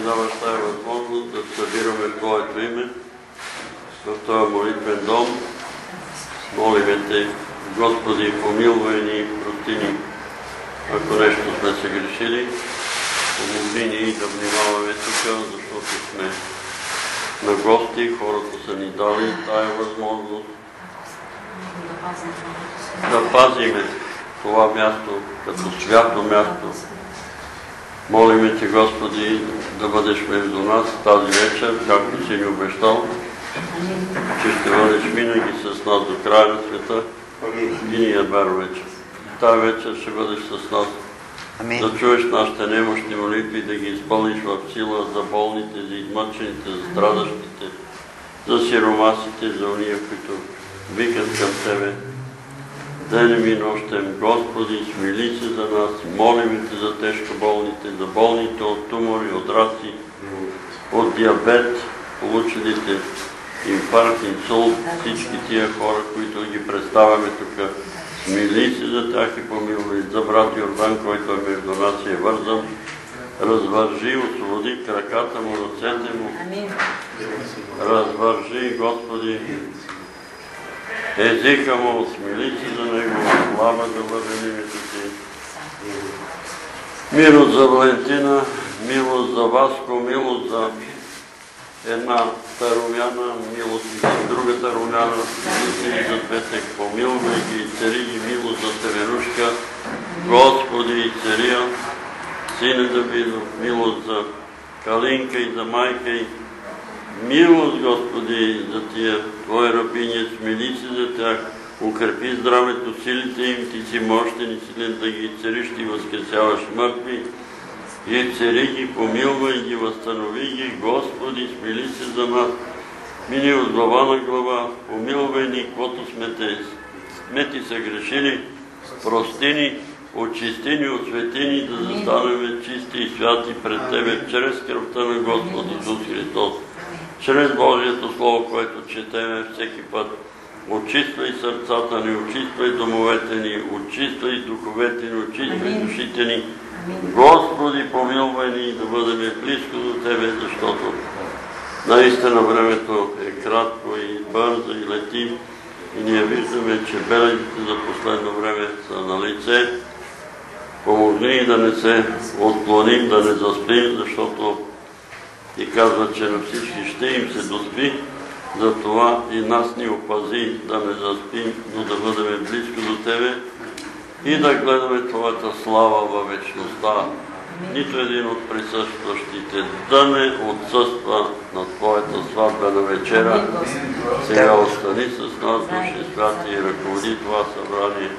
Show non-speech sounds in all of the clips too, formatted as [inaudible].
ни даваш тази възможност да събираме Твоето име в този молитвен дом. Молиме Те, Господи, помилвай ни и прости ако нещо сме се грешили. Помогни ни да внимаваме тук, защото сме на гости, хората са ни дали тая възможност да пазиме това място като свято място. Молиме Те, Господи, да бъдеш между нас тази вечер, както си ни обещал, че ще бъдеш винаги с нас до края на света и ние вечер. Тази вечер ще бъдеш с нас. Да чуеш нашите немощни молитви, да ги изпълниш в сила за болните, за измъчените, за страдащите, за сиромасите, за уния, които викат към Тебе. Денем и нощем, Господи, смили се за нас, молим Те за тежко болните, за болните от тумори, от раци, от диабет, получилите инфаркт, инсулт, всички тия хора, които ги представяме тук. Смили се за тях и помилвай за брат Йордан, който е между нас и е вързан. Развържи, освободи краката му, ръцете му. Развържи, Господи, езика му, смили се за него, слава да бъде името Ти. Милост за Валентина, милост за Васко, милост за едната румяна, милост и за другата румяна, милост и за двете, помилвай ги и цари ги, милост за Теменушка, Господи и цария, Сине Давидов, милост за Калинка и за майка и милост, Господи, за тия Твои рабиня, смили се за тях, укрепи здравето, силите им, Ти си мощен и силен да ги цариш, Ти възкресяваш мъртви, и цари ги, помилвай ги, възстанови ги, Господи, смили се за нас. Мини от глава на глава, помилвай ни, каквото сме те, сме ти са грешили, прости ни, очисти ни, освети ни, да застанем чисти и святи пред Тебе, чрез кръвта на Господ Исус Христос, чрез Божието Слово, което четеме всеки път. Очиствай сърцата ни, очиствай домовете ни, очиствай духовете ни, очиствай душите ни, Господи, помилвай ни да бъдем близко до Тебе, защото наистина времето е кратко и бързо и лети и ние виждаме, че белезите за последно време са на лице. Помогни да не се отклоним, да не заспим, защото ти казва, че на всички ще им се доспи, затова и нас ни опази да не заспим, но да бъдем близко до Тебе и да гледаме Твоята слава във вечността. Нито един от присъстващите да не отсъства на Твоята сватбена вечера. Сега остани с нас, Души Святи, и ръководи това събрание.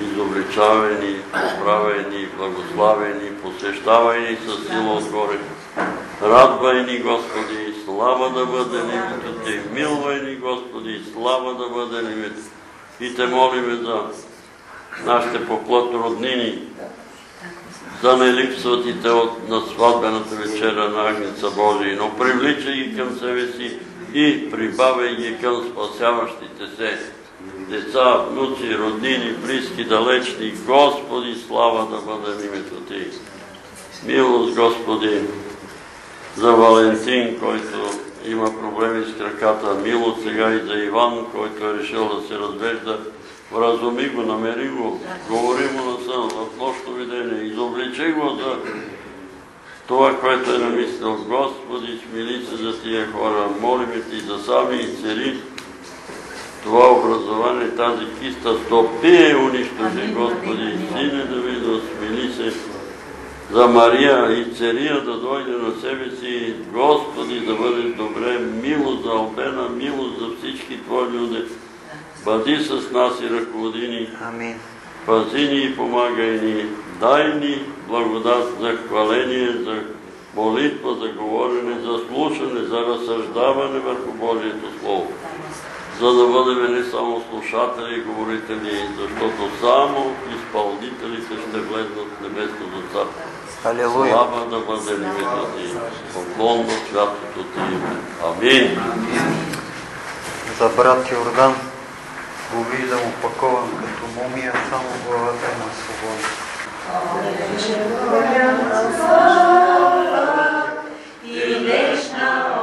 Изобличавай ни, поправяй ни, благославяй ни, посещавай ни с сила отгоре. Радвай ни, Господи, слава да бъде името Ти. Милвай ни, Господи, слава да бъде името И Те молиме за нашите поплът роднини, да не липсват и те от, на сватбената вечера на Агнеца Божия, но привличай ги към себе си и прибавяй ги към спасяващите се. Деца, внуци, роднини, близки, далечни, Господи, слава да бъде името Ти. Милост, Господи, за Валентин, който има проблеми с краката, милост сега и за Иван, който е решил да се развежда вразуми го, намери го, говори му на сън, в нощно видение, изобличи го за това, което е намислил. Господи, смили се за тия хора, молиме Ти за сами и цари. Това образование, тази киста, стопи е унищожи, Господи, Сине Давидо, смили се за Мария и цария да дойде на себе си, Господи, да бъдеш добре, милост за Албена, милост за всички Твои люди, Бъди с нас и ръководи ни. Амин. Пази ни и помагай ни. Дай ни благодат за хваление, за молитва, за говорене, за слушане, за разсъждаване върху Божието Слово. За да бъдем не само слушатели и говорители, защото само изпълнителите ще влезнат в небесното царство. Халилуя. Слава да бъде името Ти. Поклон на святото Ти име. Амин. За брат Йордан го виждам опакован като мумия, само главата е на свобода. ideš na oblaci,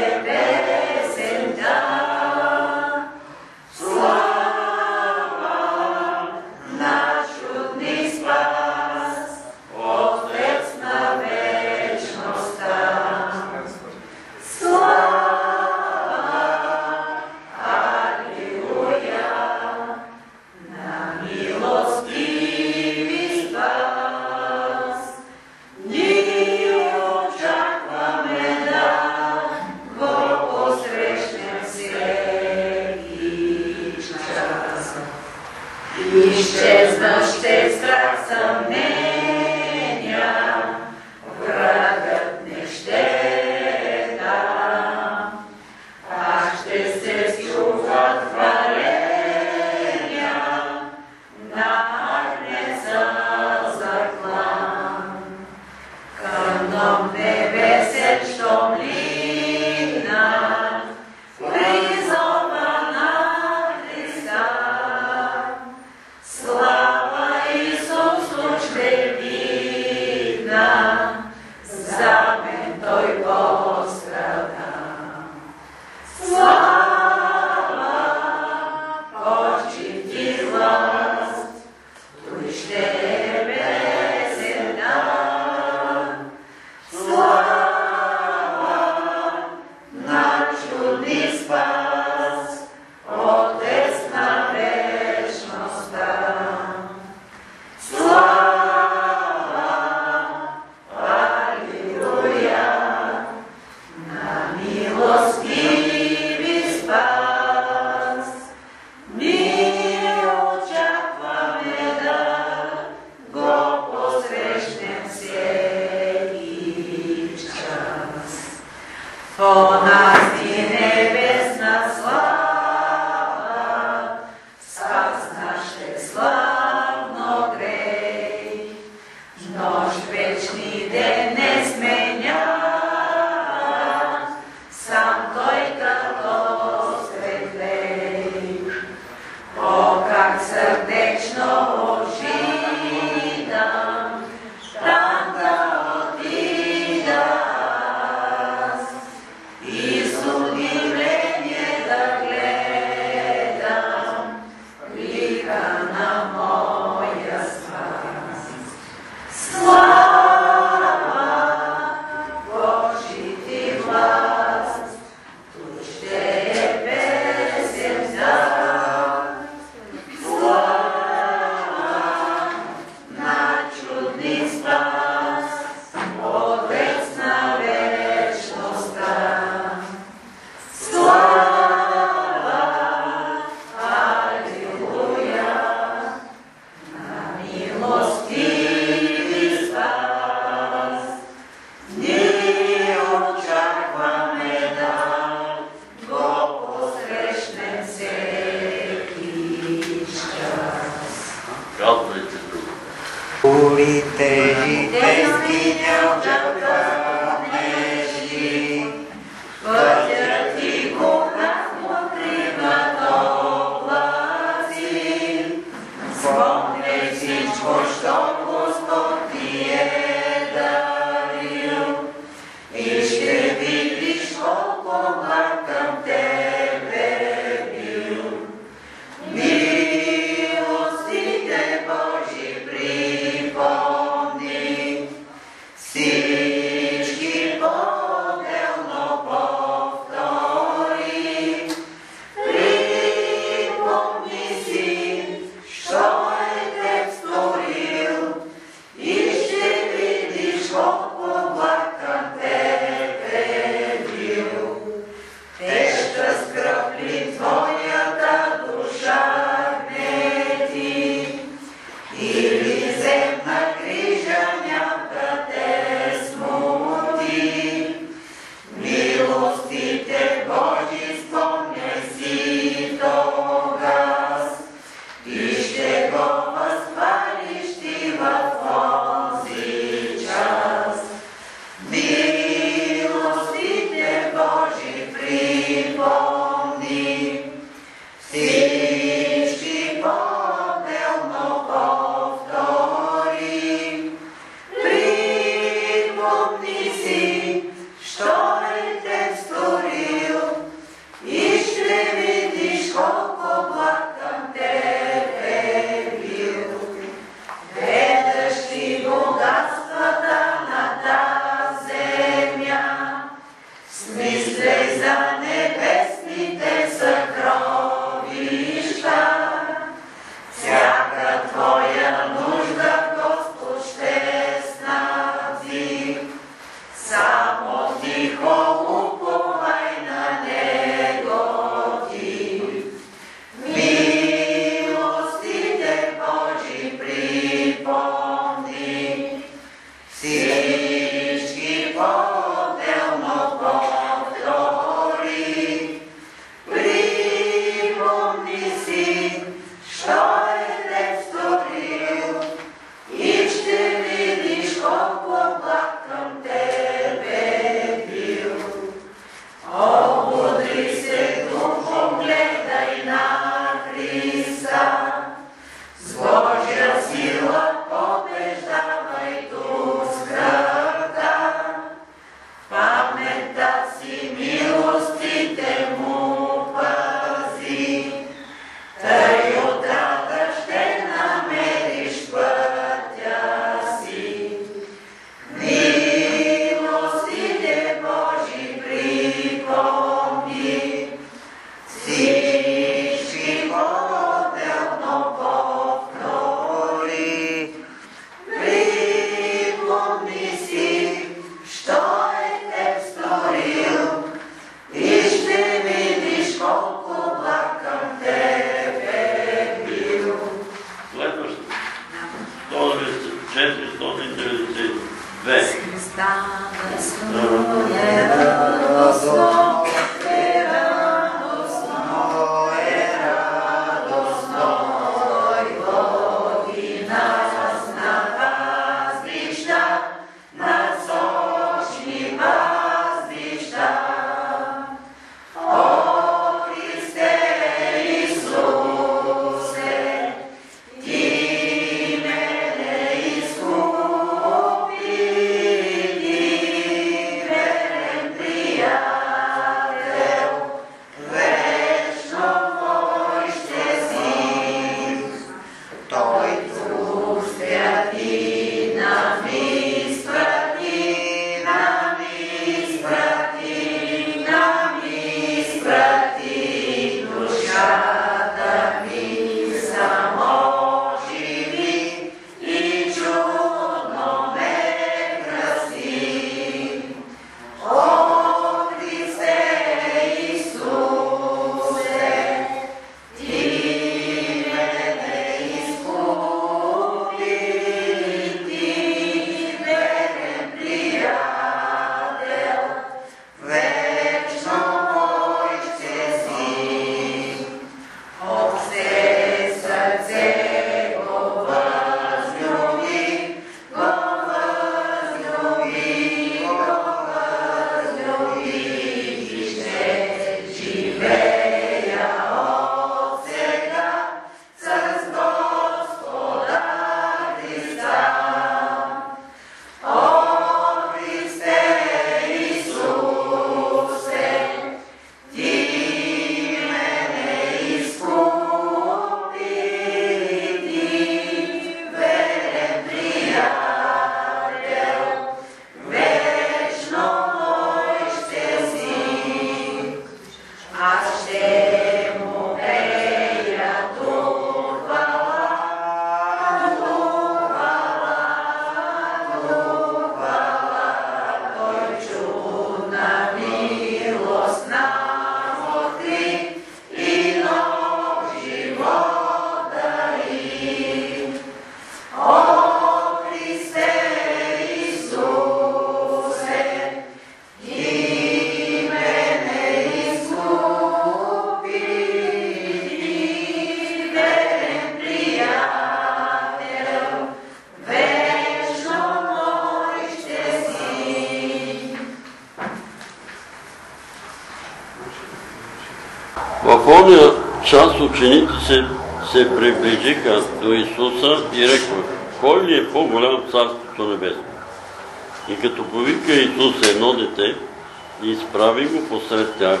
изправи го посред тях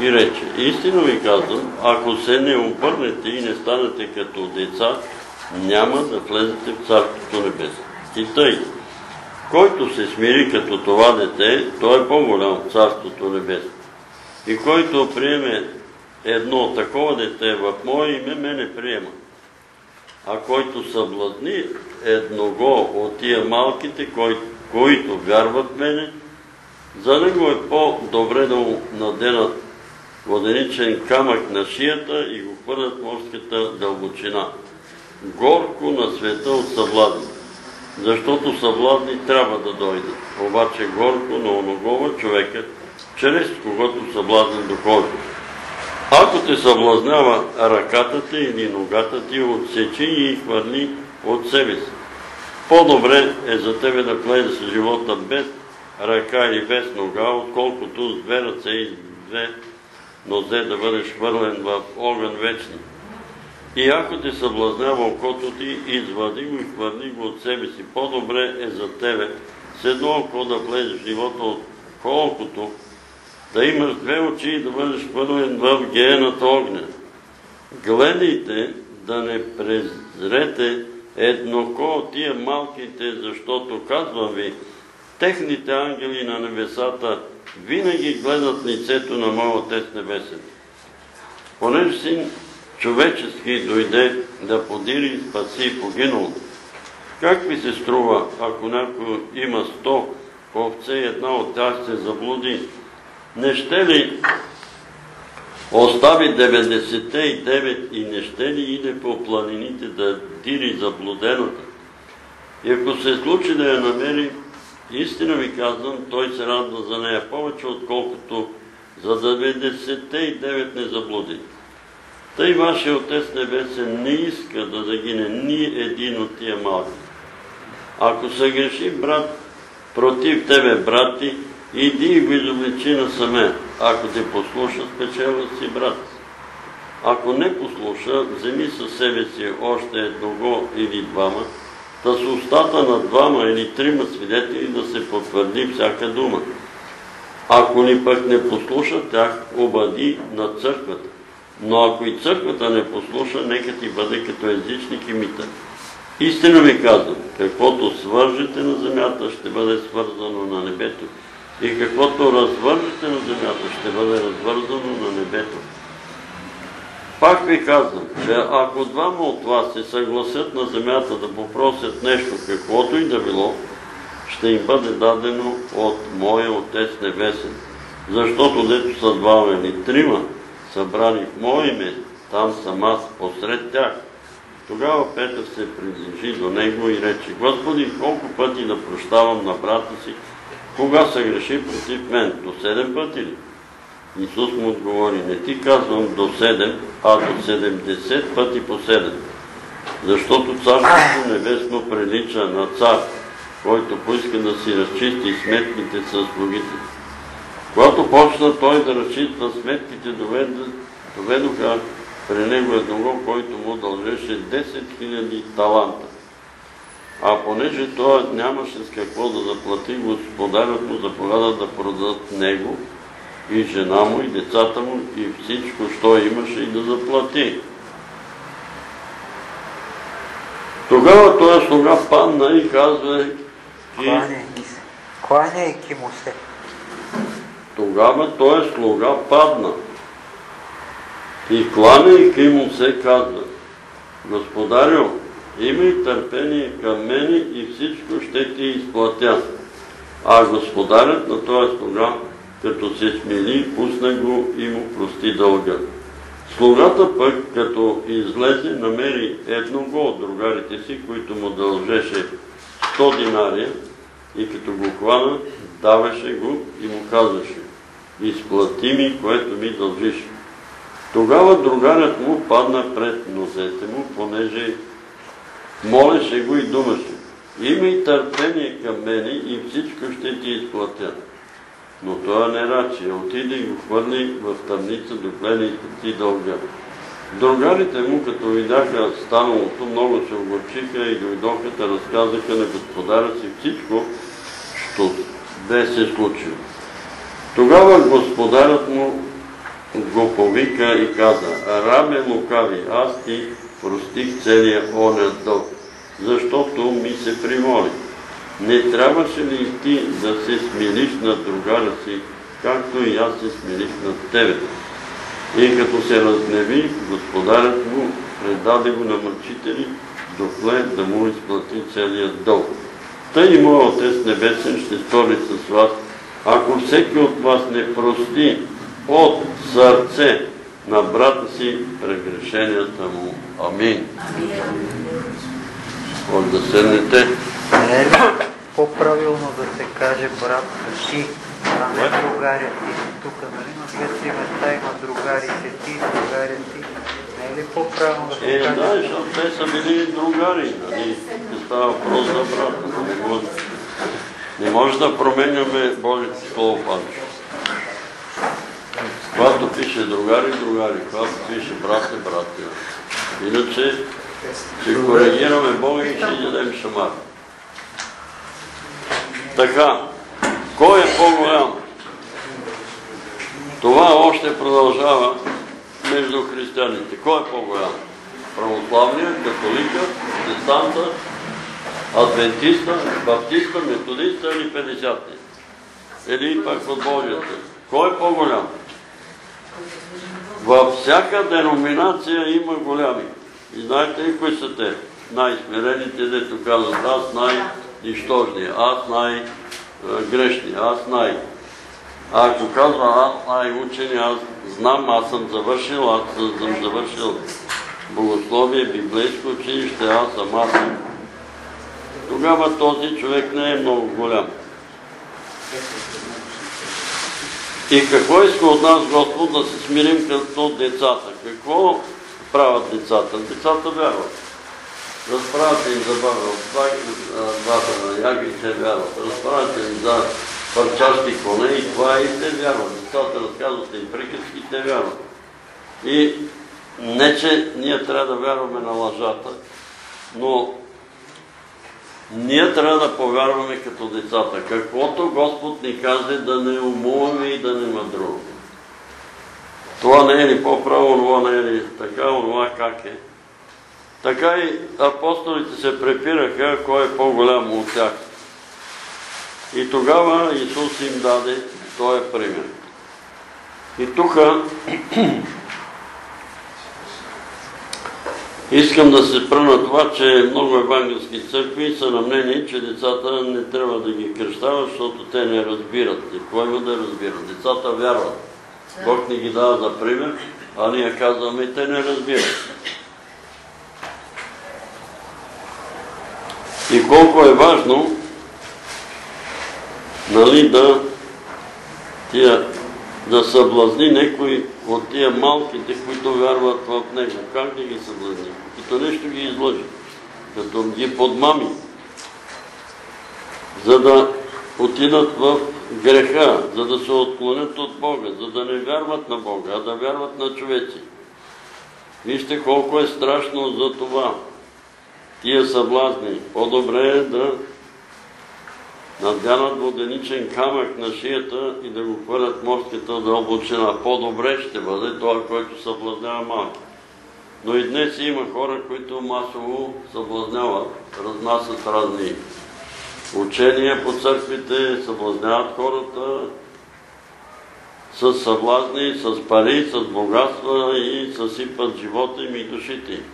и рече, истина ви казвам, ако се не обърнете и не станете като деца, няма да влезете в Царството Небесно. И тъй, който се смири като това дете, той е по-голям в Царството Небесно. И който приеме едно такова дете в мое име, мене приема. А който съблазни едного от тия малките, кои, които вярват в мене, за него е по-добре да му наденат воденичен камък на шията и го хвърлят морската дълбочина. Горко на света от съвладни, защото съвладни трябва да дойдат, обаче горко на оногова човека, чрез когото съблазнен духовен. Ако те съблазнява ръката ти или ногата ти, отсечи и хвърли от себе си. По-добре е за тебе да влезеш живота без ръка или без нога, отколкото с две ръце и две нозе да бъдеш хвърлен в огън вечни. И ако те съблазнява окото ти, извади го и хвърли го от себе си. По-добре е за тебе с едно око да влезеш в живота, отколкото да имаш две очи и да бъдеш хвърлен в гената огня. Гледайте да не презрете едноко от тия малките, защото казвам ви, техните ангели на небесата винаги гледат лицето на моят Отец Небесен. Понеже син човечески дойде да подири и спаси погинал, как ви се струва, ако някой има сто овце и една от тях се заблуди, не ще ли остави 99 и не ще ли иде по планините да дири заблудената? И ако се случи да я намери, истина ви казвам, той се радва за нея повече, отколкото за 99 не заблуди. Тъй вашия Отец Небесен не иска да загине ни един от тия малки. Ако се греши брат против тебе, брати, Иди и го изобличи насаме. Ако те послуша, спечела си брат. Ако не послуша, вземи със себе си още едного или двама, да с устата на двама или трима свидетели да се потвърди всяка дума. Ако ни пък не послуша тях, обади на църквата. Но ако и църквата не послуша, нека ти бъде като езичник и мита. Истина ми казвам, каквото свържете на земята, ще бъде свързано на небето и каквото развържете на земята, ще бъде развързано на небето. Пак ви казвам, че ако двама от вас се съгласят на земята да попросят нещо, каквото и да било, ще им бъде дадено от Моя Отец Небесен. Защото дето са двама или трима, събрани в Мое име, там съм аз посред тях. Тогава Петър се приближи до него и рече, Господи, колко пъти да прощавам на брата си, кога се греши против мен? До седем пъти ли? Исус му отговори, не ти казвам до седем, а до седемдесет пъти по седем. Защото Царството Небесно прилича на цар, който поиска да си разчисти сметките с слугите. Когато почна той да разчиства сметките, доведоха при него едного, който му дължеше 10 000 таланта. А понеже той нямаше с какво да заплати, господарят му заповяда да продадат него и жена му, и децата му, и всичко, що имаше, и да заплати. Тогава той слуга падна и казва, Кланяйки му се. Тогава той слуга падна И кланяйки му се казва, Господарю, имай търпение към мене и всичко ще ти изплатя. А господарят на този слуга, като се смили, пусна го и му прости дълга. Слугата пък, като излезе, намери едного от другарите си, които му дължеше 100 динария и като го хвана, даваше го и му казваше, изплати ми, което ми дължиш. Тогава другарят му падна пред нозете му, понеже молеше го и думаше, имай търпение към мене и всичко ще ти изплатя. Но той не рачи, отиде и го хвърли в тъмница, докле ти дълга. Другарите му, като видяха станалото, много се огорчиха и дойдоха да разказаха на господаря си всичко, що бе се случило. Тогава господарят му го повика и каза, рабе лукави, аз ти простих целия оня дълг, защото ми се примоли. Не трябваше ли ти да се смилиш на другара си, както и аз се смилих над тебе? И като се разгневи, господарят му предаде го на мъчители, докле да му изплати целият дълг. Тъй и моят Отец Небесен ще стори с вас, ако всеки от вас не прости от сърце на брата си прегрешенията му. Амин. Може да седнете. Не е ли по-правилно да се каже брат ти, а не другаря ти? Тук, нали, на две-три места има другарите ти, другаря ти. Не е ли по-правилно да се Е, каже? да, защото те са били другари, нали? Не става въпрос за брата. Не може, да променяме Божието Слово, Панчо. Когато пише другари, другари. Когато пише брат, е братя. Иначе ще коригираме Бога и ще дадем шамар. Така, кой е по-голям? Това още продължава между християните. Кой е по-голям? Православния, католика, протестанта, адвентиста, баптиста, методиста или петдесятни? Или пак от Божията? Кой е по-голям? Във всяка деноминация има голями. И знаете ли кои са те? Най-смирените, дето казват, аз най-нищожния, аз най-грешния, аз най- ако казва аз най-учени, аз знам, аз съм завършил, аз съм завършил богословие, библейско училище, аз съм аз. Тогава този човек не е много голям. И какво иска от нас Господ да се смирим като децата? Какво правят децата? Децата вярват. Разправяте им за двата на яги, те вярват. Разправяте им за парчащи коне и това и те вярват. Децата разказват им приказки, те вярват. И не, че ние трябва да вярваме на лъжата, но ние трябва да повярваме като децата. Каквото Господ ни каже да не умуваме и да не мъдруваме. Това не е ли по-право, това не е ли така, онова как е. Така и апостолите се препираха, кой е по-голям от тях. И тогава Исус им даде този пример. И тук [clears throat] искам да се спра на това, че много евангелски църкви са на мнение, че децата не трябва да ги кръщават, защото те не разбират. И кой има да разбират? Децата вярват. Бог ни ги дава за пример, а ние казваме, те не разбират. И колко е важно нали, да, тия, да съблазни някой от тия малките, които вярват в него. Как да ги съблазни? Като нещо ги излъжи, като ги подмами, за да отидат в греха, за да се отклонят от Бога, за да не вярват на Бога, а да вярват на човеци. Вижте колко е страшно за това. Тия съблазни. По-добре е да надвянат воденичен камък на шията и да го хвърлят морската дълбочина. По-добре ще бъде това, който съблазнява малки. Но и днес има хора, които масово съблазняват, разнасят разни учения по църквите, съблазняват хората с съблазни, с пари, с богатства и съсипат живота им и душите им.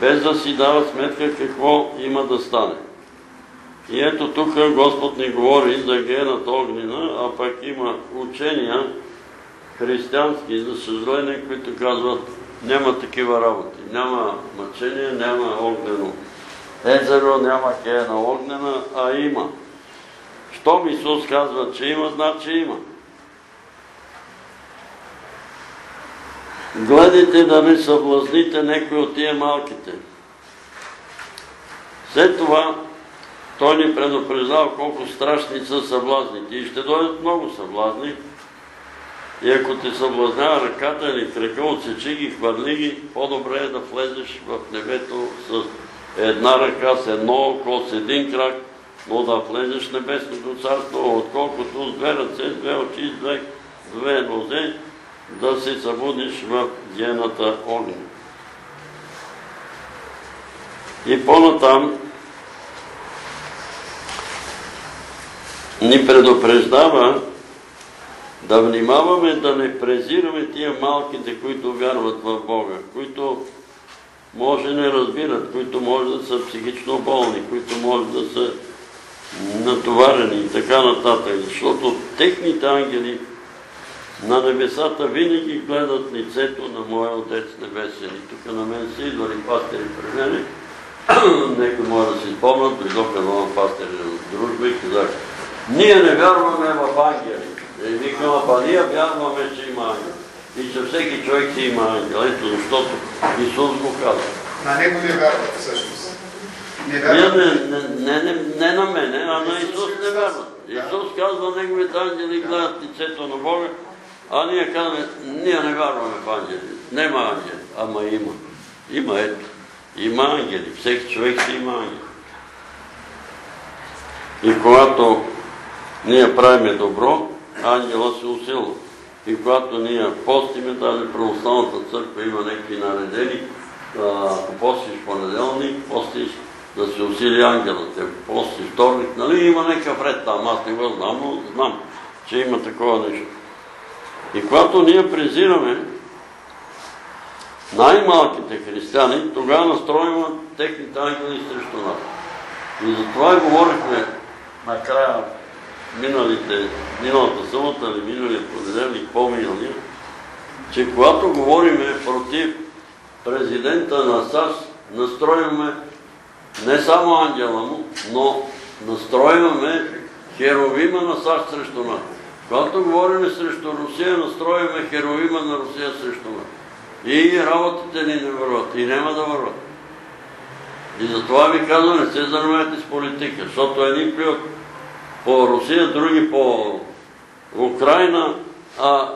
Без да си дават сметка какво има да стане. И ето тук Господ ни говори за гената огнена, а пък има учения християнски, за съжаление, които казват няма такива работи. Няма мъчение, няма огнено езеро, няма гена огнена, а има. Щом Исус казва, че има, значи има. Гледайте да не съблазните некои от тия малките. След това той ни предупреждава колко страшни са съблазните. И ще дойдат много съблазни. И ако те съблазнява ръката или крака, отсечи ги, хвърли ги, по-добре е да влезеш в небето с една ръка, с едно око, с един крак, но да влезеш в небесното царство, отколкото с две ръце, с две очи, с две, две нозе, да се събудиш в гената огън. И по-натам ни предупреждава да внимаваме да не презираме тия малките, които вярват в Бога, които може не разбират, които може да са психично болни, които може да са натоварени и така нататък. Защото техните ангели на небесата винаги гледат лицето на моя Отец Небесен. И тук на мен са идвали пастери при мене. [clears throat] Некои може да си спомнят, дойдоха двама пастери от дружба и казаха, ние не вярваме в ангели. И викам, а ние вярваме, че има ангел. И че всеки човек си има ангел. Ето защото Исус го казва. На него не вярват всъщност. Не, не на мене, а на Исус не вярват. Исус казва, неговите ангели гледат лицето на Бога, а ние казваме, ние не вярваме в ангели. Нема ангели, ама има. Има, ето. Има ангели. Всеки човек си има ангели. И когато ние правиме добро, ангела се усилва. И когато ние постиме, даже православната църква има някакви наредени, ако постиш понеделник, постиш да се усили ангелът. Ако постиш вторник, нали има някакъв ред там, аз не го знам, но знам, че има такова нещо. И когато ние презираме най-малките християни, тогава настроим техните ангели срещу нас. И затова и говорихме накрая миналите, миналата събота или миналия понеделник, по-миналия, че когато говориме против президента на САЩ, настроиваме не само ангела му, но настроиваме херовима на САЩ срещу нас. Когато говорим срещу Русия, настроиваме херовима на Русия срещу нас. И работите ни не върват. И няма да върват. И затова ви казвам, не се занимавайте с политика, защото едни плюят по Русия, други по Украина, а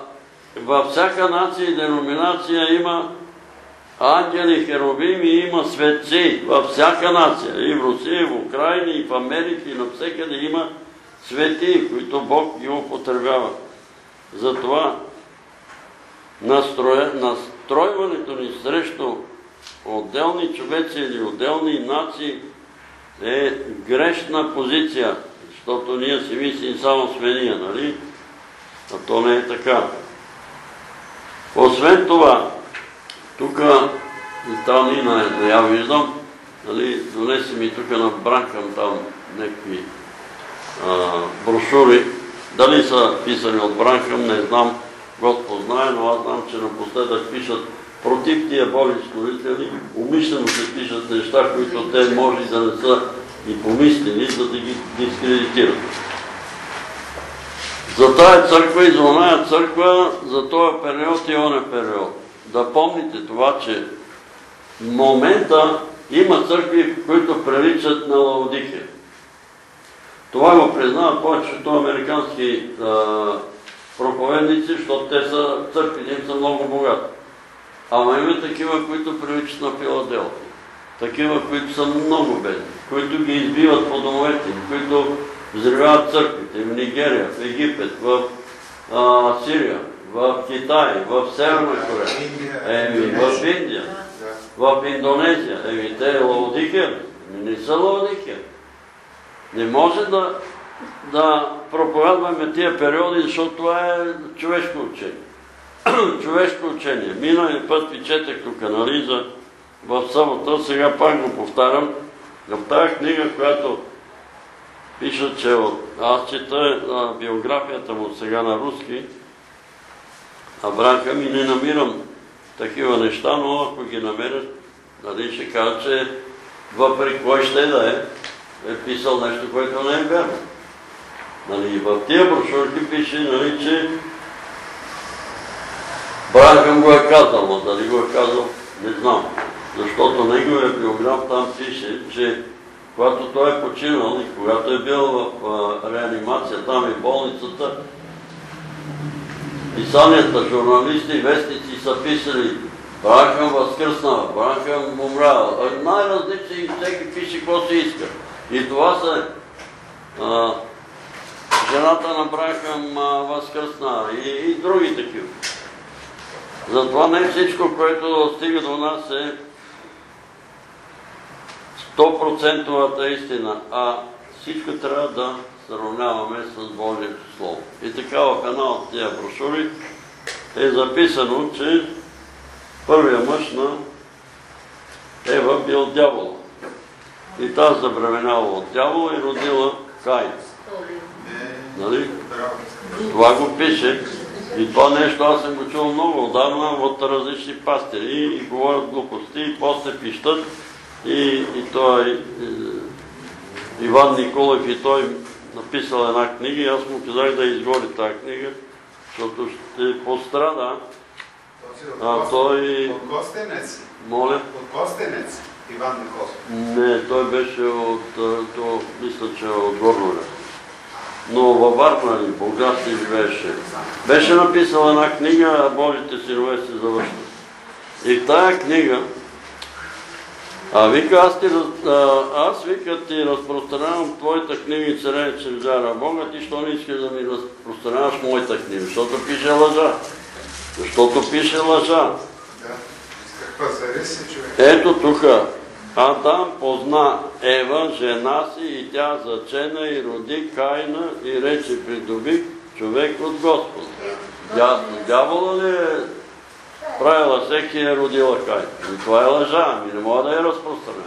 във всяка нация и деноминация има ангели, херовими, има светци във всяка нация. И в Русия, и в Украина, и в Америка, и навсекъде има свети, които Бог ги употребява. Затова настройването ни срещу отделни човеци или отделни нации е грешна позиция, защото ние си мислим само сме ние, нали? А то не е така. Освен това, тук и там и да я виждам, нали, донеси ми тук на Бранкам там някакви брошури. Дали са писани от Бранкам, не знам, Господ знае, но аз знам, че напоследък пишат против тия Божи служители, умишлено се пишат неща, които те може да не са и помислили, за да ги дискредитират. За тая църква и за оная църква, за този период и оня период. Да помните това, че в момента има църкви, които приличат на Лаодикия. Това го признават повечето американски а, проповедници, защото те са, църквите им са много богати. Ама има такива, които приличат на Филаделфия. Такива, които са много бедни, които ги избиват по домовете им, които взривяват църквите в Нигерия, в Египет, в а, Сирия, в Китай, в Северна Корея, еми, в Индия, в Индонезия. Еми, те Лаодикия, не са Лаодикия. Не може да да проповядваме тия периоди, защото това е човешко учение. [clears throat] човешко учение. Миналия път ви четах тук, нали, за в събота, сега пак го повтарям. В тази книга, която пиша, че аз чета биографията му сега на руски, Абрахам и не намирам такива неща, но ако ги намеря, нали, ще кажа, че въпреки кой ще да е, е писал нещо, което не е вярно. Нали, в тия брошурки пише, нали, че Брахам го е казал, но дали го е казал, не знам. Защото неговия биограф там пише, че когато той е починал и когато е бил в реанимация там и болницата, писанията, журналисти, вестници са писали Брахам възкръснал, Брахам умрял. Най-различни, всеки пише какво си иска. И това са жената на Брахам възкръсна и, други такива. Затова не всичко, което стига до нас е 100% истина, а всичко трябва да сравняваме с Божието Слово. И така в една от тия брошури е записано, че първия мъж на Ева бил дявол. И тази забременяла от дявол и родила Кай. Нали? Това го пише. И това нещо аз съм го чул много отдавна от различни пастири и говорят глупости и после пищат и, и той Иван Николев и той написал една книга и аз му казах да изгори тази книга, защото ще пострада. А той... От Костенец? Моля? От Костенец, Иван Николов. Не, той беше от... То, мисля, че от Горнове. Но във Варна ли, Български живееше. Беше написал една книга, а Божите синове се завършват. И в тая книга а вика, аз, ти, а, аз вика ти разпространявам твоята книга и царя чрез вяра Бога, ти що не искаш да ми разпространяваш моята книга? Защото пише лъжа. Защото пише лъжа. Да. Ето тук. Адам позна Ева, жена си, и тя зачена и роди Кайна и рече придоби човек от Господа. Дявола ли е правила всеки е родила Кай. И това е лъжа, ми не мога да я разпространя.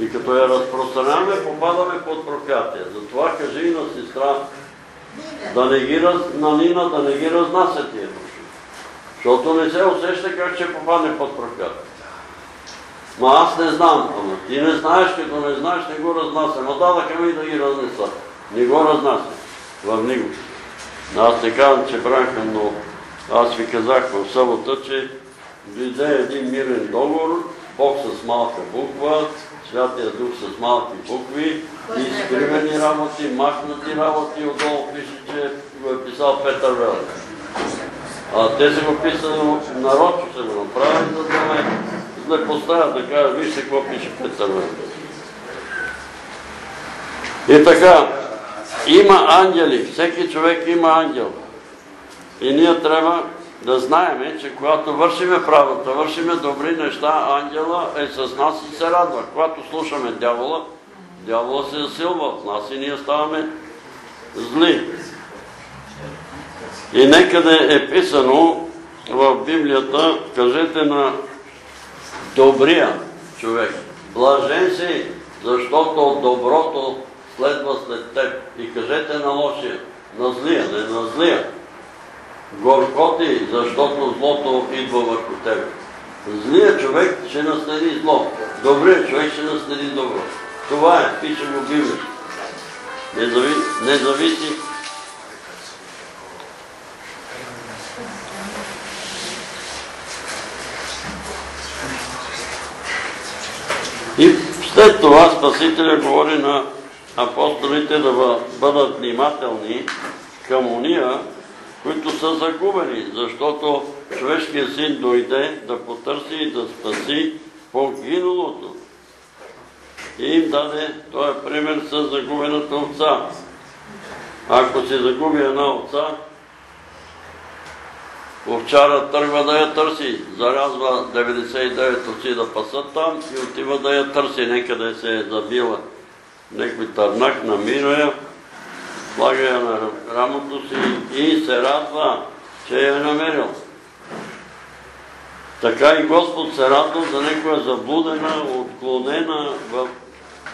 И като я разпространяваме, попадаме под проклятие. Затова кажи и на сестра, да не ги раз... на Нина да не ги разнася тия души. Защото не се усеща как ще попадне под проклятие. Ма аз не знам, ама ти не знаеш, като не знаеш, не го разнася. Ма дадаха ми да ги разнеса. Не го разнася в него. Аз не казвам, че браха, но аз ви казах в събота, че дойде един мирен договор, Бог с малка буква, Святия Дух с малки букви, изкривени работи, махнати работи, отдолу пише, че го е писал Петър Велев. А те са го писали нарочно са го направили, за ме да поставят да кажа, вижте какво пише Петър. И така, има ангели, всеки човек има ангел. И ние трябва да знаеме, че когато вършиме правата, вършиме добри неща, ангела е с нас и се радва. Когато слушаме дявола, дявола се засилва в нас и ние ставаме зли. И некъде е писано в Библията, кажете на добрия човек, блажен си, защото доброто следва след теб. И кажете на лошия, на злия, не на злия горкоти, защото злото идва върху тебе. Злият човек ще наследи зло. Добрият човек ще наследи добро. Това е, пише го Библия. Не, зави, не зависи И след това Спасителя говори на апостолите да бъдат внимателни към уния, които са загубени, защото човешкият син дойде да потърси и да спаси погинулото. И им даде този пример с загубената овца. Ако се загуби една овца, овчара тръгва да я търси, зарязва 99 овци да пасат там и отива да я търси, некъде се е забила. Некой търнак намира я слага я на рамото си и се радва, че я е намерил. Така и Господ се радва за някоя заблудена, отклонена в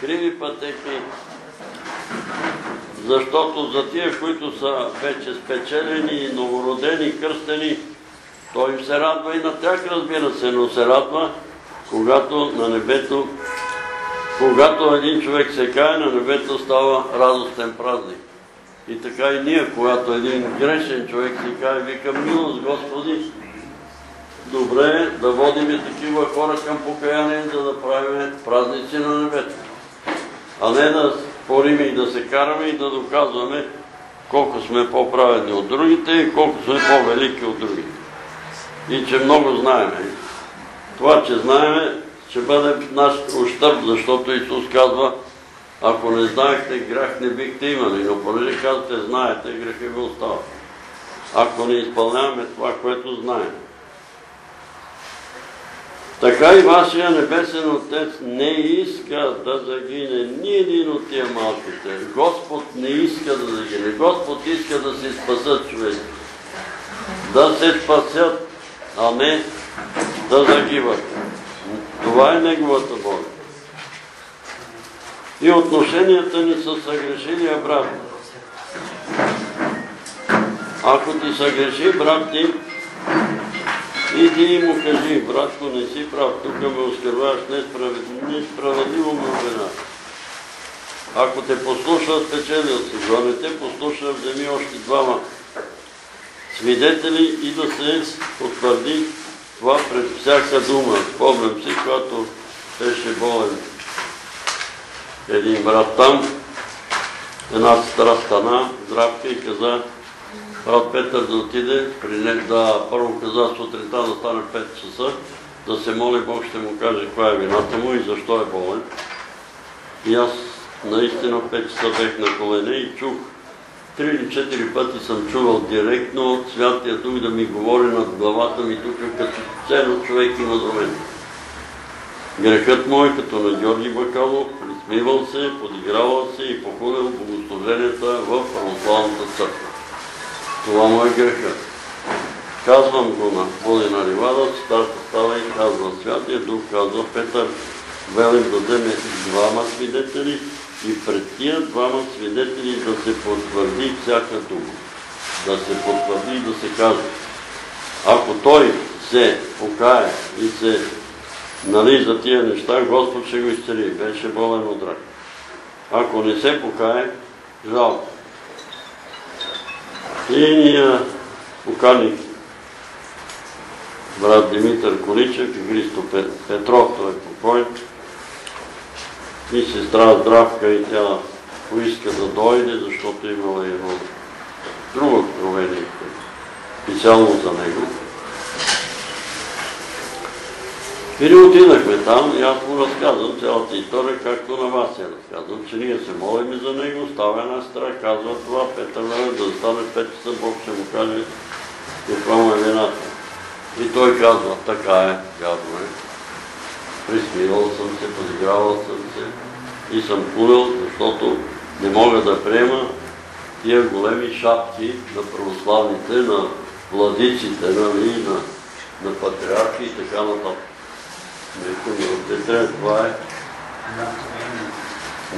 криви пътеки, защото за тия, които са вече спечелени, новородени, кръстени, той се радва и на тях, разбира се, но се радва, когато на небето, когато един човек се кае, на небето става радостен празник. И така и ние, когато един грешен човек се кае, вика милост, Господи, добре е да водиме такива хора към покаяние, за да правим празници на небето. А не да спориме и да се караме и да доказваме колко сме по-праведни от другите и колко сме по-велики от другите. И че много знаеме. Това, че знаеме, ще бъде наш ущърб, защото Исус казва, ако не знаехте, грях не бихте имали, но понеже казвате, знаете, греха ви остава. Ако не изпълняваме това, което знаем. Така и вашия небесен Отец не иска да загине ни един от тия малките. Господ не иска да загине. Господ иска да се спасат човек. Да се спасят, а не да загиват. Това е Неговата воля. И отношенията ни са съгрешили брат. Ако ти съгреши брат ти, Иди му кажи, братко, не си прав, тук ме оскърваш несправедливо ме обвина. Ако те послуша, спечелил си, ако не те послуша, вземи още двама свидетели и да се потвърди това пред всяка дума. Спомням си, когато беше болен един брат там, една стара стана, здравка и каза, брат Петър да отиде, да първо каза сутринта да стане 5 часа, да се моли, Бог ще му каже каква е вината му и защо е болен. И аз наистина 5 часа бех на колене и чух, три или четири пъти съм чувал директно от Святия Дух да ми говори над главата ми тук, като ценно човек има до мен. Грехът мой, като на Георги Бакалов, присмивал се, подигравал се и похулил богослуженията в православната църква. Това му е греха. Казвам го на Волина Ливада, старта става и казва Святия Дух, казва Петър, велим да вземе двама свидетели и пред тия двама свидетели да се потвърди всяка дума. Да се потвърди и да се каже. Ако той се покае и се нали за тия неща, Господ ще го изцели. Беше болен от рак. Ако не се покае, жалко. И поканих брат Димитър Количев и Христо Петров, той е покой. И сестра Здравка и тя поиска да дойде, защото имала едно друго откровение, специално за него. И ние отидахме там и аз му разказвам цялата история, както на вас я разказвам, че ние се молим за него, става една стара, казва това, Петър време да стане 5 часа, Бог ще му каже каква му е вината. И той казва, така е, вярно е. Присмивал съм се, подигравал съм се и съм курил, защото не мога да приема тия големи шапки на православните, на владиците, нали, на, на патриархи и така нататък. Това е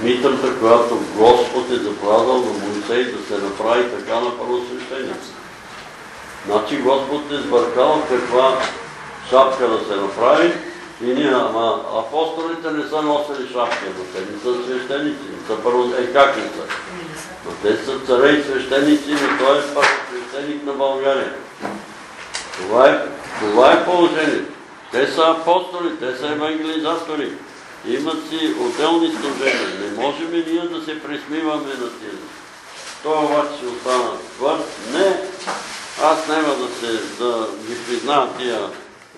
митрата, която Господ е заповядал на Моисей да се направи така на първосвещеници. Значи Господ е сбъркал каква шапка да се направи и ние, ама апостолите не са носили шапки, но те не са свещеници, не са първо, е как не са? Но те са царе и свещеници, но той е първосвещеник на България. Това е, е положението. Те са апостоли, те са евангелизатори. Имат си отделни служения. Не можем и ние да се присмиваме на тия. Това обаче ще остана твърд. Не, аз няма да, се, да ги призная тия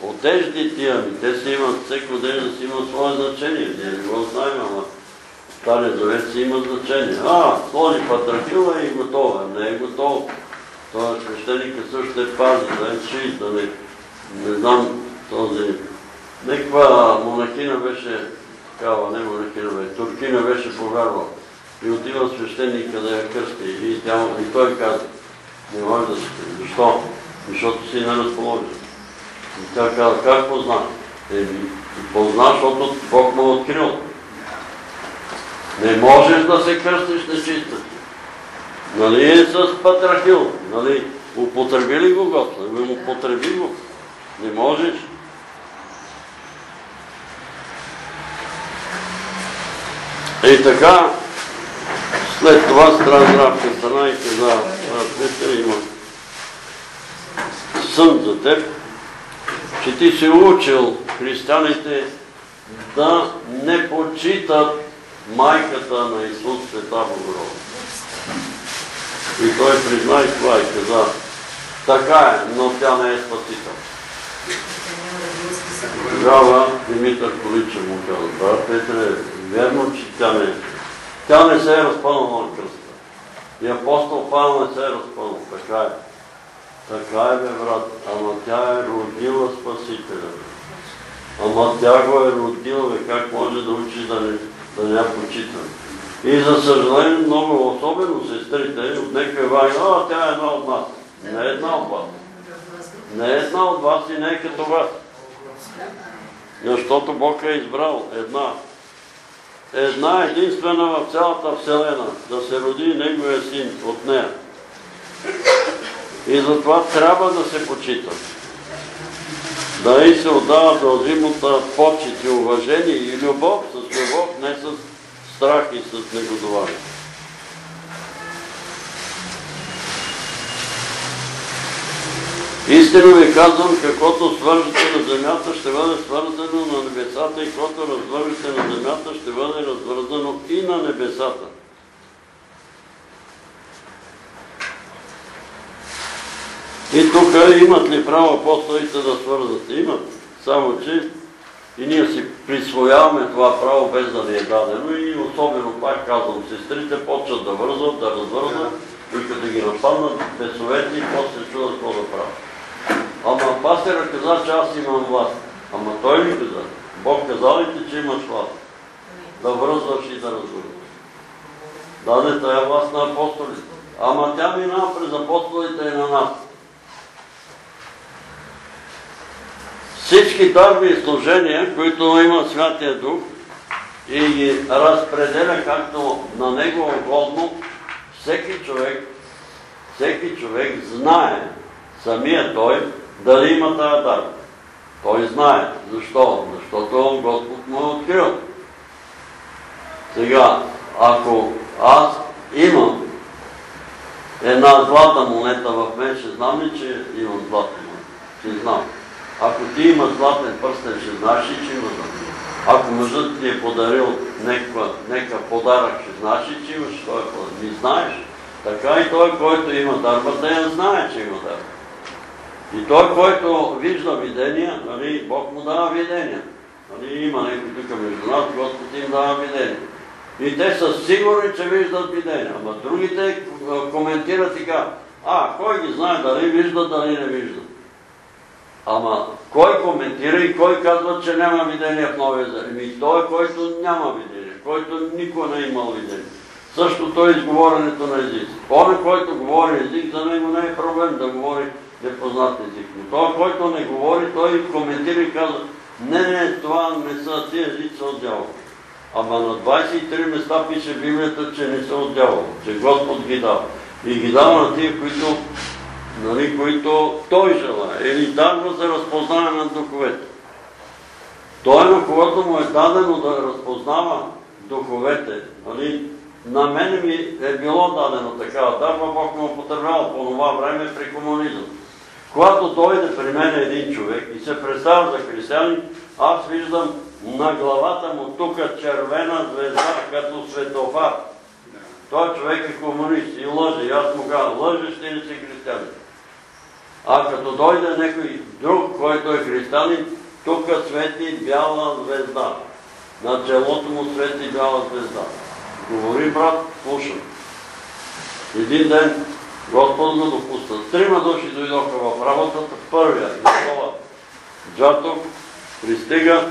одежди тия ми. Те си имат, всеки одежда си има свое значение. Ние не го знаем, ама Стария завет си има значение. А, сложи патрахила и готова. Не е готов. Това свещеника също е пази, да е чист, да не, не знам този... Неква монахина беше такава, не монахина беше, туркина беше повярвала. И отива свещеника да я кръсти. И, тя, и той каза, не може да се кръсти. Защо? Защото си не разположен. И тя каза, как позна? Еми, позна, защото Бог му е открил. Не можеш да се кръстиш нечиста. Нали с Патрахил? Нали? Употреби ли го Господ? Ами употреби го. Не можеш. И така, след това Страздравка стана и каза, Петър има сън за теб, че ти си учил християните да не почитат майката на Исус Света Богородица. И той призна и това и каза, така е, но тя не е спасител. Тогава Димитър Количев му каза, брат Петре, верно, че тя не, тя не се е разпънала на кръста. И апостол Павел не се е разпънал, така е. Така е, бе, брат, ама тя е родила Спасителя. Ама тя го е родила, бе, как може да учи да не, да не я почитаме. И за съжаление, много особено сестрите от някакви ваги, а, тя е една от нас. Не е една от вас. Не е една от вас и не е като вас. Защото Бог е избрал една. Една единствена в цялата Вселена, да се роди Неговия син от нея. И затова трябва да се почита. Да и се отдава дължимата почет и уважение и любов с любов, не с страх и с негодование. Истинно ви казвам, каквото свържете на земята, ще бъде свързано на небесата и каквото развържете на земята, ще бъде развързано и на небесата. И тук имат ли право апостолите да свързат? Имат. Само, че и ние си присвояваме това право без да ни е дадено и особено, пак казвам, сестрите почват да вързват, да развързват и като ги нападнат бесоветни, после чудат какво да правят. Ама пастера каза, че аз имам власт. Ама той ми каза, Бог каза ли ти, че имаш власт? Да връзваш и да развързваш. Даде тая власт на апостолите. Ама тя минава през апостолите и на нас. Всички дарби и служения, които има Святия Дух и ги разпределя както на Него угодно, всеки човек, всеки човек знае, самия той, дали има тая дарба. Той знае. Защо? Защото Господ му е открил. Сега, ако аз имам една злата монета в мен, ще знам ли, че имам злата монета? Ще знам. Ако ти има златен пръстен, ще знаеш ли, че има златен? Ако мъжът ти е подарил някакъв подарък, ще знаеш ли, че имаш този подарък? Не знаеш. Така и той, който има дарбата, я знае, че има дарба. И той, който вижда видения, нали, Бог му дава видения. Нали, има някой тук между нас, Господ им дава видения. И те са сигурни, че виждат видения. Ама другите коментират така. А, кой ги знае, дали виждат, дали не виждат. Ама кой коментира и кой казва, че няма видение в Новия Завет? Ми той, който няма видение, който никой не е имал видение. Същото е изговоренето на език. Оне, който говори език, за него не е проблем да говори непознат език. Но той, който не говори, той коментира и казва, не, не, това не са, език са от дявол. Ама на 23 места пише Библията, че не са от дявол, че Господ ги дава. И ги дава на тия, които нали, които той желая, или дарва за разпознаване на духовете. Той, на когото му е дадено да разпознава духовете, нали, на мене ми е било дадено такава дарба, Бог му употребява по това време при комунизъм. Когато дойде при мен един човек и се представя за християнин, аз виждам на главата му тук червена звезда, като светофар. Той човек е комунист и лъже. Аз му казвам, лъжеш ти ли си християнин? А като дойде някой друг, който е християнин, тук свети бяла звезда. На челото му свети бяла звезда. Говори, брат, слушам. Един ден Господ го допуста. Трима души дойдоха в работата. Първия, Никола Джатов, пристига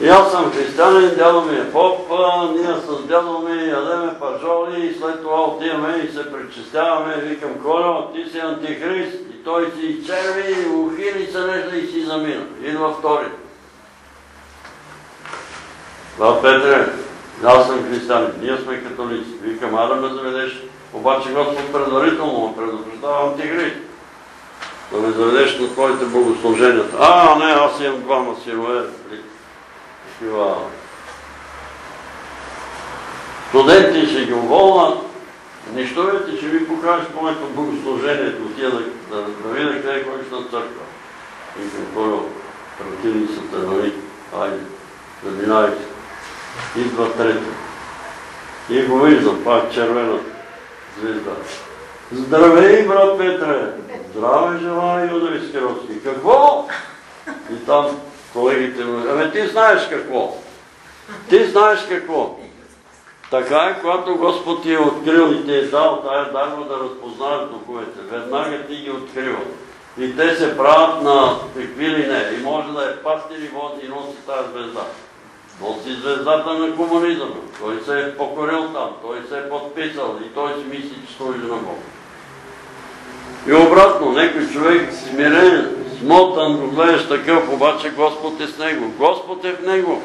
И аз съм християнин, дядо ми е поп, ние с дядо ми ядеме пажоли и след това отиваме и се пречистяваме. Викам, Коля, ти си антихрист. И той си изчерви, ухили се нещо и си замина. Идва втори. Да, Петре, аз съм християнин, ние сме католици. Викам, а да ме заведеш. Обаче Господ предварително ме предупреждава антихрист. Да ме заведеш на твоите богослуженията. А, не, аз имам двама синове такива студенти ще ги уволнат, нищо вете, ще ви покажеш моето богослужението, отида да, да, да видя къде ходиш на църква. И към хора, противни са те, нали? Айде, заминавайте. Идва трети. И го виждам, пак червена звезда. Здравей, брат Петре! Здраве желая, Юда Искаровски. Какво? И там колегите му, ами ти знаеш какво. Ти знаеш какво. Така е, когато Господ ти е открил и ти е дал тая дарба да разпознаеш духовете. Веднага ти ги открива. И те се правят на какви ли не. И може да е пастир и води и носи тази звезда. Носи звездата на комунизъм. Той се е покорил там, той се е подписал и той си мисли, че служи на Бог. И обратно, некой човек смирен, смотан, го гледаш такъв, обаче Господ е с него. Господ е в него.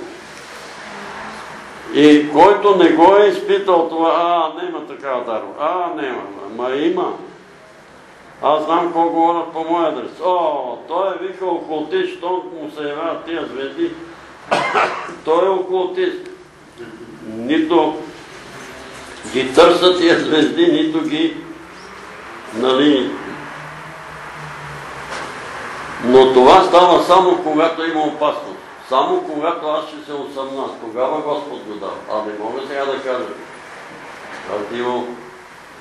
И който не го е изпитал това, а, няма такава дарба, а, няма, ма има. Аз знам какво говорят по моя адрес. О, той е викал окултист, що му се явяват тия звезди. Той е окултист. Нито ги търсят тия звезди, нито ги нали, но това става само когато има опасност. Само когато аз ще се осъмна. Тогава Господ го дава. А не мога сега да кажа. Имам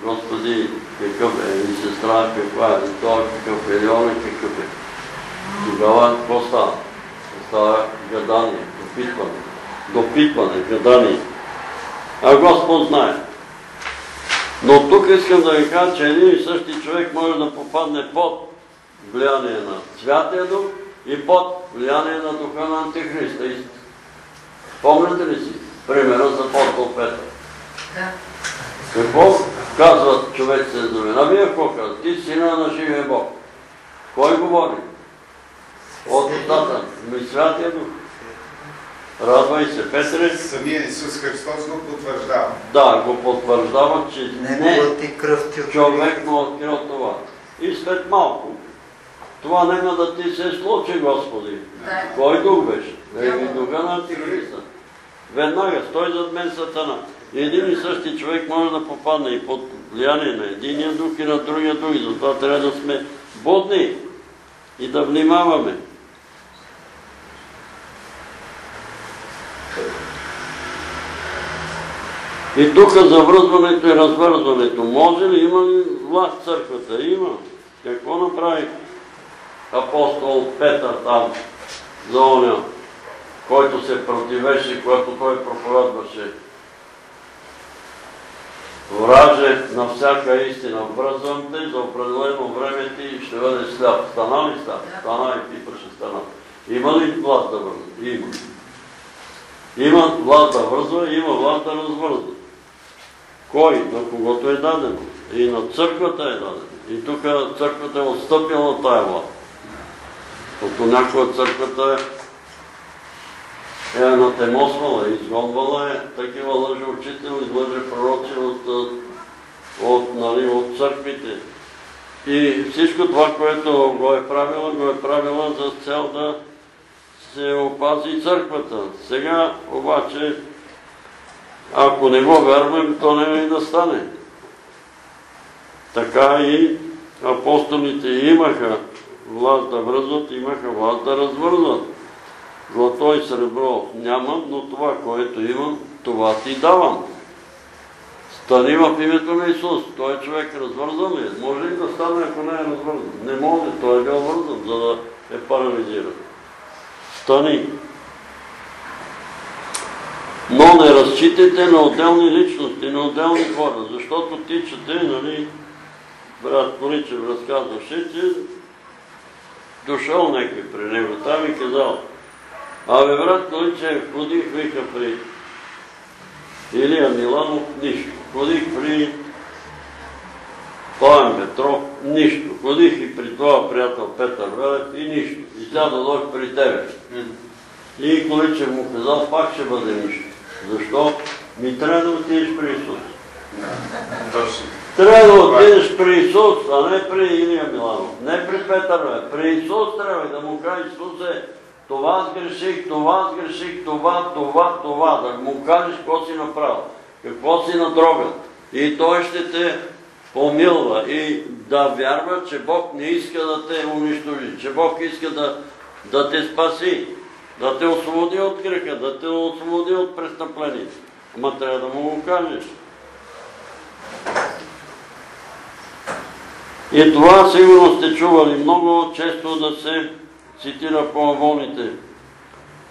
Господи, какъв е, и сестра каква е, и той какъв е, и он какъв е. Тогава какво става? Става гадание, допитване. Допитване, гадание. А Господ знае. Но тук искам да ви кажа, че един и същи човек може да попадне под влияние на Святия Дух и под влияние на Духа на Антихриста. Помните ли си примера за апостол Петър? Да. Какво казва човек се зове? А вие какво казва? Ти сина на живия Бог. Кой говори? От устата. Ми Святия Дух. Радвай се, Петре. Самия Исус Христос го потвърждава. Да, го потвърждава, че не човек му открил това. И след малко това няма да ти се случи, Господи. Кой дух беше? Еми духа на Антихриста. Веднага, стой зад мен сатана. Един и същи човек може да попадне и под влияние на единия дух и на другия дух. И затова трябва да сме будни и да внимаваме. И тук за връзването и развързването. Може ли, има ли власт църквата? Има. Какво направи апостол Петър там за оня, който се противеше, когато той проповядваше. Враже на всяка истина, връзвам те, за определено време ти ще бъде сляп. Стана ли сляп? Стана и пипаше стана. Има ли власт да вързва? Има. Има власт да вързва, има власт да развързва. Кой? На когото е дадено. И на църквата е дадено. И тук църквата е отстъпила тая власт. Защото някоя църквата е анатемосвала, изгонвала е такива лъжи учители, лъжи пророци от, от, нали, от църквите. И всичко това, което го е правила, го е правила за цел да се опази църквата. Сега обаче, ако не го вярвам, то не и да стане. Така и апостолите имаха власт да връзват, имаха власт да развързват. Злато и сребро нямам, но това, което имам, това ти давам. Стани в името на Исус. Той човек развързан ли е? Може ли да стане, ако не е развързан? Не може, той е бил вързан, за да е парализиран. Стани. Но не разчитайте на отделни личности, на отделни хора, защото ти чете, нали, брат Поличев разказваше, че дошъл някой при него там и казал, Абе, брат Количев, ходих, вика при Илия Миланов, нищо. Ходих при Пламен Петров, нищо. Ходих и при това приятел Петър Велев и нищо. И сега дойдох при тебе. И Количев му казал, пак ще бъде нищо. Защо? Ми трябва да отидеш при Исус. Трябва да отидеш при Исус, а не при Илия Миланов. Не при Петър. При Исус трябва да му кажеш, Исусе, това сгреших, това сгреших, това, това, това. Да му кажеш какво си направил, какво си натрогал. И той ще те помилва и да вярва, че Бог не иска да те унищожи, че Бог иска да, да те спаси, да те освободи от греха, да те освободи от престъплението. Ама трябва да му го кажеш. И това сигурно сте чували много често да се цитира по авоните.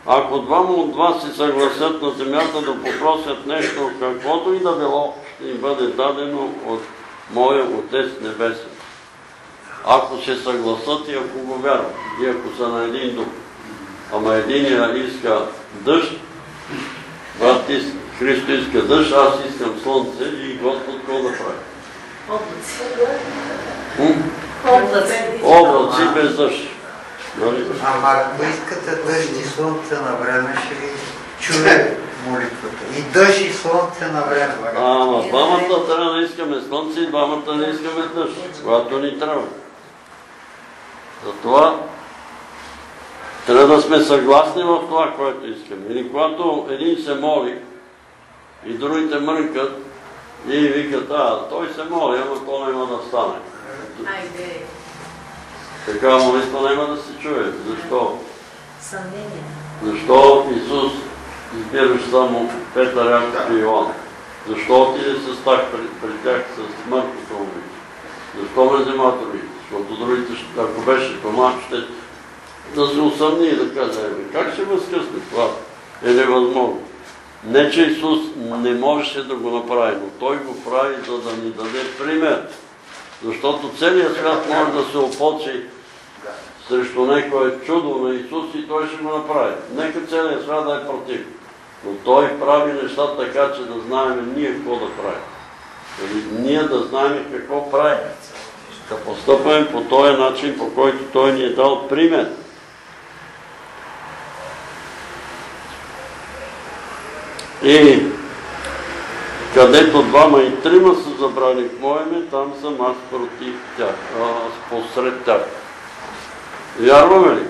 Ако двама от вас се съгласят на земята да попросят нещо, каквото и да било, ще им бъде дадено от моя Отец Небесен. Ако се съгласат и ако го вярват, и ако са на един дух. Ама единия иска дъжд, брат Христо иска дъжд, аз искам слънце и Господ какво да прави? Облаци. Облаци. Облаци без дъжд. Нали? Ама ако искате дъжд и слънце на време, ще ви чуе молитвата. И дъжд и слънце на време. Ама двамата трябва да искаме слънце и двамата не искаме дъжд, когато ни трябва. Затова трябва да сме съгласни в това, което искаме. Или когато един се моли и другите мрънкат и викат, а, той се моли, ама то няма да стане. Така молитва няма да се чуе. Защо? Съмнение. Защо Исус избираш само Петър, Яков и Йоан? Защо отиде с тях при, при тях с смъртното убийство? Защо ме взема други? Защото другите, ако беше Тома, ще да се усъмни и да каже, «Еми, как ще възкъсне това? Е невъзможно. Не, че Исус не можеше да го направи, но Той го прави, за да ни даде пример. Защото целият свят може да се опочи срещу някое чудо на Исус и Той ще го направи. Нека целият свят да е против. Но Той прави нещата така, че да знаем ние какво да правим. Ние да знаем какво правим. Да постъпваме по този начин, по който Той ни е дал пример. И където двама и трима са забрани в мое име, там съм аз против тях, аз посред тях. Вярваме ли?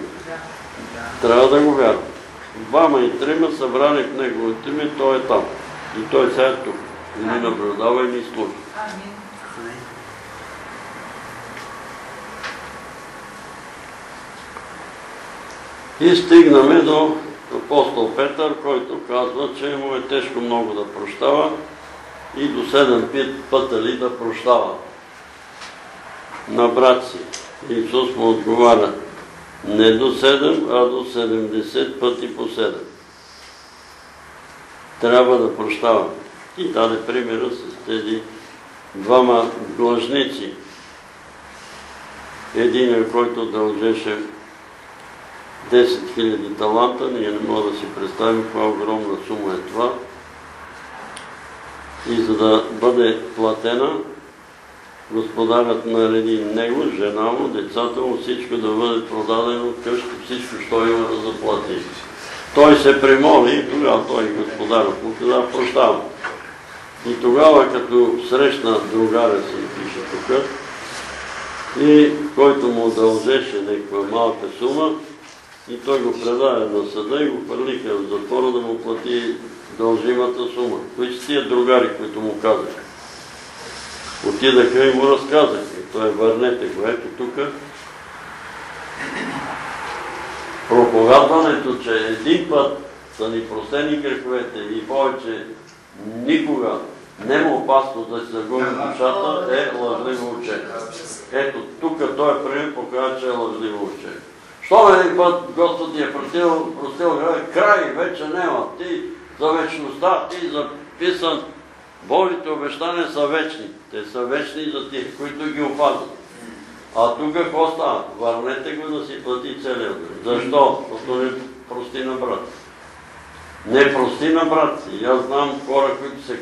Трябва да го вярваме. Двама и трима събрани в Неговото име, Той е там. И Той сега е тук. И ни наблюдава и ни. Амин. И стигнаме до апостол Петър, който казва, че му е тежко много да прощава и до седем пит пъта ли да прощава на брат си. Исус му отговаря, не до 7, а до 70 пъти по 7. Трябва да прощаваме. И даде примера с тези двама длъжници. Един, който дължеше 10 000 таланта, ние не можем да си представим каква огромна сума е това. И за да бъде платена, господарът нареди него, жена му, децата му, всичко да бъде продадено къща, всичко, що има да заплати. Той се примоли и тогава той господарът му каза, прощавам. И тогава, като срещна другаря си, пише тук, и който му дължеше някаква малка сума, и той го предаде на съда и го хвърлиха в затвора да му плати дължимата сума. Кои са тия другари, които му казаха? Отидаха и му разказаха. И той върнете го. Ето тук проповядването, че един път са ни простени греховете и повече никога нема опасност да се загуби душата, е лъжливо учение. Ето, тук той е пример показва, че е лъжливо учение. Един път Господ ти е простил, простил греха, край вече няма. Ти за вечността, ти записан, Божите обещания са вечни. Те са вечни за тия, които ги опазват. А тук какво става? Върнете го да си плати целия дълг. Защо? Защото не прости на брат. Не прости на брат си. Аз знам хора, които се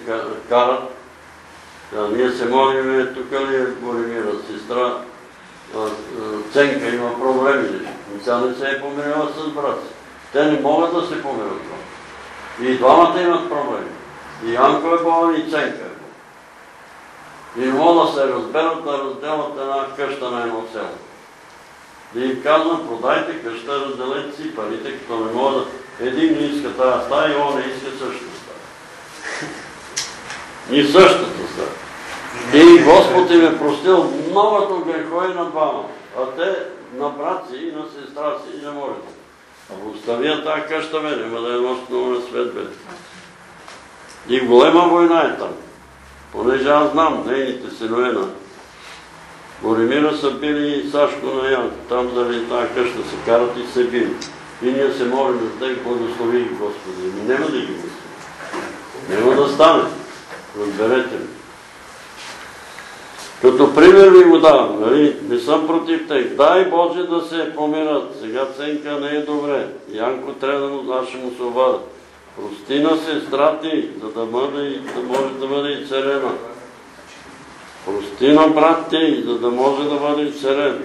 карат. А, ние се молиме, тук ли е Боремира, сестра Ценка има проблеми. Тя не се е помирила с брат. Те не могат да се помирят. И двамата имат проблеми. И Янко е болен, и Ценка е болен. И не могат да се разберат да разделят една къща на едно село. Да им казвам, продайте къща, разделете си парите, като не могат да... Един не иска тази стая, и он не иска същата стая. И същата стая. И Господ им е простил многото грехове на двама. А те на брат си и на сестра си не може. А оставя тази къща, бе, няма да е нощ на свет, бе. И голема война е там. Понеже аз знам нейните синове на Боремира са били и Сашко на Ян. Там заради тази къща се карат и се били. И ние се молим за тях, благослови ги Господи. Няма да ги мислим. Няма да стане. Разберете ми. Като пример ви го давам, нали? не съм против тях. Дай Боже да се помират. Сега Ценка не е добре. Янко трябва да му, аз ще му се обадя. Прости на сестра ти, за да, може да бъде и царена. Прости на брат ти, за да може да бъде и царен.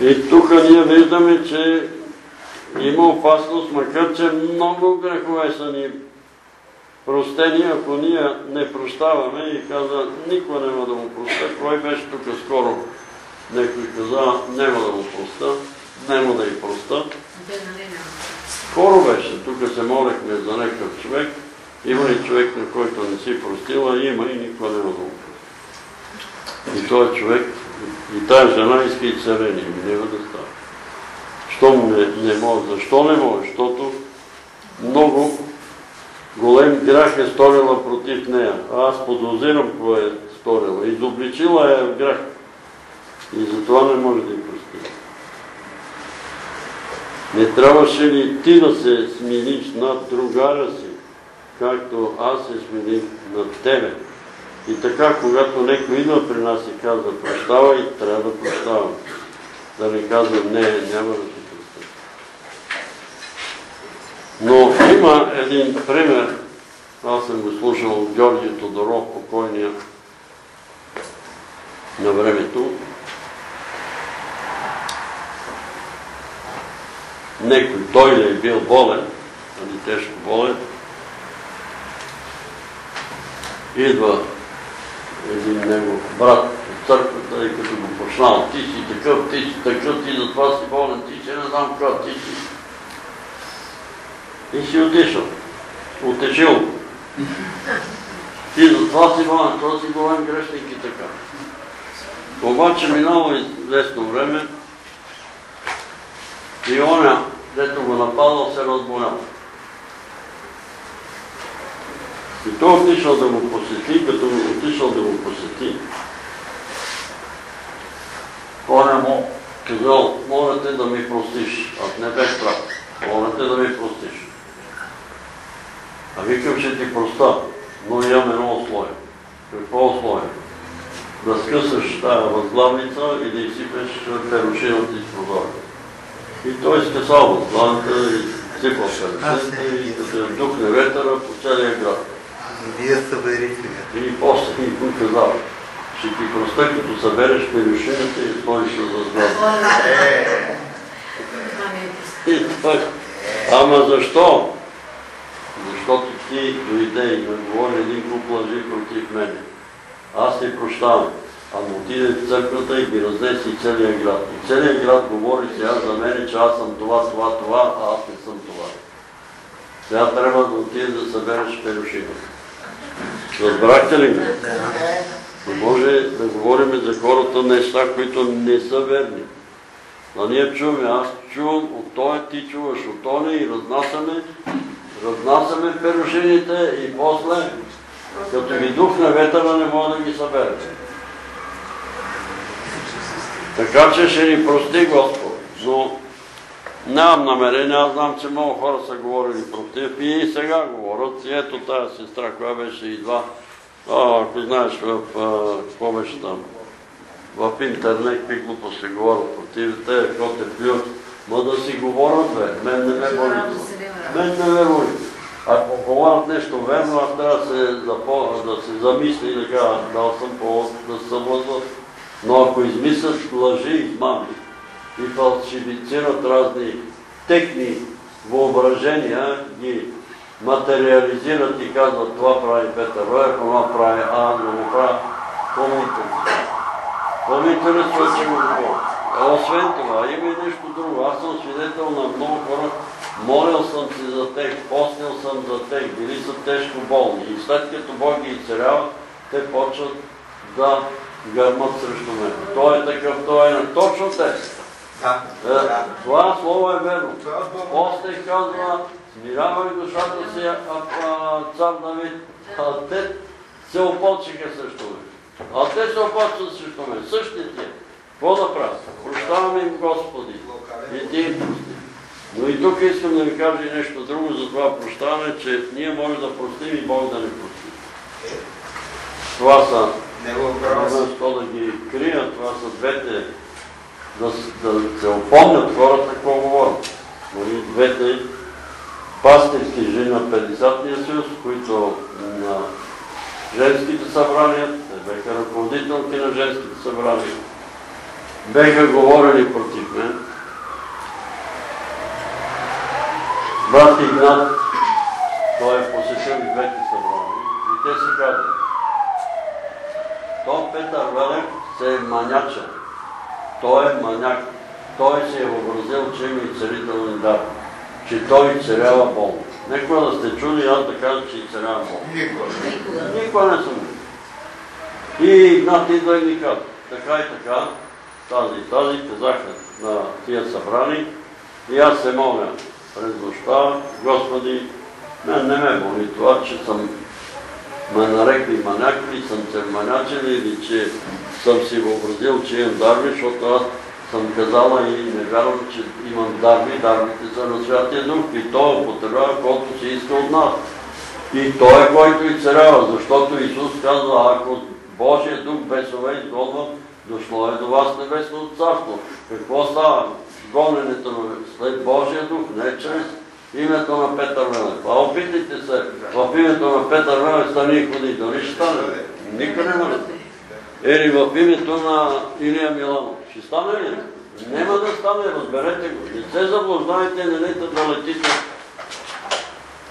И тук ние виждаме, че има опасност, макар че много грехове са ни простени, ако ние не прощаваме и каза, никога няма да му простя. Кой беше тук скоро? Некой каза, няма да му проста, няма да и проста. Скоро беше, тук се молехме за някакъв човек, има и човек, на който не си простила, има и никога няма да му проста. И този човек, и тая жена иска и царение, няма да става. Щом не, не може. Защо не може? Защото много голем грях е сторила против нея. Аз подозирам кого е сторила. Изобличила е грях. И затова не може да я прости. Не трябваше ли ти да се смилиш над другаря си, както аз се смилих над тебе? И така, когато някой идва при нас и казва прощавай, трябва да прощавам. Да не казвам не, няма да се простя. Но има един пример, аз съм го слушал от Георги Тодоров, покойния на времето. Некой, той ли е бил болен, али тежко болен, идва един негов брат от църквата и като го почнал, ти си такъв, ти си такъв, ти затова си болен, ти си не знам какво, ти си. И си отишъл. Отечил. Ти затова си болен, това си болен грешник и така. Обаче минало известно време и оня, дето го нападал, се разболял. И той отишъл да го посети, като отишъл да го посети, оня му казал, моля те да ми простиш. Аз не бех прав. Моля те да ми простиш. А викам, ще ти проста, но имам едно условие. Какво условие? Да скъсаш тая възглавница и да изсипеш перушината из прозорка. И той скъсал възглавната и сипал перушината и да се вдухне ветъра по целия град. И вие събери сега. И после и го казал, ще ти проста, като събереш перушината и сложиш на възглавната. И той, ама защо? Защото ти дойде и ме говори един куп лъжи против мене. Аз не прощавам. Ама отиде в църквата и ги разнеси целия град. И целият град говори сега за мене, че аз съм това, това, това, а аз не съм това. Сега трябва да отидеш да събереш перушината. Разбрахте ли ме? Не може да говорим за хората неща, които не са верни. А ние чуваме, аз чувам, от той ти чуваш, от тоне и разнасяме, разнасяме перушините и после, като ги духне ветъра, не може да ги съберете. Така че ще ни прости Господ. Но Нямам намерение, аз знам, че много хора са говорили против и сега говорят. И ето тази сестра, koja беше идва, ако знаеш в, какво беше там, в интернет, какви глупости говорят против, те, какво те плюят, но да си говорят, бе, мен не ме боли. Мен не ме боли. Ако говорят нещо верно, аз трябва да се, да се замисли и да кажа, дал съм повод да се съблъзват. Но ако измислят лъжи, измами и фалшифицират разни техни въображения, ги материализират и казват това прави Петър Роев, това прави А, но го прави. Помните? Помните ли че го говоря? Освен това, има и нещо друго. Аз съм свидетел на много хора, молил съм се за тех, постнил съм за тех, били са тежко болни. И след като Бог ги изцелява, те почват да гърмат срещу мен. Той е такъв, той е точно те. Е, това слово е верно. После казва, смирявай душата си, цар Давид, а те се опочиха срещу мен. А те се опочват срещу мен. Същите. Какво да правят? Прощаваме им Господи. И ти. Но и тук искам да ви кажа и нещо друго за това прощаване, че ние можем да простим и Бог да не прости. Това са, не да ги крият, това са двете да, да се опомнят хората какво говорят. Нали, двете пастирски жени на 50-ния съюз, които на женските събрания, те беха ръководителки на женските събрания, беха говорили против мен. Брат Игнат, той е посетил и двете събрания и те се казват, то Петър Велев се е манячал той е маняк. Той се е въобразил, че има и целителен дар. Че той царява болно. Некога да сте чули аз да кажа, че и царява болно. Никога. Никога не съм. И Игнат идва и ни казва, така и така, тази и тази казаха на тия събрани. И аз се моля през нощта, Господи, мен не ме боли това, че съм ме нарекли маняк или съм се манячен или че съм си въобразил, че имам дарби, защото аз съм казала и не вярвам, че имам дарби. Дарбите са на Святия Дух и Той употребява колкото се иска от нас. И Той е който и царява, защото Исус казва, ако Божия Дух бесове изгонва, дошло е до вас небесното царство. Какво става? Гоненето след Божия Дух, не чрез името на Петър Велев. А опитайте се в името на Петър Велев стани и ходи. Дали ще стане? Никой не. Ели в името на Илия Миланов. Ще стане ли? Нема да стане, разберете го. Не се заблуждайте, не нете да летите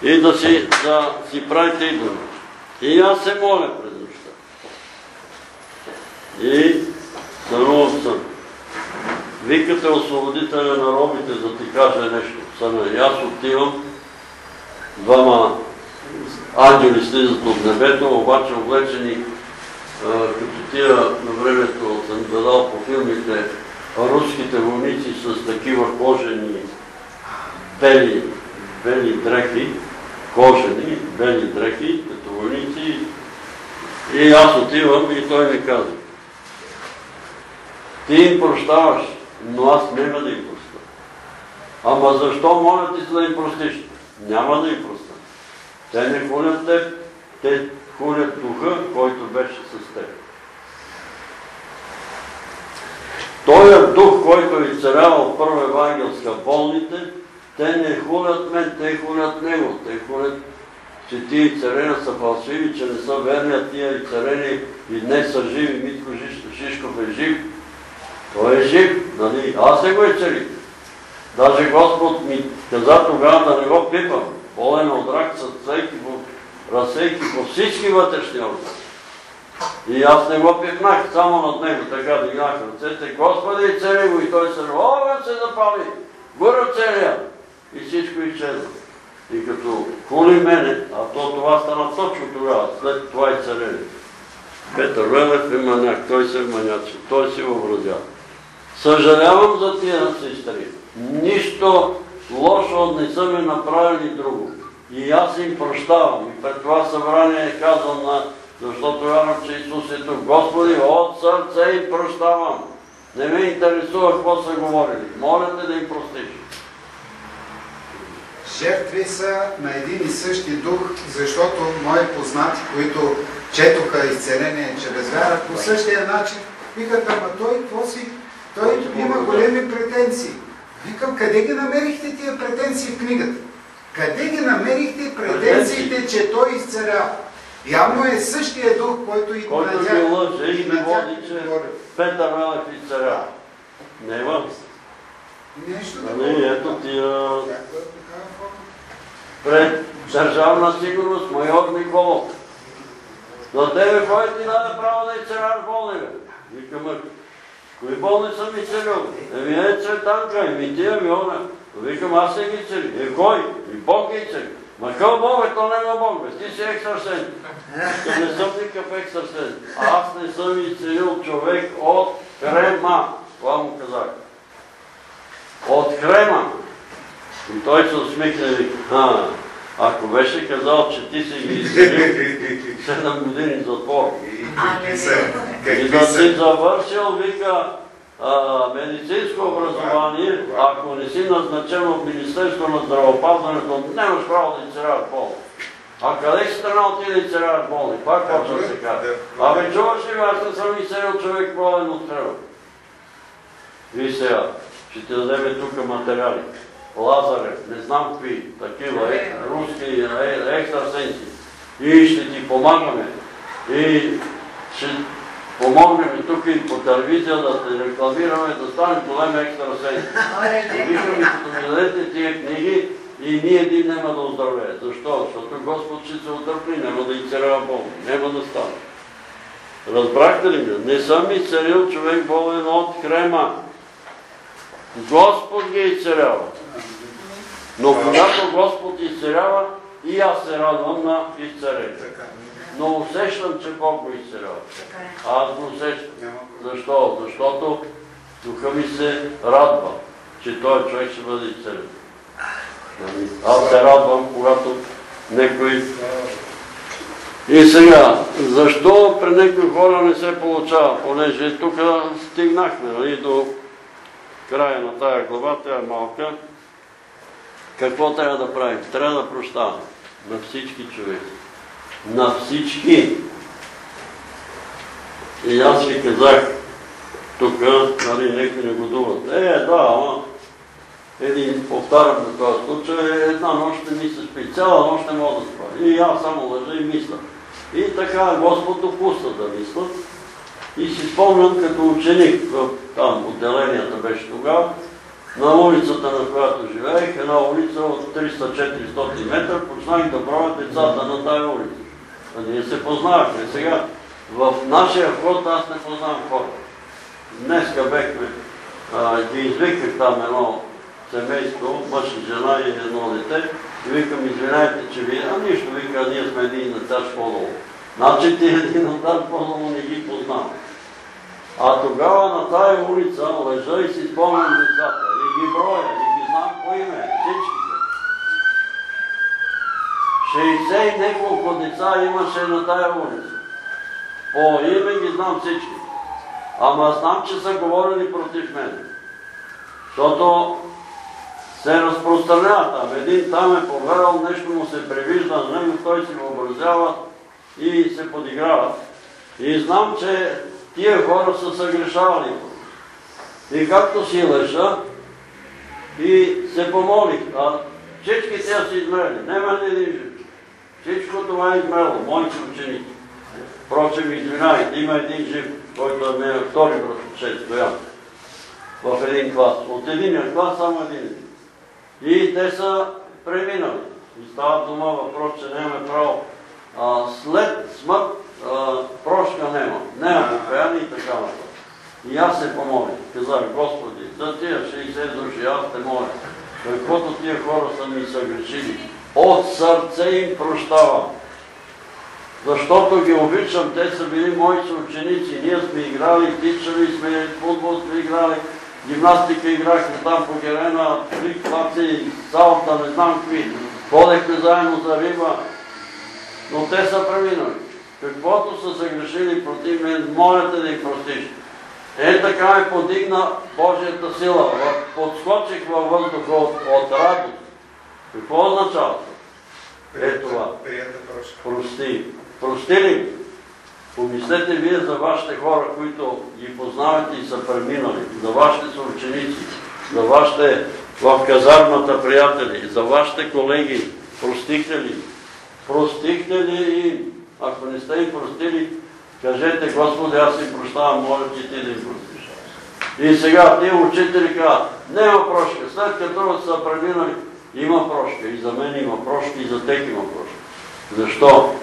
и да си, да си правите идоли. И аз се моля през нощта. И сън. Викате освободителя на робите, да ти каже нещо. Съна. И аз отивам, двама ангели слизат от небето, обаче облечени като тия на времето съм гледал по филмите, руските войници с такива кожени бели, бели дрехи, кожени, бели дрехи, като войници. И аз отивам и той ми казва, ти им прощаваш, но аз няма да им простя. Ама защо моля ти се да им простиш? Няма да им простя. Те не хулят теб, те хулят духа, който беше с теб. Той е дух, който е царявал първа евангелска болните, те не хулят мен, те хулят него. Те хулят, че тия царена са фалшиви, че не са верни, а тия царени и днес са живи. Митко Шишков е жив. Той е жив, нали? Аз се го е цари. Даже Господ ми каза тогава да не го пипам. Болен от рак, съцейки по разсейки по всички вътрешни органи. И аз не го пипнах само над него, така да гнах ръцете. Господи, цели го и той се огън се запали, горе целия. И всичко изчезва. И като хули мене, а то това стана точно тогава, след това и царели. Петър Велев е маняк, той се е манячил, той си въобразява. Съжалявам за тия сестри. Нищо лошо не са ми направили друго. И аз им прощавам. И пред това събрание е казвам на защото вярвам, че Исус е тук. Господи, от сърце им прощавам. Не ме интересува какво са говорили. Моля те да им простиш. жертви са на един и същи дух, защото мои познати, които четоха изцеление чрез вяра, по същия начин викат, ама той какво си? Той има големи претенции. Викам, къде ги намерихте тия претенции в книгата? Къде ги намерихте претенциите, че той изцелява? Явно е същия дух, който и Който на тях, лъже и тях води, че. Петър Велев и царя. Нема. Нещо да Нали, ето тия форма. пред държавна сигурност, майор Николов. На тебе кой ти даде право да изцеляваш болни, бе? Викам, «А, кои болни съм изцелил? Еми е Цветанка, еми ти, еми она. Викам, аз се ги цели. Е кой? И Бог ги цели. Ма къв Бог е, то няма Бог, бе. Ти си екстрасен. Викам, не съм никакъв екстрасен. Аз не съм изцелил човек от крема. Това му казах. От крема. И той се усмихна и вика, ако беше казал, че ти си ги изцелил 7 години затвор. И да си завършил, вика, а, медицинско образование, ако не си назначен от Министерство на здравеопазването, нямаш право да изцеляваш болни. А къде си тръгнал ти да изцеляваш болни? Пак почва да се казва. Абе, чуваш ли, аз не съм изцелил човек болен от кръв. Виж сега, ще ти дадем тук материали. Лазарев, не знам какви, такива е, руски е, екстрасенси. И ще ти помагаме. И ще помогнем тук и по телевизия да те рекламираме, да станеш голем екстрасенс. [laughs] Викам и като ми дадете тия книги, и ние един няма да оздравее. Защо? Защото Господ ще се отдърпни, няма да изцелява болни, няма да стане. Разбрахте ли ме? Не съм изцелил човек болен от крема. Господ ги изцелява. Но когато Господ изцелява, и аз се радвам на изцелението. Така. Но усещам, че Бог го изцелява. Е. Аз го усещам. Защо? Защото духа ми се радва, че този човек ще бъде изцелен. Аз се радвам, когато някой... И сега, защо при някои хора не се получава? Понеже тук стигнахме нали, до края на тая глава, тя е малка. Какво трябва да правим? Трябва да прощаваме на всички човеци. На всички. И аз ви казах, тук, нали, некои не годуват. Е, да, ама, един, повтарям за този случай, една нощ не ми се спи, цяла нощ не мога да спа. И аз само лъжа и мисля. И така Господ допуста да мисля. И си спомням като ученик, в там отделенията беше тогава, на улицата, на която живеех, една улица от 300-400 метра, почнах да броя децата на тая улица. А ние се познавахме. Сега в нашия вход аз не познавам хора. Днеска бехме, ги извиках там едно семейство, мъж и жена и едно дете, и викам, извинайте, че ви, а нищо, вика, ние сме един етаж по-долу. Значи ти един етаж по-долу не ги познавам. А тогава на тая улица лежа и си спомням децата. И ги броя, и ги знам по име, всичките. 60 и няколко деца имаше на тая улица. По име ги знам всички. Ама знам, че са говорили против мен. Защото се разпространява там. Един там е повярвал, нещо му се привижда на него, той си въобразява и се подиграва. И знам, че тия хора са съгрешавали. И както си леша, и се помолих, а всички те са измерени, няма ни един жив. Всичко това е измерило, моите ученици. Впрочем, извинявайте, има един жив, който е ме втори братовчет, стоян. В един клас. От единия клас само един. И те са преминали. И става дума въпрос, че нямаме право. След смърт прошка няма. Няма покаяние и така нататък. И аз се помолих. Казах, Господи, за тия 60 души аз те моля. Каквото тия хора са ми съгрешили, от сърце им прощавам. Защото ги обичам, те са били мои съученици. Ние сме играли, тичали сме, футбол сме играли, гимнастика играхме там по герена, три клаци, салта, не знам какви. Ходехме заедно за риба, но те са преминали. Каквото са съгрешили против мен, моля те да им простиш. Е така ме подигна Божията сила. Подскочих във въздуха от, от радост. Какво означава? Е това. Прости. Прости ли? Помислете вие за вашите хора, които ги познавате и са преминали, за вашите съученици, за вашите в казармата приятели, за вашите колеги. Простихте ли? Простихте ли им? Ако не сте им простили, кажете, Господи, аз им прощавам, моля ти ти да им простиш. И сега тия учители казват, няма прошка. След като са преминали, има прошка. И за мен има прошка, и за тех има прошка. Защо?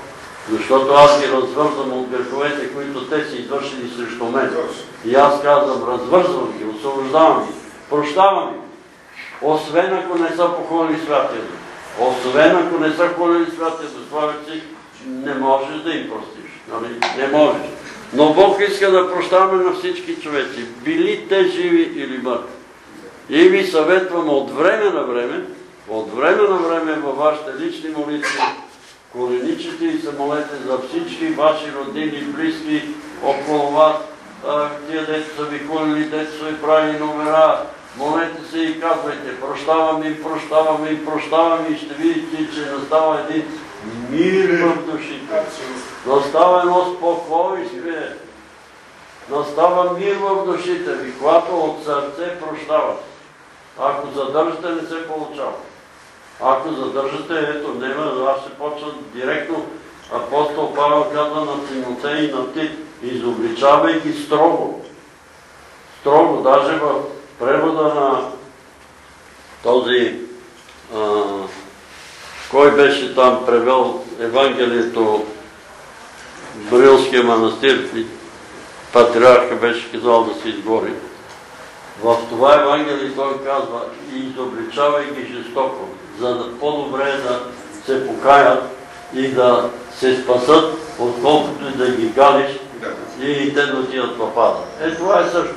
Защото аз ги развързвам от греховете, които те са извършили срещу мен. И аз казвам, развързвам ги, освобождавам ги, прощавам ги. Освен ако не са похвалили святия. Освен ако не са хвалили святия дух. Това вече не можеш да им простиш. Нали? Не можеш. Но Бог иска да прощаваме на всички човеци, били те живи или мъртви. И ви съветвам от време на време, от време на време във вашите лични молитви, коленичите и се молете за всички ваши родини, близки около вас, тия дето са ви хулили, дето са ви правили номера, молете се и казвайте, прощавам им, прощавам им, прощавам и ще видите, че настава един мир в душите. Настава едно спокойствие. Настава мир в душите ви, когато от сърце прощавате. Ако задържате, не се получава. Ако задържате, ето, няма, аз ще почна директно. Апостол Павел казва на Тимотей и на Тит, изобличавай ги строго. Строго, даже в превода на този, а, кой беше там превел Евангелието в Брилския манастир, и патриарха беше казал да се изгори. В това Евангелие той казва, и изобличавай ги жестоко, за да по-добре да се покаят и да се спасат, отколкото и да ги галиш и те да отидат в пада. Е, това е също.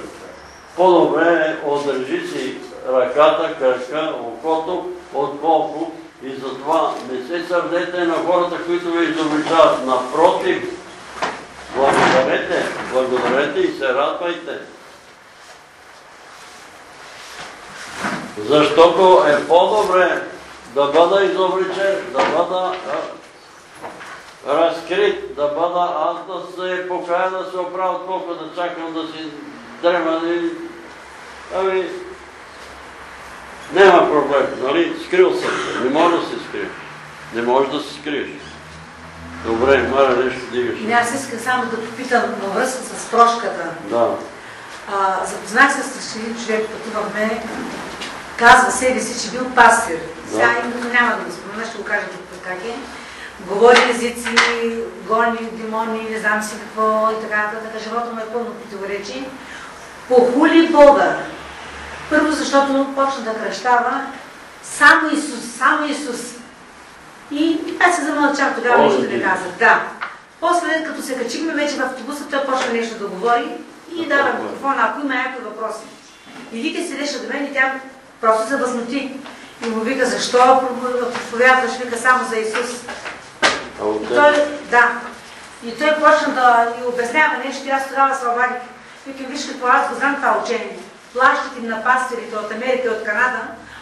По-добре е отдържи си ръката, кръка, окото, отколко и затова не се сърдете на хората, които ви изобличават. Напротив, благодарете, благодарете и се радвайте. Защото е по-добре да бъда изобличен, да бъда разкрит, да бъда аз да се покая, да се оправя, отколко да чакам да си дрема. Ами, няма проблем, нали? Скрил съм се. Не може да се скриеш. Не можеш да се скриеш. Добре, Маля, нещо дигаш. Не, аз исках само да попитам във връзка с прошката. Да. А, запознах се с един човек, пътувахме, казва себе си, че бил пастир. Сега името няма да го спомена, ще го кажа как е. Говори езици, гони, демони, не знам си какво и така нататък. Живота му е пълно противоречие. Похули Бога. Първо, защото почна да кръщава само Исус, само Исус. И аз се замълчах тогава, нищо не казах. Да. После, като се качихме вече в автобуса, той почна нещо да говори и дава микрофона, ако има някакви въпроси. И Вика седеше до мен и тя просто се възмути. И му вика, защо проповядваш, вика само за Исус. От И той, да. И той почна да ни обяснява нещо и аз тогава се обадих. Викам, виж какво, аз го знам това учение. Плащат им на пастирите от Америка и от Канада,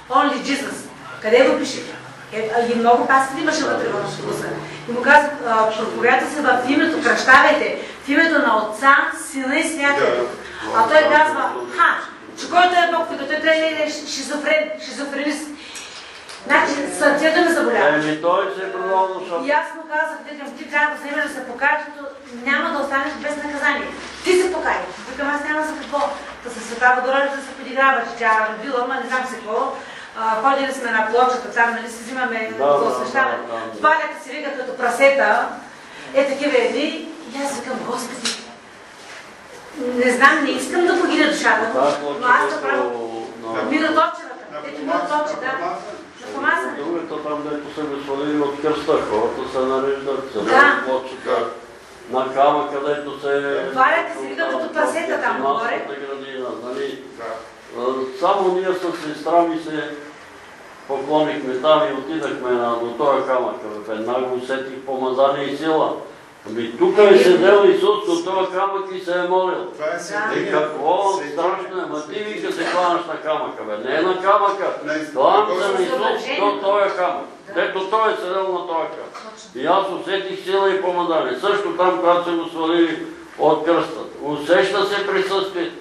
Only Jesus. Къде го пише? Е, и много пастири имаше вътре в автобуса. И му казах, а, проповядайте се в името, кръщавайте, в името на Отца, Сина и Святия Дух. А той казва, ха, че който е Бог, като той е шизофрен, шизофренист. Значи, сърцето ме заболява. Еми той се е продал душата. И аз му казах, викам, ти трябва да вземеш да се покажеш, защото няма да останеш без наказание. Ти се покай. Викам, аз няма за какво. Да се светава горе да се подиграва, че тя е родила, ама не знам се какво. Ходили сме на плочата, там, нали си взимаме Да, да, освещаване. да, да, да. Сваляте си вика като прасета, е такива едни. И аз викам, Господи, не знам, не искам да погине душата Да, но аз да правя. Мира точевата. Ето моят точе, да. Другото там, дето са го свалили от кръста, хората се нареждат, се Да. плочета, на кама, където се... Варяте се, вика, като прасета там горе. Гимнастската градина, нали? Само ние с сестра ми се поклонихме там и отидахме на, до този камък. В една го усетих помазание и сила. Ами тук е седел Исус от този камък и се е молил. Това е И светиня. какво страшно е, ма ти вика се кланаш на камъка, бе. Не е на камъка. Клан се на Исус до този камък. Дето той е седел на този камък. И аз усетих сила и помазание. Също там, когато са го свалили от кръстът. Усеща се присъствието.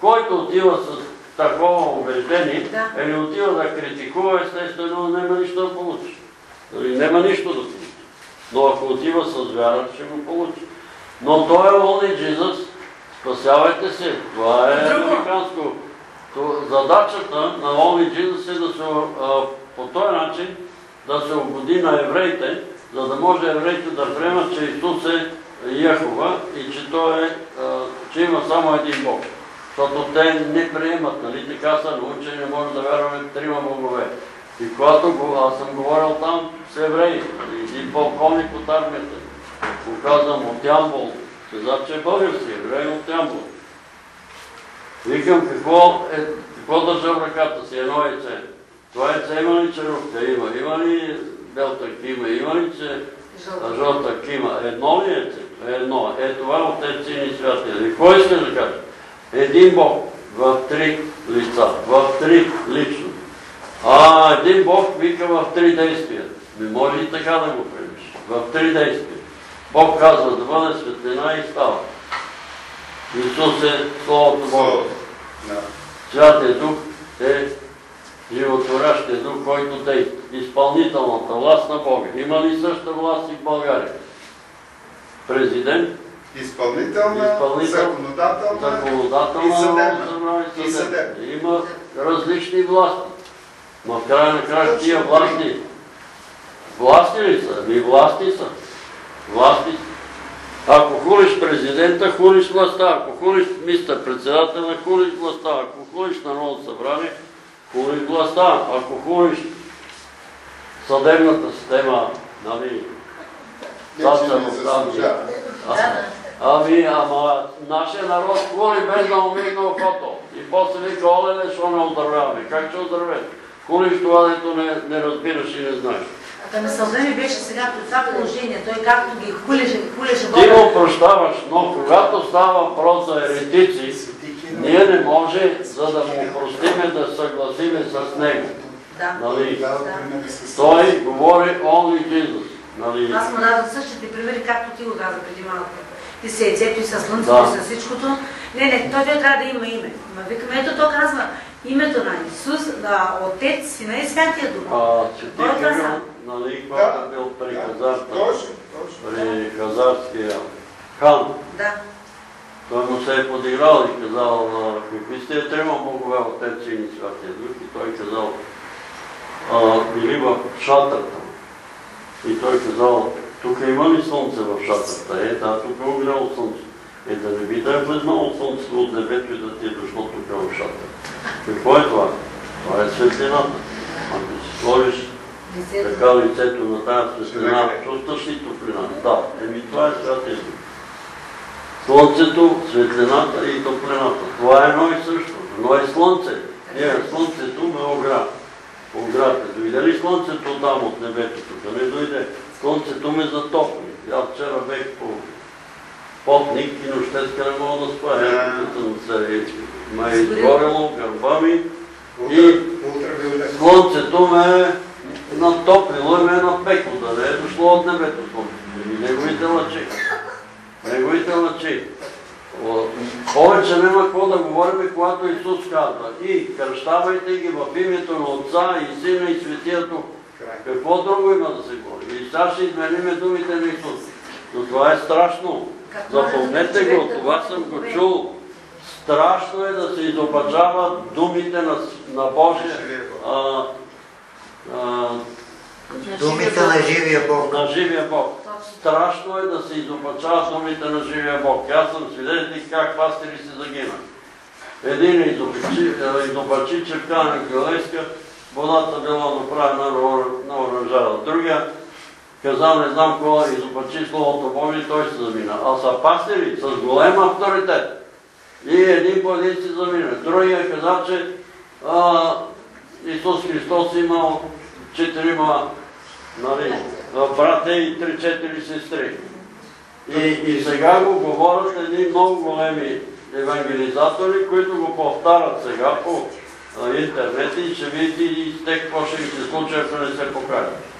Който отива с такова убеждение, или отива да критикува, естествено, няма нищо да получи. Няма нищо да получи. Но ако отива с вяра, ще го получи. Но той е Only Jesus. Спасявайте се. Това е американско. Задачата на Only Jesus е да се, по този начин да се угоди на евреите, за да може евреите да приемат, че Исус е Яхова и че, той е, че има само един Бог. Защото те не приемат, нали? Така са научени, не може да вярваме в трима богове. И когато го, аз съм говорил там с евреи, един полковник от армията, го казвам от Ямбол, каза, че е български, еврей от Ямбол. Викам, какво, е, какво държа в ръката си, едно яйце. Това яйце има ли черупка? Има. Има ли белта кима? Има ли че жълта кима? Едно ли е? Едно. Е това Отец Син и Святия. И кой иска да каже? Един Бог в три лица, в три лично. А един Бог вика в три действия. Не може и така да го приемеш. В три действия. Бог казва да бъде светлина и става. Исус е Словото Бога. Святия Дух е животворящия дух, който действа. Изпълнителната власт на Бога. Има ли същата власт и в България? Президент, Изпълнителна, Изпълнител, законодателна, законодателна, и съдебна. Има различни власти. Но в края на края тия власти, власти ли са? Ами власти са. Власти са. Ако хулиш президента, хулиш властта. Ако хулиш мистер председателя, хулиш властта. Ако хулиш народно събрание, хулиш властта. Ако хулиш съдебната система, нали, Не, не. Ами, ама нашия народ хули без да му мигна окото. И после вика, оле, защо не оздравяваме? Как ще оздраве? Хулиш това, дето не, не разбираш и не знаеш. Та мисълта ми беше сега при това положение. Той както ги хулеше, хулеше Ти Бога. го прощаваш, но когато става въпрос за еретици, ние не може, за да му простиме, да съгласиме с него. Да. Нали? С Той говори only Jesus. Нали? Аз му дадох същите примери, както ти го каза преди малко. И с яйцето, и с слънцето, Да. и с всичкото. Не, не, той, той трябва да има име. Ма викаме, ето то казва името на Исус, на Отец, Сина и Святия Дух. А, че ти Кой е Кирил, каза? нали, когато е бил при Да, Хазарта, Точно, точно. при Хазарския хан, Да. Той му се е подиграл и казал, а, какви сте трима богове, Отец, Син и Святия Дух, и той казал, а, били в шатърта. И той казал, тук има ли слънце в шатърта? Е, да, тук е огряло слънце. Е, да не би да е влезнало слънцето от небето и да ти е дошло тук в шатър. Какво е това? Това е светлината. Ако си сложиш така лицето на тази светлина, чувстваш ли топлина? Да, еми това е Дух. Слънцето, светлината и топлината. Това е едно и също. Но е слънце. Ние, слънцето ме огра. Ограта. Дойде ли слънцето там от небето тук? Не дойде. Слънцето ме затопли. Аз вчера бех по потник и нощеска не мога да спа. Ето, съм се ме е изгорело, гърба ми. И. Слънцето ме е натоплило и ме е напекло, да не е дошло от небето слънцето. И неговите лъчи. Неговите лъчи. Повече няма какво да говорим, когато Исус казва. И кръщавайте ги в името на Отца и Сина и Светия Дух. Какво друго има да се говори? И сега ще измениме думите на Исус. Но това е страшно. Запомнете го, това съм го чул. Страшно е да се изопачават думите на, на Божия, а, а, Думите на живия Бог. на живия Бог. Страшно е да се изопачават думите на живия Бог. Аз съм свидетел как пастири се загина. Един изопачи, е, изопачи чепка на Кюлеска, водата била направена на ор- на оранжара. Другия каза, не знам кога, изопачи Словото Божие и той се замина. А са пастири с голем авторитет. И един по един си замина. Другия каза, че Исус Христос имал четирима нали, братя и три-четири сестри. И, и сега го говорят едни много големи евангелизатори, които го повтарят сега по интернет и ще видите и те какво ще се случи, ако не се покажат.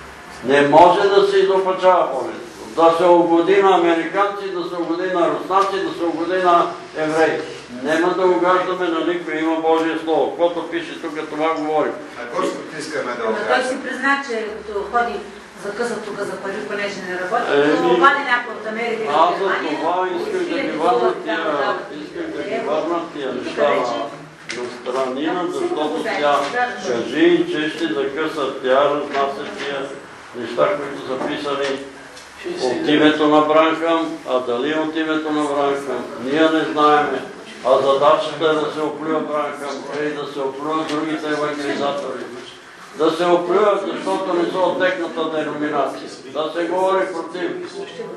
Не може да се изопачава Божието. Да се угоди на американци, да се угоди на руснаци, да се угоди на евреи. Нема да угаждаме на никой, има Божие Слово. Каквото пише тук, това говорим. На Господ искаме да Но той си призна, че като ходи за къса тук за пари, понеже не работи, Еми, но обади някой от Америка или Аз за това исках да ги върна тия, исках да ги върна тия неща на, на странина, защото тя кажи, че ще закъсат тя, разнася тия неща, които са писани от името на Бранхам, а дали от името на Бранхам, ние не знаеме. А задачата е да се оплюва Бранхам и да се оплюват другите евангелизатори. Да се оплюват, защото не са от техната деноминация. Да се говори против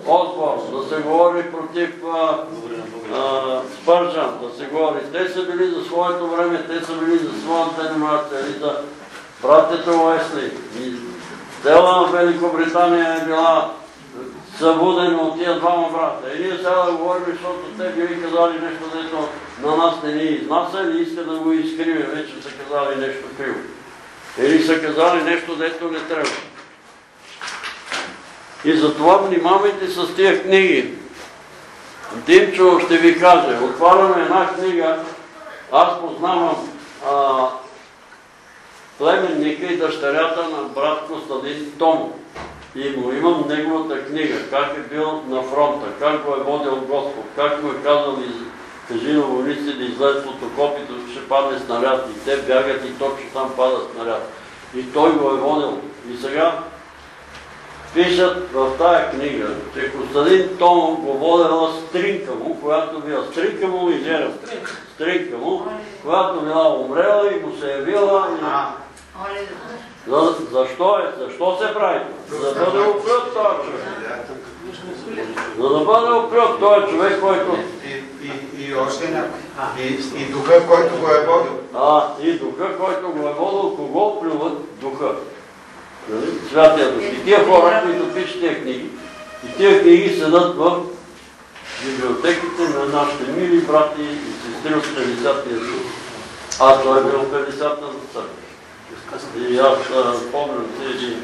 Осборн, да се говори против а, а, Спържан, да се говори. Те са били за своето време, те са били за своята деноминация и за братята Уесли. И Цела Великобритания е била събудена от тия двама брата. И ние сега да говорим, защото те били казали нещо, дето на нас не ни изнася или иска да го изкриве, вече са казали нещо криво. Или са казали нещо, дето не трябва. И затова внимавайте с тия книги. Димчо ще ви каже, отваряме една книга, аз познавам племенника и дъщерята на брат Костадин Том. И му имам неговата книга, как е бил на фронта, как го е водил Господ, как му е казал из... кажи на войниците да излезат от окопите, ще падне снаряд. И те бягат и точно там пада снаряд. И той го е водил. И сега пишат в тая книга, че Костадин Томов го водела стринка му, която била стринка му и жена. Стринка му, която била умрела и му се явила и за, защо е? Защо се прави? За да бъде укрот този човек. За да бъде укрот този човек, който... и, и, и още някой. И, и духа, който го е водил. А, и духа, който го е водил, кого плюват духа? Нали? Святия дух. И тия хора, които пишат тия книги, и тия книги седат в библиотеките на нашите мили брати и сестри от 50-тия дух. А той е бил 50-та за църква. И аз спомням тези,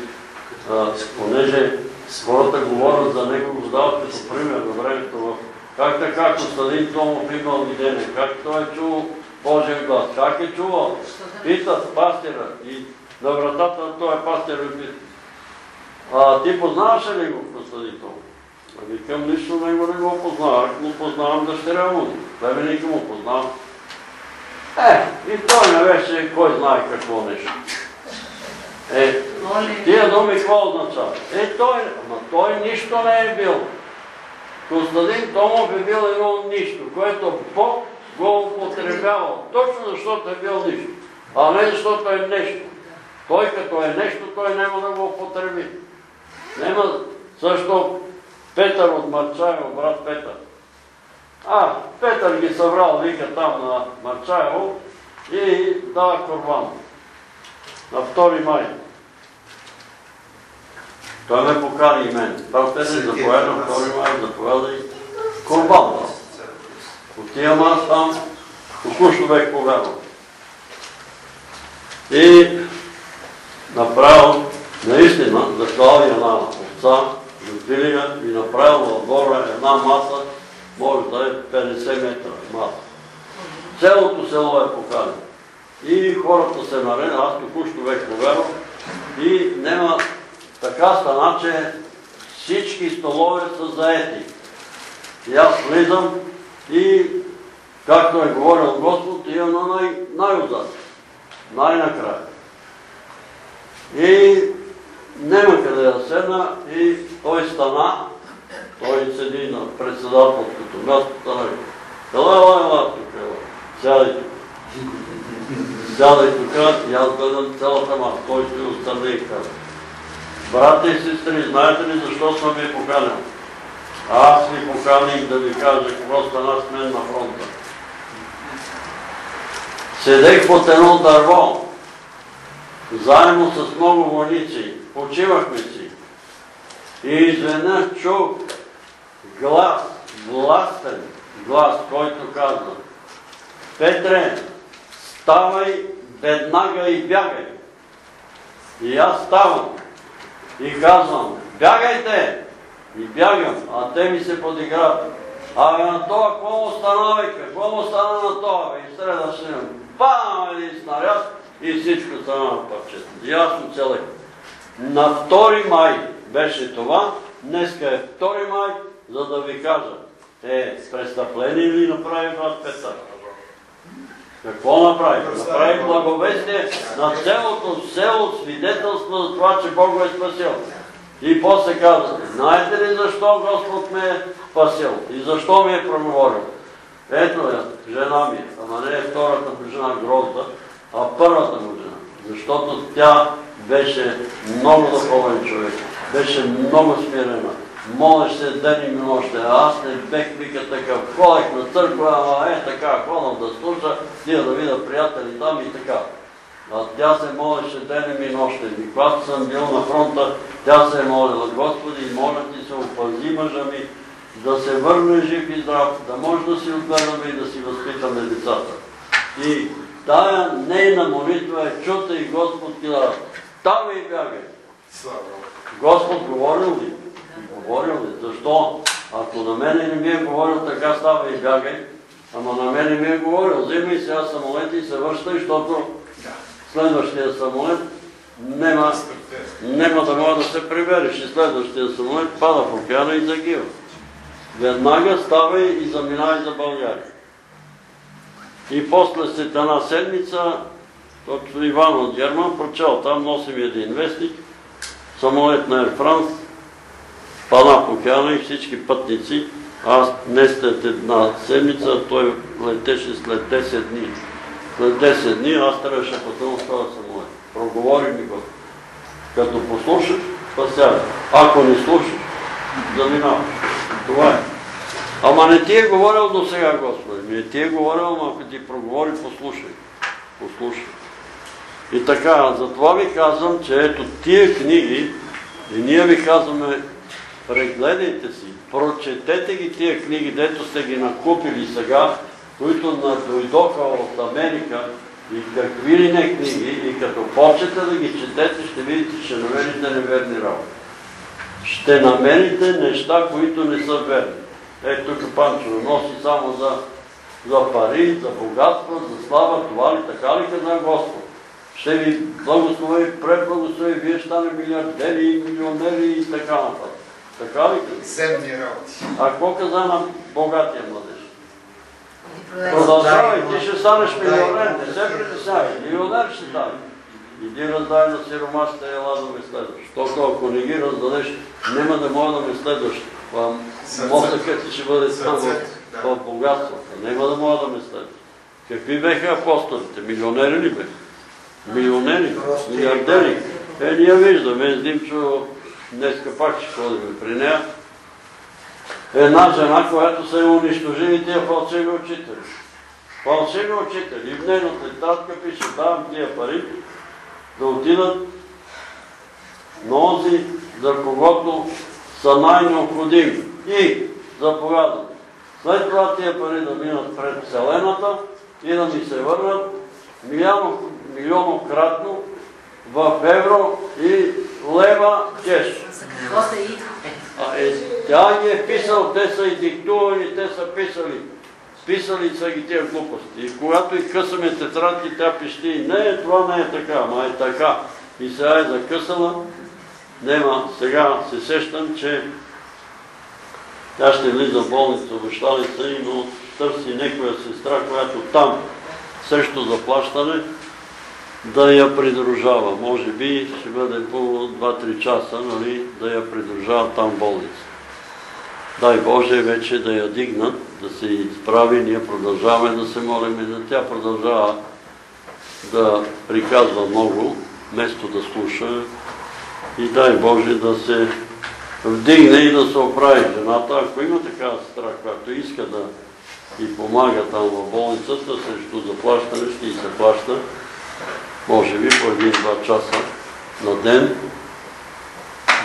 понеже хората говорят за него, го дават като пример на времето в как така Костадин Томов имал видение, как той е чувал Божия глас, как е чувал. Питат пастира и на вратата на този пастир е питат. А ти познаваш ли го Костадин Томов? Викам, нищо него не го познавам, го познавам дъщеря му. Племенника му познавам. Е, и той не беше кой знае какво нещо. Е, тия думи какво означават? Е, той, ама той нищо не е бил. Константин Томов е бил едно нищо, което Бог го употребявал, точно защото е бил нищо, а не защото е нещо. Той като е нещо, той няма да го употреби. Нема също Петър от Марчаево, брат Петър. А, Петър ги събрал, вика там на Марчаево и дава корбан. На 2 май. Той ме покани и мен. Брат Петър, заповяда на 2 май, заповяда и корбан. Отивам аз там, току-що бех повярвал. И направил, наистина, заклал една овца, запили я и направил в двора една маса, може да е 50 метра маса. Цялото село е поканено. И хората се наред, аз току-що бех повярвал, и нема така стана, че всички столове са заети. И аз влизам и, както е говорил Господ, имам на най- най-отзад, най-накрая. И нема къде да седна и той стана, той седи на председателското място, стана ела, ела, ела, тук, ела, сядай тук. Сядай тук и аз гледам цялата маса, той стои отстрани и казва. Брата и сестри, знаете ли защо съм ви поканил? Аз ви поканих да ви кажа какво стана с мен на фронта. Седех под едно дърво, заедно с много войници, почивахме си. И изведнъж чух глас, властен глас, който казва Петре, ставай веднага и бягай. И аз ставам и казвам, бягайте! И бягам, а те ми се подиграват. Абе на това, какво му стана? Какво му стана на това, бе? И среда ще имам, бам, един снаряд и всичко стана на парчета. Ясно целек. На 2 май беше това, днеска е 2 май, за да ви кажа, е, престъпление ли направи брат Петър? Какво направи? Направи благовестие на цялото село, свидетелство за това, че Бог го е спасил. И после каза, знаете ли защо Господ ме е спасил? И защо ми е проговорил? Ето я, жена ми, ама не е втората му жена Грозда, а първата му жена. Защото тя беше много духовен човек, беше много смирена. Молеше се ден и нощ, аз не бех вика такъв. Ходех на църква, ама е така, ходам да слуша, тия да видя приятели там и така. А тя се молеше ден и нощ. И когато съм бил на фронта, тя се е молила, Господи, моля ти се, опази мъжа ми, да се върне жив и здрав, да може да си отгледаме и да си възпитаме децата. И тая нейна молитва е чута и Господ ти дава. Там и бягай. Господ говорил ли? Говорил ли? Защо? Ако на мене не ми е говорил така става и бягай, ама на мене ми е говорил, взимай сега самолет и се връщай, защото следващия самолет нема, нема да може да се прибереш и следващия самолет пада в океана и загива. Веднага ставай и заминавай за България. И после след една седмица, точно Иван от Герман прочел, там носи ми един вестник, самолет на France, пана в океана и всички пътници, аз не след една седмица, той летеше след 10 дни. След 10 дни аз трябваше да пътувам с този самолет. Проговори ми го. Като послушаш, спасявай. Ако не слушаш, заминаваш. Това е. Ама не ти е говорил до сега, Господи. Не ти е говорил, ама ако ти проговори, послушай. Послушай. И така, затова ви казвам, че ето тия книги, и ние ви казваме, прегледайте си, прочетете ги тия книги, дето сте ги накупили сега, които надойдоха от Америка и какви ли не книги, и като почете да ги четете, ще видите, ще намерите неверни работи. Ще намерите неща, които не са верни. Ето тук Панчо носи само за, за пари, за богатство, за слава, това ли, така ли каза Господ? Ще ви благослови, преблагослови, вие ще стане милиардери, милионери и така нататък. Така ли? Земни работи. А какво каза на богатия младеж? Продължавай, ти ще станеш милионер, не се притеснявай, милионер ще станеш. Иди раздай на сиромасите и ела да ме следваш. Защото ако не ги раздадеш, няма да мога да ме следваш. Мозъкът ти ще бъде само в богатството. Няма да мога да ме следваш. Какви беха апостолите? Милионери ли беха? Милионери, милиардери. Е, ние виждаме, Димчо днеска пак ще ходим при нея. Една жена, която са унищожили тия фалшиви учители. Фалшиви учители. И в нейната тетрадка пише, давам тия пари да отидат на онзи, за когото са най-необходими. И заповядам. След това тия пари да минат пред Вселената и да ми се върнат милионократно в евро и лева кеш. За какво се идва? А, е, тя ги е писал, те са и диктували, те са писали. Писали са ги тия глупости. И когато и късаме тетрадки, тя пищи, не, това не е така, ма е така. И сега е закъсала. Нема, сега се сещам, че тя ще влиза в болница, обещалица, но търси някоя сестра, която там срещу заплащане да я придружава. Може би ще бъде по 2-3 часа, нали, да я придружава там болница. Дай Боже вече да я дигнат, да се изправи, ние продължаваме да се молим и да тя продължава да приказва много, вместо да слуша и дай Боже да се вдигне и да се оправи жената. Ако има такава сестра, която иска да и помага там в болницата, срещу заплащане ще и се плаща, може би по един-два часа на ден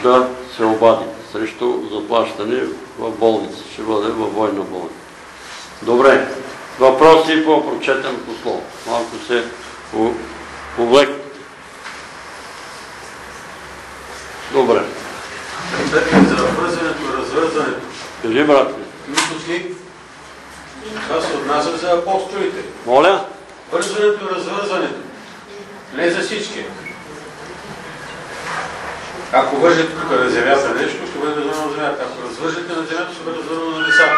да се обадите срещу заплащане в болница, ще бъде във военна болница. Добре, въпроси по прочетеното слово. Малко се увлек. Добре. За вързването, развързването. Кажи, брат. Мисля ли? Това се отнася за апостолите. Моля? Вързването и развързването. Не за всички. Ако вържете тук на земята нещо, ще бъде развързано на земята. Ако развържете на земята, ще бъде развързано на небесата.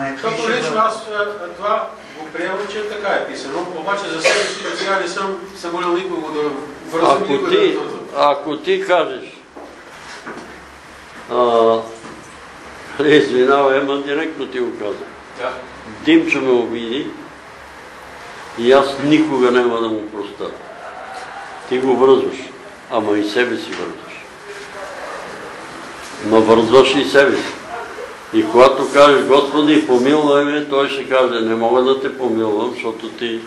Не Защото лично аз а, това го приемам, че така е писано, обаче за себе си до сега не съм съмолил никого да връзвам Ако никого да ти, развързвам. ако ти кажеш, а, извинавай, ама директно ти го казвам. Да. Димчо ме обиди и аз никога няма да му проста. Ти го връзваш, ама и себе си връзваш. Ма връзваш и себе си. И когато кажеш, Господи, помилвай ме, той ще каже, не мога да те помилвам, защото ти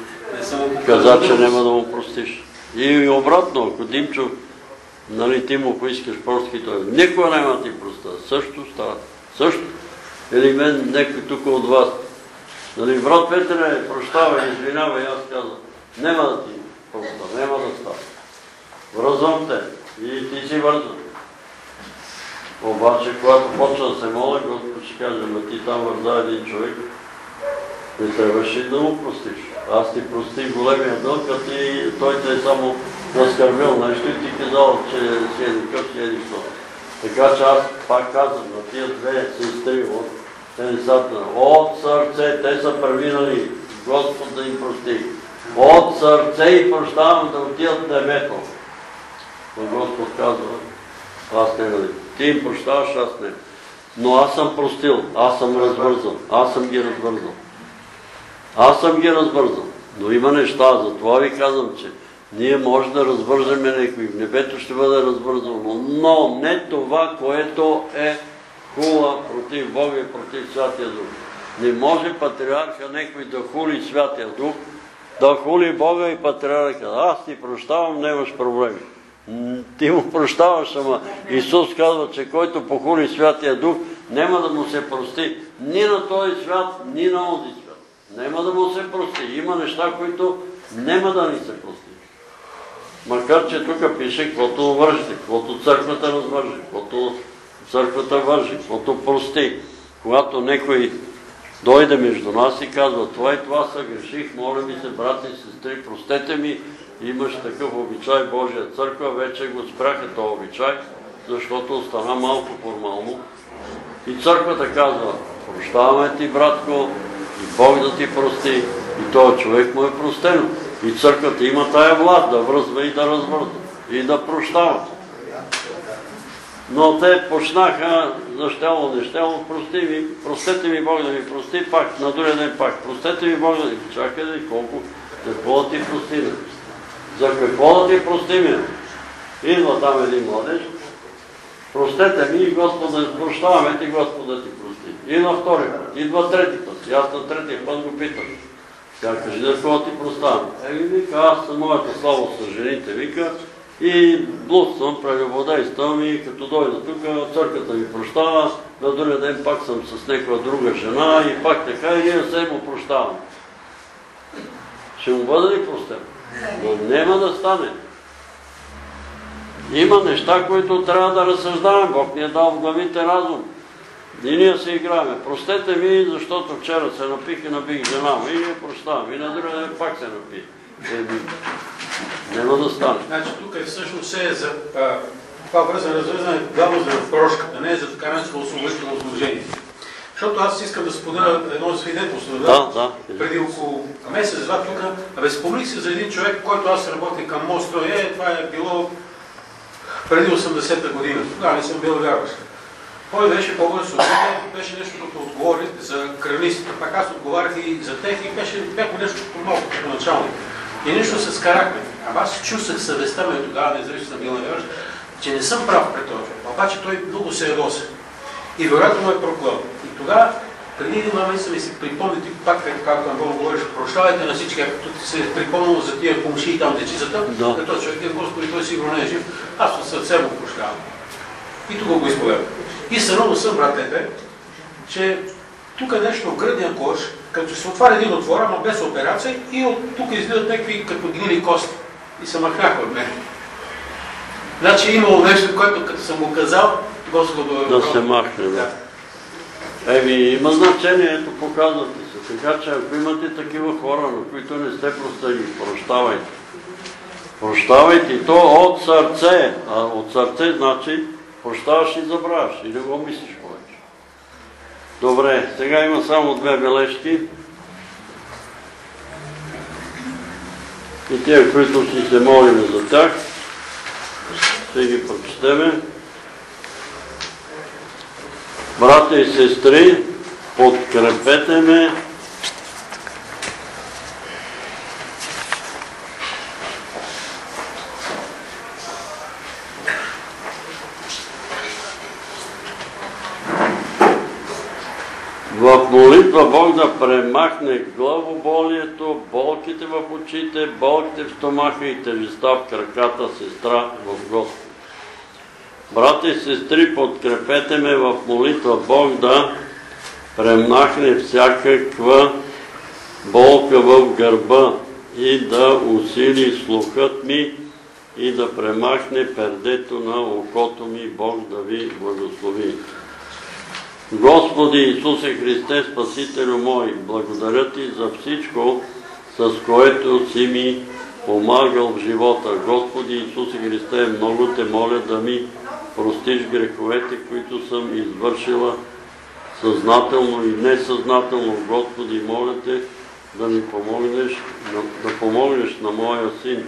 каза, че няма да му простиш. И обратно, ако Димчо, нали, ти му поискаш прости, той никога няма ти проста. Също става. Също. Или мен някой тук от вас. Нали, брат Петре, прощавай, извинявай, аз казвам. Няма да ти проста, няма да става. Връзвам те и ти си вързвам. Обаче, когато почна да се моля, Господ ще каже, ма ти там върза един човек, не трябваше да му простиш. Аз ти простих големия дълг, а той те е само разкървил нещо и ти казал, че си еди къв, си еди що. Така че аз пак казвам на тия две сестри от Тенисата, от сърце, те са преминали, Господ да им прости. От сърце и прощавам да отидат на небето. Но Господ казва, аз не нали. Ти им прощаваш, аз не. Но аз съм простил, аз съм развързал, аз съм ги развързал. Аз съм ги развързал. Но има неща, затова ви казвам, че ние може да развържем някой. В небето ще бъде развързано. Но не това, което е хула против Бога и против Святия Дух. Не може патриарха някой да хули Святия Дух, да хули Бога и патриарха. Аз ти прощавам, нямаш проблеми. Ти му прощаваш, ама Исус казва, че който похули Святия Дух, няма да му се прости ни на този свят, ни на онзи свят. Няма да му се прости. Има неща, които няма да ни се прости. Макар, че тук пише, каквото вържите, каквото църквата развържи, каквото църквата вържи, каквото прости. Когато някой дойде между нас и казва, това и това съгреших, моля ви се, брати и сестри, простете ми, имаш такъв обичай Божия църква, вече го спряха този обичай, защото остана малко формално. И църквата казва, прощаваме ти, братко, и Бог да ти прости, и този човек му е простено. И църквата има тая власт да връзва и да развързва, и да прощава. Но те почнаха, защело, не щело, прости ми, простете ми Бог да ми прости, пак, на другия ден пак, простете ми Бог да ми, чакай да колко, какво да ти простиме? За какво да ти простиме? Идва там един младеж, простете ми и Господа, прощаваме ти Господа ти прости. И на втори път, идва трети път, и аз на третия път го питам. Тя кажи, да какво ти проставам? Еми, вика, аз съм моята слава с жените, вика, и блудствам, прелюбодействам и като дойда тук, църквата ми прощава, на другия ден пак съм с някаква друга жена и пак така и ние се му прощавам. Ще му бъде ли простен? Но няма да стане. Има неща, които трябва да разсъждаваме. Бог ни е дал в главите разум. И ние се играем. Простете ми, защото вчера се напих и набих жена му. И ние прощавам. И на другия ден пак се напих. Няма да стане. Значи тук е всъщност е за а, това връзане, развързане главно за прошката, не за така наречено освободително служение. Защото аз искам да споделя едно свидетелство. Да, да. Преди около месец-два тук, абе спомних се за един човек, който аз работя към моста. Е, това е било преди 80-та година. Тогава не съм бил вярващ. Той беше по-бърз от мен, беше нещо като отговори за кралистите. Пак аз отговарях и за тях и беше бяхме нещо като малко като началник. И нещо се скарахме. Ама аз чувствах съвестта ми тогава, не че съм бил невярващ, че не съм прав пред този човек. Обаче той много се ядоса. И вероятно му е проклал. И тогава, преди един момент са ми се припомни, ти пак както на Бог говориш, прощавайте на всички, като ти се е припомнил за тия помши и там дечицата, Да. като човек е Господи, той сигурно не е жив, аз от сърце му прощавам. И тук го изповядам. И сънувал съм, братете, че тук е нещо в гръдния кош, като се отваря един отвор, ама без операция, и от тук излизат някакви като гнили кости. И се махнаха от мен. Значи е имало нещо, което като съм го казал, Господу Да се махне, да. Еми, има значение, ето показвате се. Така че ако имате такива хора, на които не сте простили, прощавайте. Прощавайте то от сърце. А от сърце значи прощаваш и забравяш и не го мислиш. Добре, сега има само две бележки. И тия, които си се молим за тях, ще ги прочетеме. Братя и сестри, подкрепете ме В молитва Бог да премахне главоболието, болките в очите, болките в стомаха и тежеста в краката, сестра в Господ. Брати и сестри, подкрепете ме в молитва Бог да премахне всякаква болка в гърба и да усили слухът ми и да премахне пердето на окото ми. Бог да ви благослови. Господи Исусе Христе, Спасителю мой, благодаря Ти за всичко, с което си ми помагал в живота. Господи Исусе Христе, много те моля да ми простиш греховете, които съм извършила съзнателно и несъзнателно. Господи, моля те да ми помогнеш, да помогнеш на моя син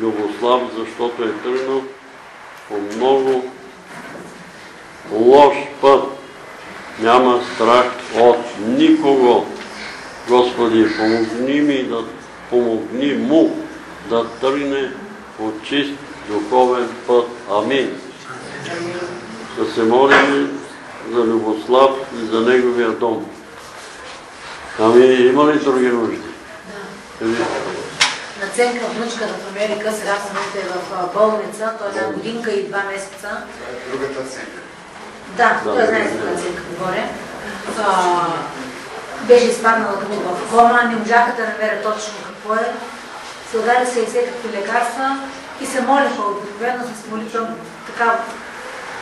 Любослав, защото е тръгнал по много лош път няма страх от никого. Господи, помогни ми да помогни му да тръгне по чист духовен път. Амин. Да се молим за Любослав и за неговия дом. Ами, има ли други нужди? Да. Наценка внучка в Америка, сега съм е в болница, той е на годинка и два месеца. Другата ценка. Да, той знае за тази говоря. Беше изпаднала като в кома, не можаха да намерят точно какво е. Съудари се и всекакви лекарства и се молиха обикновено с молитва така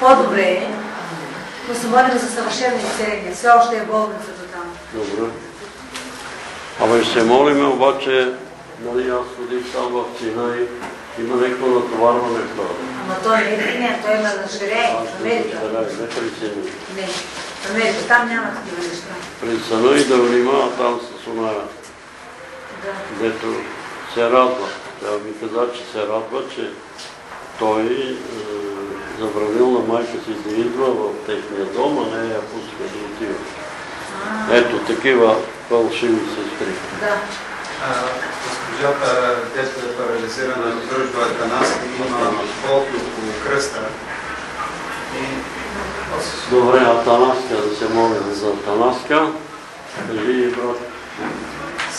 по-добре е. Но се молим за съвършено изцеление. Все още е болницата там. Добре. Абе ще се молиме, обаче, нали аз ходих там в Сина и има някакво натоварване в това. Ама той не е при нея, той има на в Америка. Не при. Не, в Америка, там няма такива неща. При съна и да внимава там с оная, Да. дето се радва. Тя ми каза, че се радва, че той е, забранил на майка си да идва в техния дом, а не я пуска да отива. Ето такива фалшиви сестри. да. Госпожата, дето е парализирана от Дружба Атанаски, има болки около кръста. И се Добре, Атанаска, да се молим за Атанаска. Кажи, брат.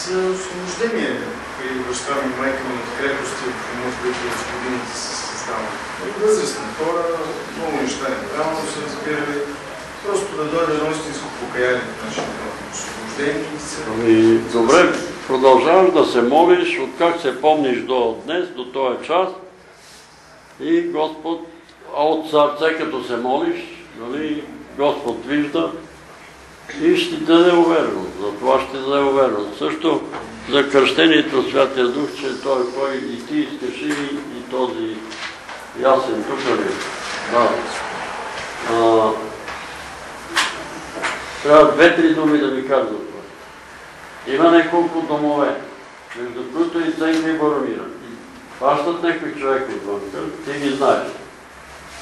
За освобождение при баща ми, майка ми от крепости, от помощ, които с годините се създава. Възрастни хора, много неща неправилно са разбирали. Просто да дойде едно истинско покаяние в нашия живот. Освобождение и се Ами, добре, продължаваш да се молиш, откак се помниш до днес, до този час. И Господ, а от сърце като се молиш, нали, Господ вижда и ще даде увереност. За това ще даде увереност. Също за кръщението Святия Дух, че той кой и ти искаш и, и този ясен тук ли? Да. А, трябва две-три думи да кажа това. Има няколко домове, между които и Ценка и Боромира. Пащат някой човек отвънка, ти ги знаеш.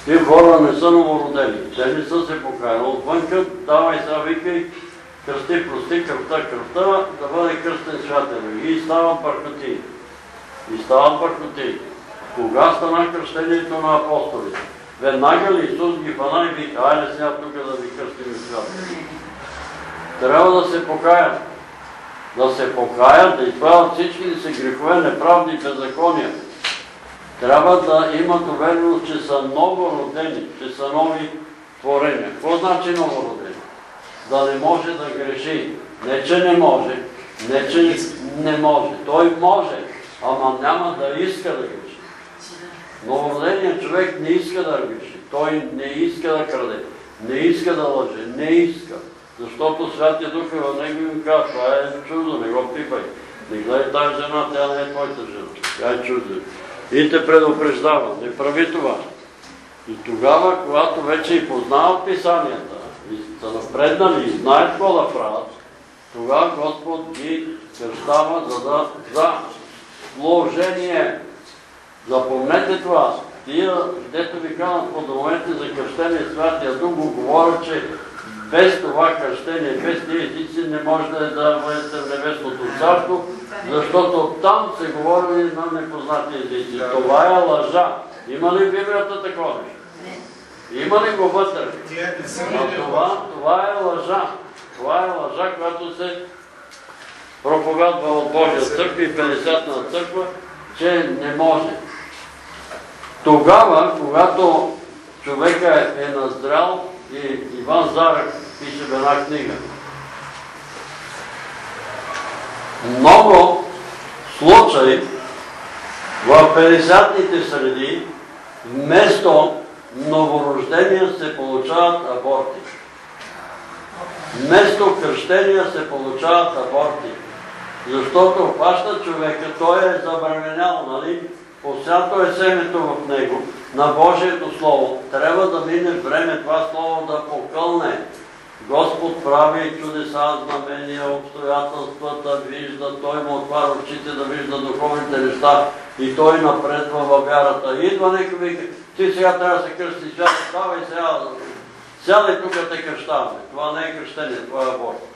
Тие хора не са новородени, те не са се покаяли. Отвънка, давай сега, викай, кръсти, прости, кръвта, кръвта, да бъде кръстен святен. И ставам паркоти. И ставам паркоти. Кога стана кръщението на апостолите? Веднага ли Исус ги фана и вика, айде сега тук да ви кръстим святен. Трябва да се покаят. Да се покаят, да изправят всичките си грехове, неправди и беззакония. трябва да има довереност, че са новородени, че са нови творения. Какво значи новородени? Да не може да греши. Не, че не може, не, че не може. Той може, ама няма да иска да греши. Новороденият човек не иска да греши. Той не иска да краде, не иска да лъже, не иска. Защото Святия Дух е в него и им казва, това е чудо, не го пипай. Не гледай тази жена, тя не е твоята жена. Тя е чудо. И те предупреждава, не прави това. И тогава, когато вече и познават писанията, и са напреднали и знаят какво да правят, тогава Господ ги кръщава за да за вложение. Запомнете това. Тия, дето ви казват по домовете за кръщение Святия Дух, го говорят, че без това кръщение, без тези езици не може да, да влезете в Небесното царство, защото там се говорили на непознати езици. Това е лъжа. Има ли в Библията такова нещо? Има ли го вътре? Това, това е лъжа. Това е лъжа, която се проповядва от Божия църква и 50-на църква, че не може. Тогава, когато човека е назрял и Иван Зарък пише в една книга, много случаи в 50-ните среди вместо новорождения се получават аборти. Вместо кръщения се получават аборти. Защото хваща човека, той е забраненял, нали? Посято е семето в него, на Божието Слово. Трябва да мине време това Слово да покълне. Господ прави чудеса, знамения, обстоятелствата, вижда, Той му отваря очите да вижда духовните неща и Той напредва във вярата. Идва някой вика, ти сега трябва да се кръстиш, става и сега сядай тук те кръщаваме. Това не е кръщение, това е аборт.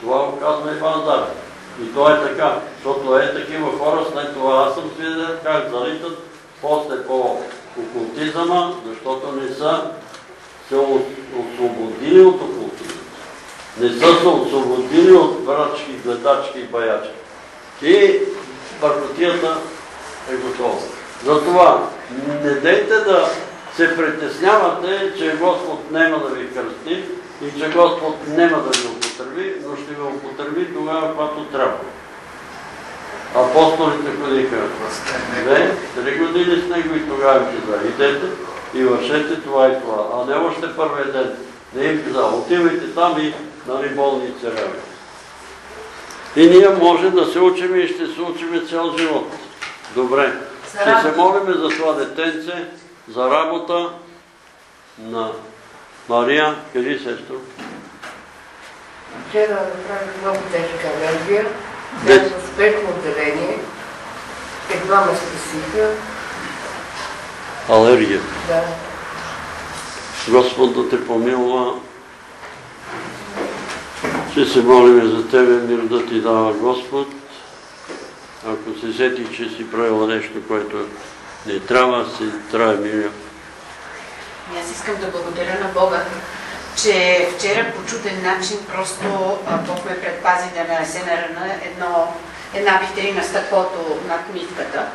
Това го казва Иван Зарев. И то е така, защото е такива хора, след това аз съм свидетел как залитат после по окултизъма, защото не са се освободили от окултизъм. Не са се освободили от брачки, гледачки и баячки. И бъркотията е готова. Затова не дейте да се притеснявате, че Господ няма да ви кръсти и че Господ няма да ви употреби, но ще ви употреби тогава, когато трябва. Апостолите ходиха две, три години с него и тогава им каза, идете и вършете това и това. А не още първия ден. Не им каза, отивайте там и нали, болни царяви. И ние може да се учим и ще се учим цял живот. Добре. Ще се молиме за това детенце, за работа на Мария. Кажи, сестро. Вчера направих много тежка алергия, Без- бях в спешно отделение, едва ме спасиха, Алергия. да. Господ да те помилва. Ще се молим за тебе, мир да ти дава Господ. Ако се сети, че си правила нещо, което не трябва, си трябва мир. И Аз искам да благодаря на Бога, че вчера по чуден начин просто Бог ме предпази да не се нарана едно, една витрина стъклото над митката.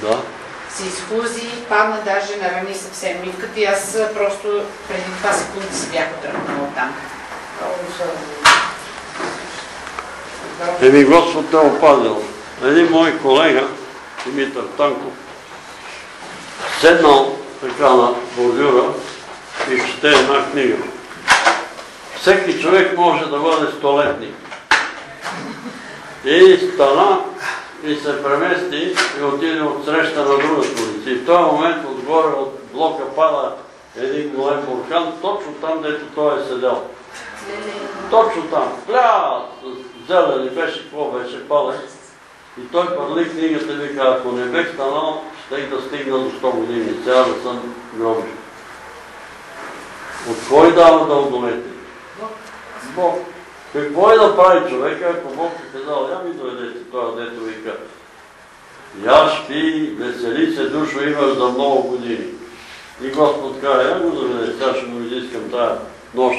Да? Се изхлузи, падна даже нарани съвсем митката и аз просто преди два секунди си бях отръпнала там. Еми Господ те е опазил. Един мой колега, Димитър Танков, седнал така на бордюра и чете една книга. Всеки човек може да бъде столетник. И стана и се премести и отиде от среща на другата улица. И в този момент отгоре от блока пада един голем бурхан, точно там, дето той е седел. Точно там. Пля, зелени беше, какво беше, пале. И той парли книгата и вика, ако не бех станал, щех да стигна до 100 години. Сега да съм гробиш. От кой дава дълголетие? Бог. Какво е да прави човека, ако Бог е казал, я ми дойдете, това дето вика. Яш пи, весели се, душо имаш за много години. И Господ каза, я го заведе, сега ще му изискам тая нощ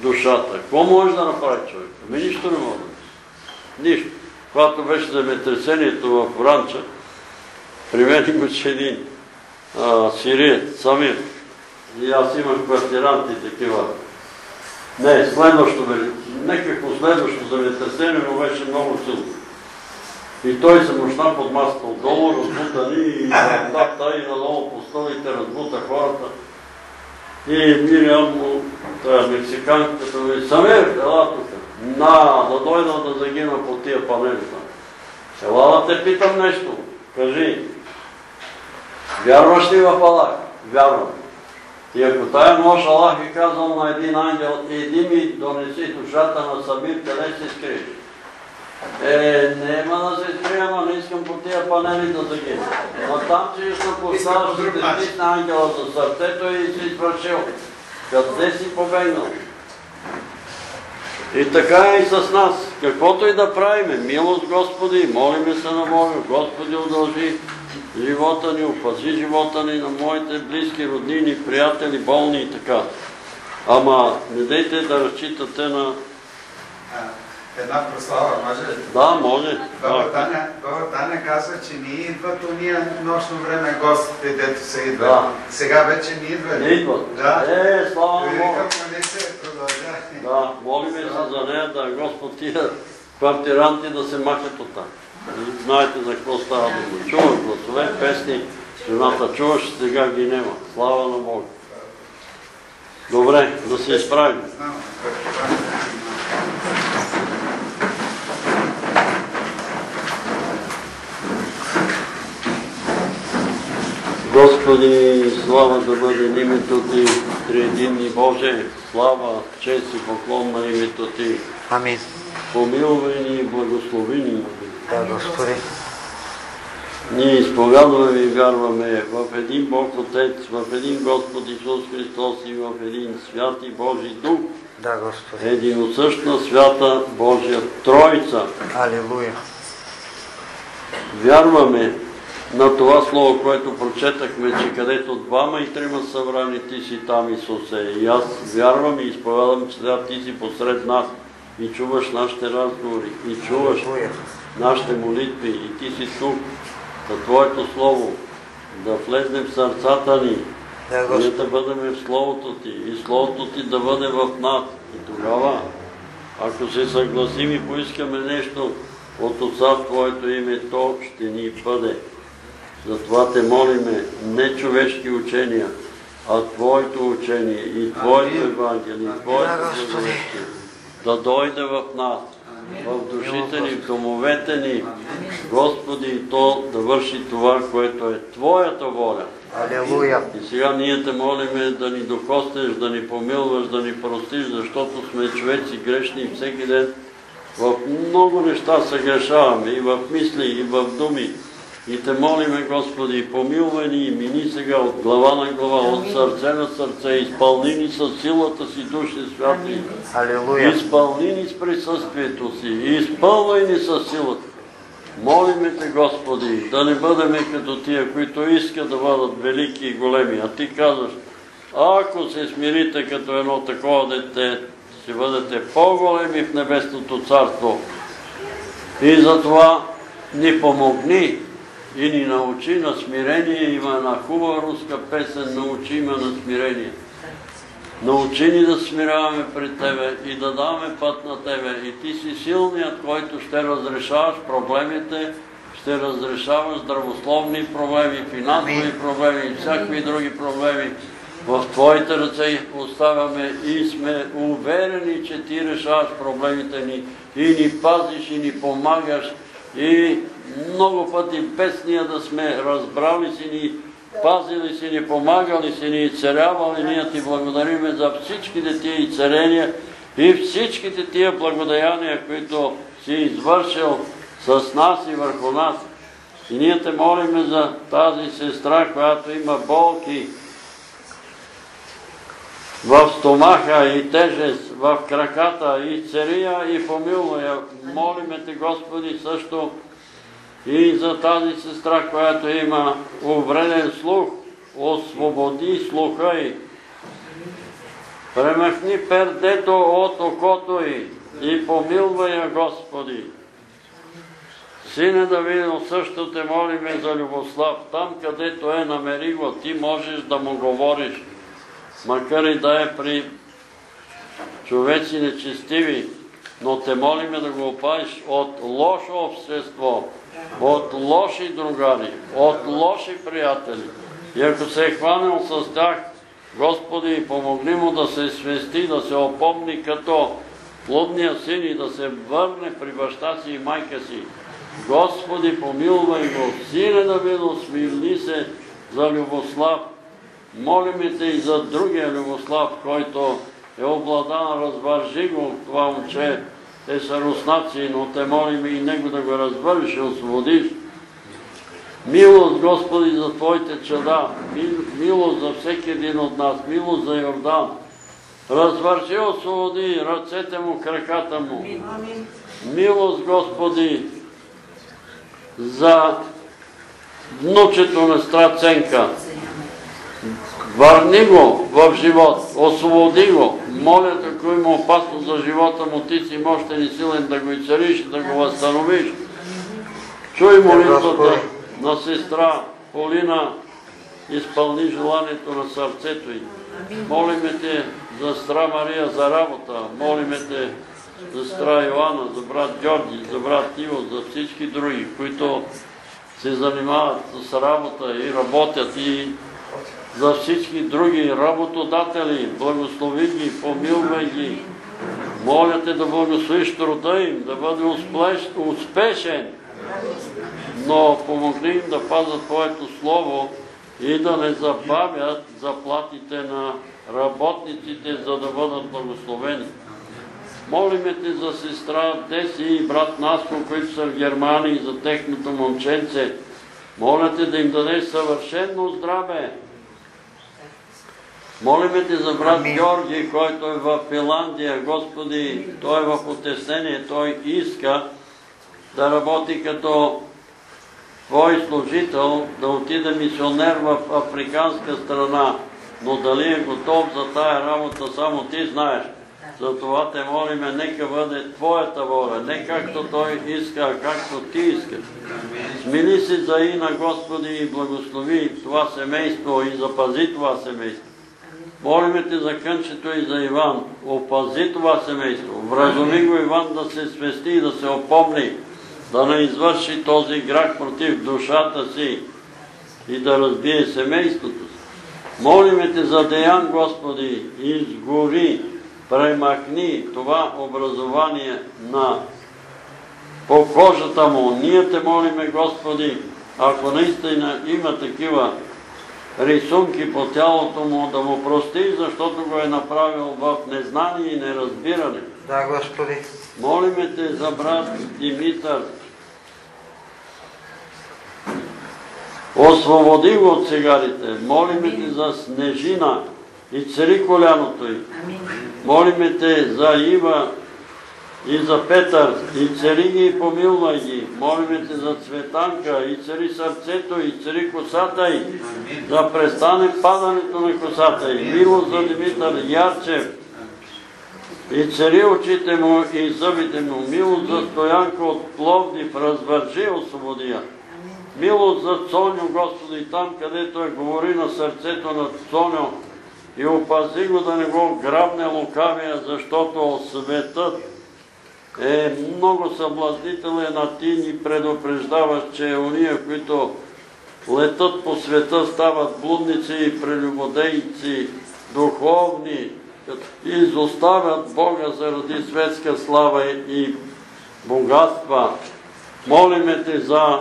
душата. Какво може да направи човек? Ами нищо не може. Нищо. Когато беше земетресението в Ранча, При мен имаше един а, сириец, Самир. И аз имах квартиранти такива. Не, следващо, някакво следващо земетресение, но беше много силно. И той се мощна под масата отдолу, разбутани и вратата и надолу по столите разбута хората. И Мириам му, тая мексиканката ми, Самир, ела тук. На, да дойда да загина по тия панели. Ела да те питам нещо. Кажи, вярваш ли в Аллах? Вярвам. И ако тая нощ Аллах е казал на един ангел, иди ми донеси душата на Самир, къде се скриеш? Е, нема да се скрия, но не искам по тия панели да загина. Но там си ще поставаш те стисне ангела за сърцето и си извършил. Къде си побегнал? И така е и с нас. Каквото и да правиме, милост Господи, молиме се на Бога, Господи удължи живота ни, опази живота ни на моите близки, роднини, приятели, болни и така. Ама не дейте да разчитате на... Една прослава, може ли? Да, може. Баба. Таня, баба Таня че не идват уния нощно време гостите, дето са идвали. Да. Сега вече не идвали. Не идват. Да. Е, слава Богу. Викам, нали се. Да, молиме се за нея, да Господ тия квартиранти да се махат от там. Знаете за какво става дума. Чуваш гласове, песни, жената чуваш, сега ги няма. Слава на Бога. Добре, да се изправим. Господи, слава да бъде името Ти, Триединни Боже, слава, чест и поклон на името Ти. Амин. Помилвай ни и благослови ни. Да, Господи. Ние изповядваме и вярваме в един Бог Отец, в един Господ Исус Христос и в един свят и Божий Дух, Да, Господи. единосъщна свята Божия Тройца. Алилуя. Вярваме на това слово, което прочетахме, че където двама и трима събрани, Ти си там, Исусе. И аз вярвам и изповядам, че сега Ти си посред нас и чуваш нашите разговори, и чуваш Алилуя. Нашите молитви, и Ти си тук, за Твоето Слово, да влезне в сърцата ни, Да, ние да бъдем в Словото Ти и Словото Ти да бъде в нас. И тогава, ако се съгласим и поискаме нещо от Отца в Твоето име, то ще ни бъде. Затова те молиме не човешки учения, а Твоето учение и Твоето Евангелие, и Твоето благовестие да дойде в нас, в душите ни, в домовете ни, Господи, и то да върши това, което е Твоята воля. Алилуя. И сега ние те молиме да ни докоснеш, да ни помилваш, да ни простиш, защото сме човеци грешни и всеки ден в много неща се грешаваме, и в мисли, и в думи. И те молиме, Господи, помилвай ни и мини сега от глава на глава, от сърце на сърце, изпълни ни с силата си, Души Святи. Алилуя. Изпълни ни с присъствието си, изпълвай ни с силата. Молиме те, Господи, да не бъдем като тия, които искат да бъдат велики и големи. А ти казваш, ако се смирите като едно такова дете, ще бъдете по-големи в небесното царство. И затова ни помогни и ни научи на смирение. Има една хубава руска песен, научи ме на смирение. Научи ни да смиряваме пред Тебе и да даваме път на Тебе. И Ти си силният, който ще разрешаваш проблемите, ще разрешаваш здравословни проблеми, финансови проблеми и всякакви други проблеми. В Твоите ръце оставяме и сме уверени, че Ти решаваш проблемите ни и ни пазиш и ни помагаш и много пъти без ние да сме разбрали си ни пазили си ни, помагали си ни и царявали, ние ти благодариме за всичките тия и царения и всичките тия благодаяния, които си извършил с нас и върху нас. И ние те молиме за тази сестра, която има болки в стомаха и тежест, в краката и цария и помилвай я. Молиме те, Господи, също и за тази сестра, която има увреден слух, освободи слуха й. Премахни пердето от окото й и помилвай я, Господи. Сине Давидо, също те молиме за Любослав. Там, където е, намери го, ти можеш да му говориш. Макар и да е при човеци нечестиви, но те молиме да го опазиш от лошо общество, от лоши другари, от лоши приятели. И ако се е хванал с тях, Господи, помогни му да се свести, да се опомни като плодния син и да се върне при баща си и майка си. Господи, помилвай го, сине Давидо, смирни се за Любослав. Молиме те и за другия Любослав, който е обладан, развържи го това момче. Те са руснаци, но те молим и него да го развържиш и освободиш. Милост, Господи, за Твоите чада, милост за всеки един от нас, милост за Йордан. Развържи, освободи ръцете му, краката му. Милост, Господи, за внучето на Страценка. Върни го в живот, освободи го. Моля, ако има опасност за живота му, ти си мощен и силен да го изцелиш, да го възстановиш. Чуй молитвата на сестра Полина, изпълни желанието на сърцето й. Молиме те за сестра Мария за работа, молиме те за сестра Йоанна, за брат Георги, за брат Иво, за всички други, които се занимават с работа и работят и за всички други работодатели, благослови ги, помилвай ги. Моля те да благословиш труда им, да бъде успешен, но помогни им да пазят Твоето Слово и да не забавят заплатите на работниците, за да бъдат благословени. Молиме те за сестра Деси и брат Наско, които са в Германия за техното момченце. Моля те да им дадеш съвършено здраве. Молиме те за брат Георги, който е в Финландия. Господи, той е в отеснение, той иска да работи като Твой служител, да отиде мисионер в африканска страна. Но дали е готов за тая работа, само ти знаеш. Затова те молиме, нека бъде Твоята воля, не както Той иска, а както Ти искаш. Смили си за и на Господи и благослови това семейство и запази това семейство. Молиме Те за кънчето и за Иван. Опази това семейство. Вразуми го Иван да се свести и да се опомни, да не извърши този грах против душата си и да разбие семейството си. Молиме Те за Деян, Господи, изгори премахни това образование на по кожата му. Ние те молиме, Господи, ако наистина има такива рисунки по тялото му, да му прости, защото го е направил в незнание и неразбиране. Да, Господи. Молиме те за брат Димитър. Освободи го от цигарите. Молиме те за Снежина и цари коляното й. Молиме те за Ива и за Петър, и цари ги и помилвай ги. Молиме те за Цветанка, и цари сърцето, и цари косата й, да престане падането на косата й. Милост за Димитър Ярчев, и цари очите му и зъбите му. Милост за Стоянко от Пловдив, развържи освободия. Милост за Цоню, Господи, там където е говори на сърцето на Цоню, и опази го да не го грабне лукавия, защото светът е много съблазнителен, а ти ни предупреждаваш, че уния, които летат по света, стават блудници, прелюбодейци, духовни, и изоставят Бога заради светска слава и богатства. Молиме те за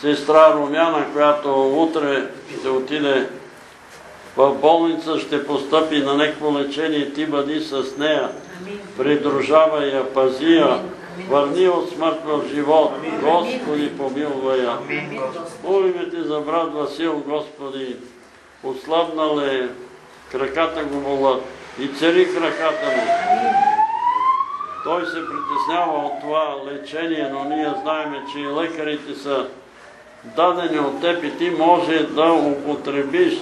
сестра Румяна, която утре ще отиде в болница ще постъпи на некво лечение, ти бъди с нея, придружавай я, пази я, върни от смърт в живот, Господи, помилвай я. Молиме ти за брат Васил, Господи, ослабнал е, краката го молят. И цари краката му. Той се притеснява от това лечение, но ние знаем, че лекарите са дадени от теб и ти може да употребиш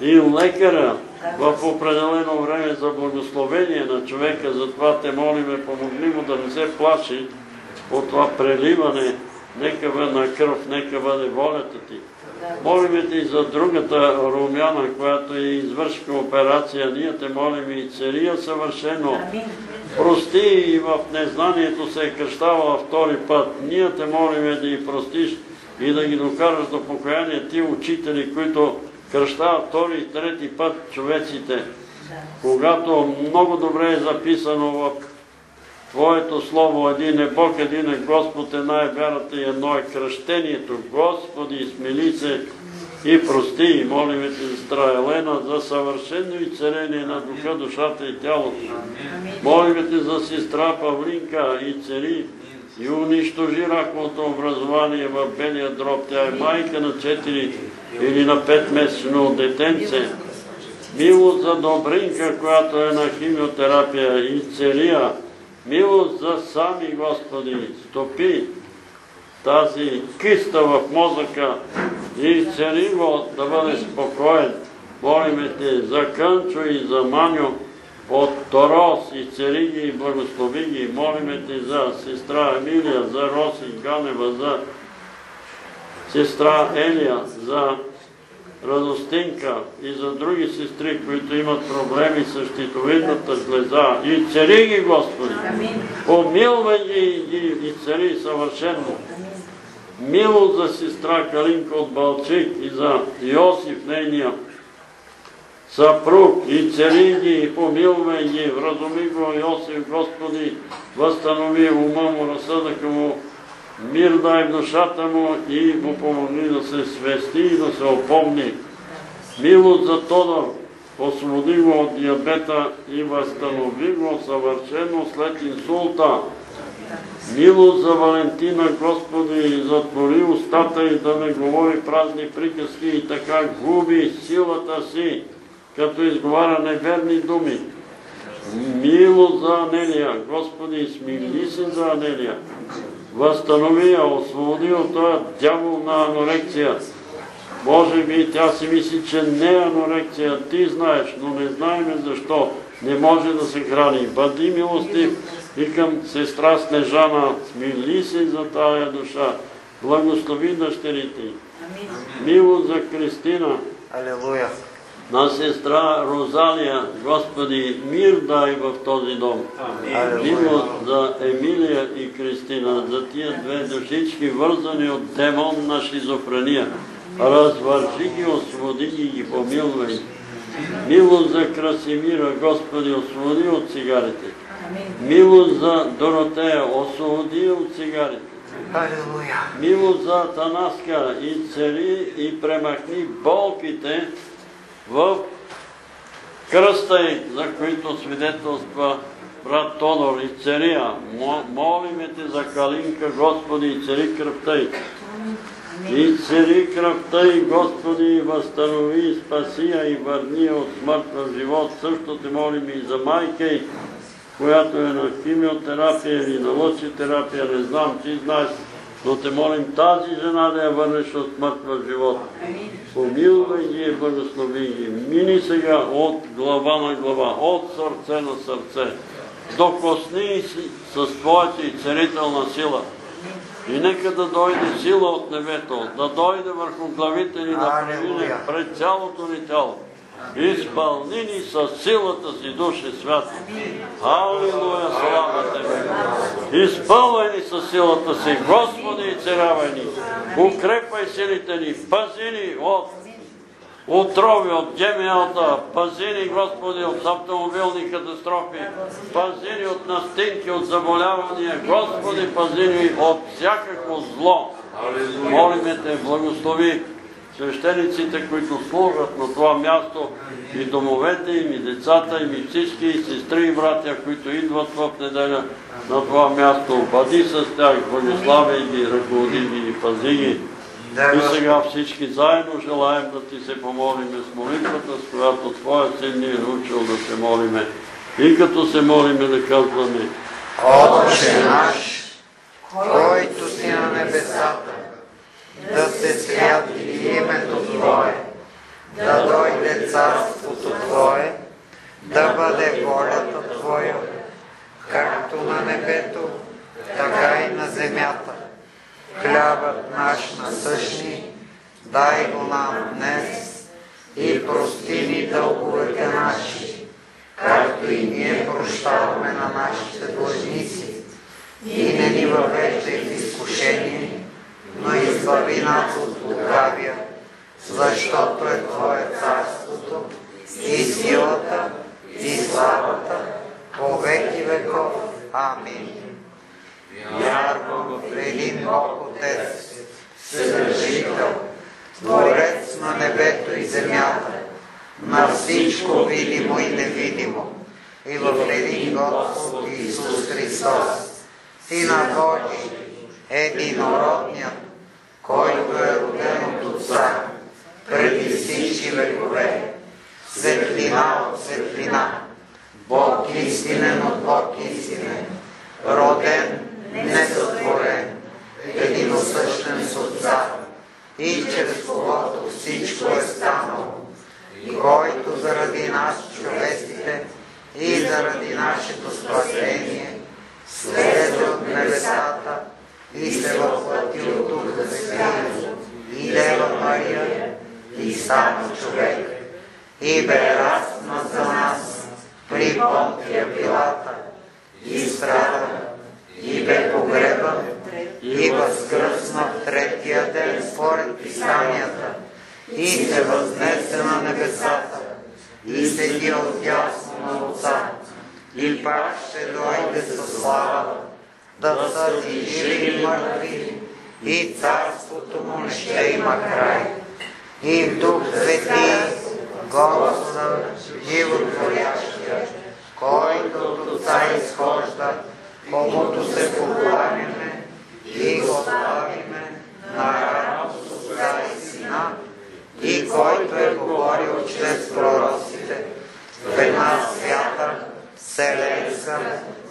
и лекара в определено време за благословение на човека. Затова те молиме, помогни му да не се плаши от това преливане нека бъде на кръв, нека бъде волята ти. Молиме ти за другата румяна, която е извършила операция. Ние те молим и цария съвършено. Прости и в незнанието се е кръщавала втори път. Ние те молиме да ги простиш и да ги докараш до покаяние ти учители, които кръщават втори и трети път човеците. Когато много добре е записано в Твоето слово, един е Бог, един е Господ, една е вярата и едно е кръщението. Господи, смели се и прости. И молиме Ти за Стра Елена, за съвършено изцеление на духа, душата и тялото. Молиме Ти за сестра Павлинка и цели и унищожи раковото образование в белия дроб. Тя е майка на 4 или на 5 месечно детенце. Милост за Добринка, която е на химиотерапия и целия. Милост за сами, Господи, стопи тази киста в мозъка и цели го да бъде спокоен. Молиме Те за Кънчо и за Маню от Торос и цели ги и благослови ги. Молиме Те за сестра Емилия, за Роси Ганева, за сестра Елия, за Радостинка и за други сестри, които имат проблеми с щитовидната жлеза. И цари ги, Господи! Помилвай ги и цари съвършенно. Милост за сестра Калинка от Балчик и за Йосиф, нейния съпруг и цари ги, и помилвай ги, вразуми го, Йосиф, Господи, възстанови ума му, разсъдъка му, мир дай в душата му и му помогни да се свести и да се опомни. Милост за Тодор, освободи го от диабета и възстанови го съвършено след инсулта. Милост за Валентина, Господи, затвори устата и да не говори празни приказки и така губи силата си, като изговаря неверни думи. Милост за Анелия, Господи, смили се за Анелия възстанови я, освободи от този дявол на анорекция. Може би тя си мисли, че не е анорекция, ти знаеш, но не знаеме защо не може да се храни. Бъди милостив и към сестра Снежана, смили се за тая душа, благослови дъщерите. Милост за Кристина. Алелуя на сестра Розалия. Господи, мир дай в този дом. Милост за Емилия и Кристина, за тия две душички, вързани от демон на шизофрения. Развържи ги, освободи ги и помилвай. Милост за Красимира, Господи, освободи от цигарите. Милост за Доротея, освободи от цигарите. Милост за Танаска и цели и премахни болките, в кръста й, за които свидетелства брат Тодор и цария. Молиме те за Калинка, Господи, и цари кръвта й. И цари кръвта й, Господи, възстанови, спасия и върни от смърт в живот. Също те молим и за майка й, която е на химиотерапия или на лъчетерапия, не знам, ти знаеш, но те молим тази жена да я върнеш от смърт в живот. Помилвай ги и благослови ги. Мини сега от глава на глава, от сърце на сърце. Докосни си с Твоята и сила. И нека да дойде сила от небето, да дойде върху главите ни, да премине пред цялото ни тяло изпълнени с силата си Душе Свят. Алилуя, слава Тебе! Изпълнени с силата си, Господи и царявай ни! Укрепвай силите ни, пази ни от отрови, от гемиалта, пази ни, Господи, от автомобилни катастрофи, пази ни от настинки, от заболявания, Господи, пази ни от всякакво зло. Молиме Те, благослови свещениците, които служат на това място, и домовете им, и децата им, и всички, и сестри и братя, които идват в неделя на това място. Бъди с тях, благославяй ги, ръководи ги и пази ги. И сега всички заедно желаем да ти се помолиме с молитвата, с която Твоя син ни е научил да се молиме. И като се молиме да казваме Отче наш, който си на небесата, да се святи името Твое, да дойде царството Твое, да бъде волята Твоя, както на небето, така и на земята. Хляб хлябът наш насъщни, дай го нам днес и прости ни дълговете наши, както и ние прощаваме на нашите длъжници. И не ни въвеждай в изкушение, но избави нас от лукавия, защото е Твое царството и силата и славата по веки веков. Амин. Вярвам в един Бог Отец, Вседържител, Творец на небето и земята, на всичко видимо и невидимо, и в един Господ Исус Христос, Сина Божий, единородният, който е роден от Отца, преди всички векове, светлина от светлина, Бог истинен от Бог истинен, роден, несътворен, единосъщен с Отца, и чрез когото всичко е станало, който заради нас човеците и заради нашето спасение слезе от небесата и се въплати от Духа Светия и Дева Мария и стана човек. И бе раснат за нас при Понтия Пилата и страда и бе погребан и възкръсна в третия ден според писанията и се възнесе на небесата и седи от дясно на Отца и пак ще дойде със слава да съди живи мъртви и царството му не ще има край. И в Дух Свети Господа животворящия, който от Отца изхожда, комуто се покланяме и го славиме на с Отца и Сина, и който е говорил чрез пророците в една свята, вселенска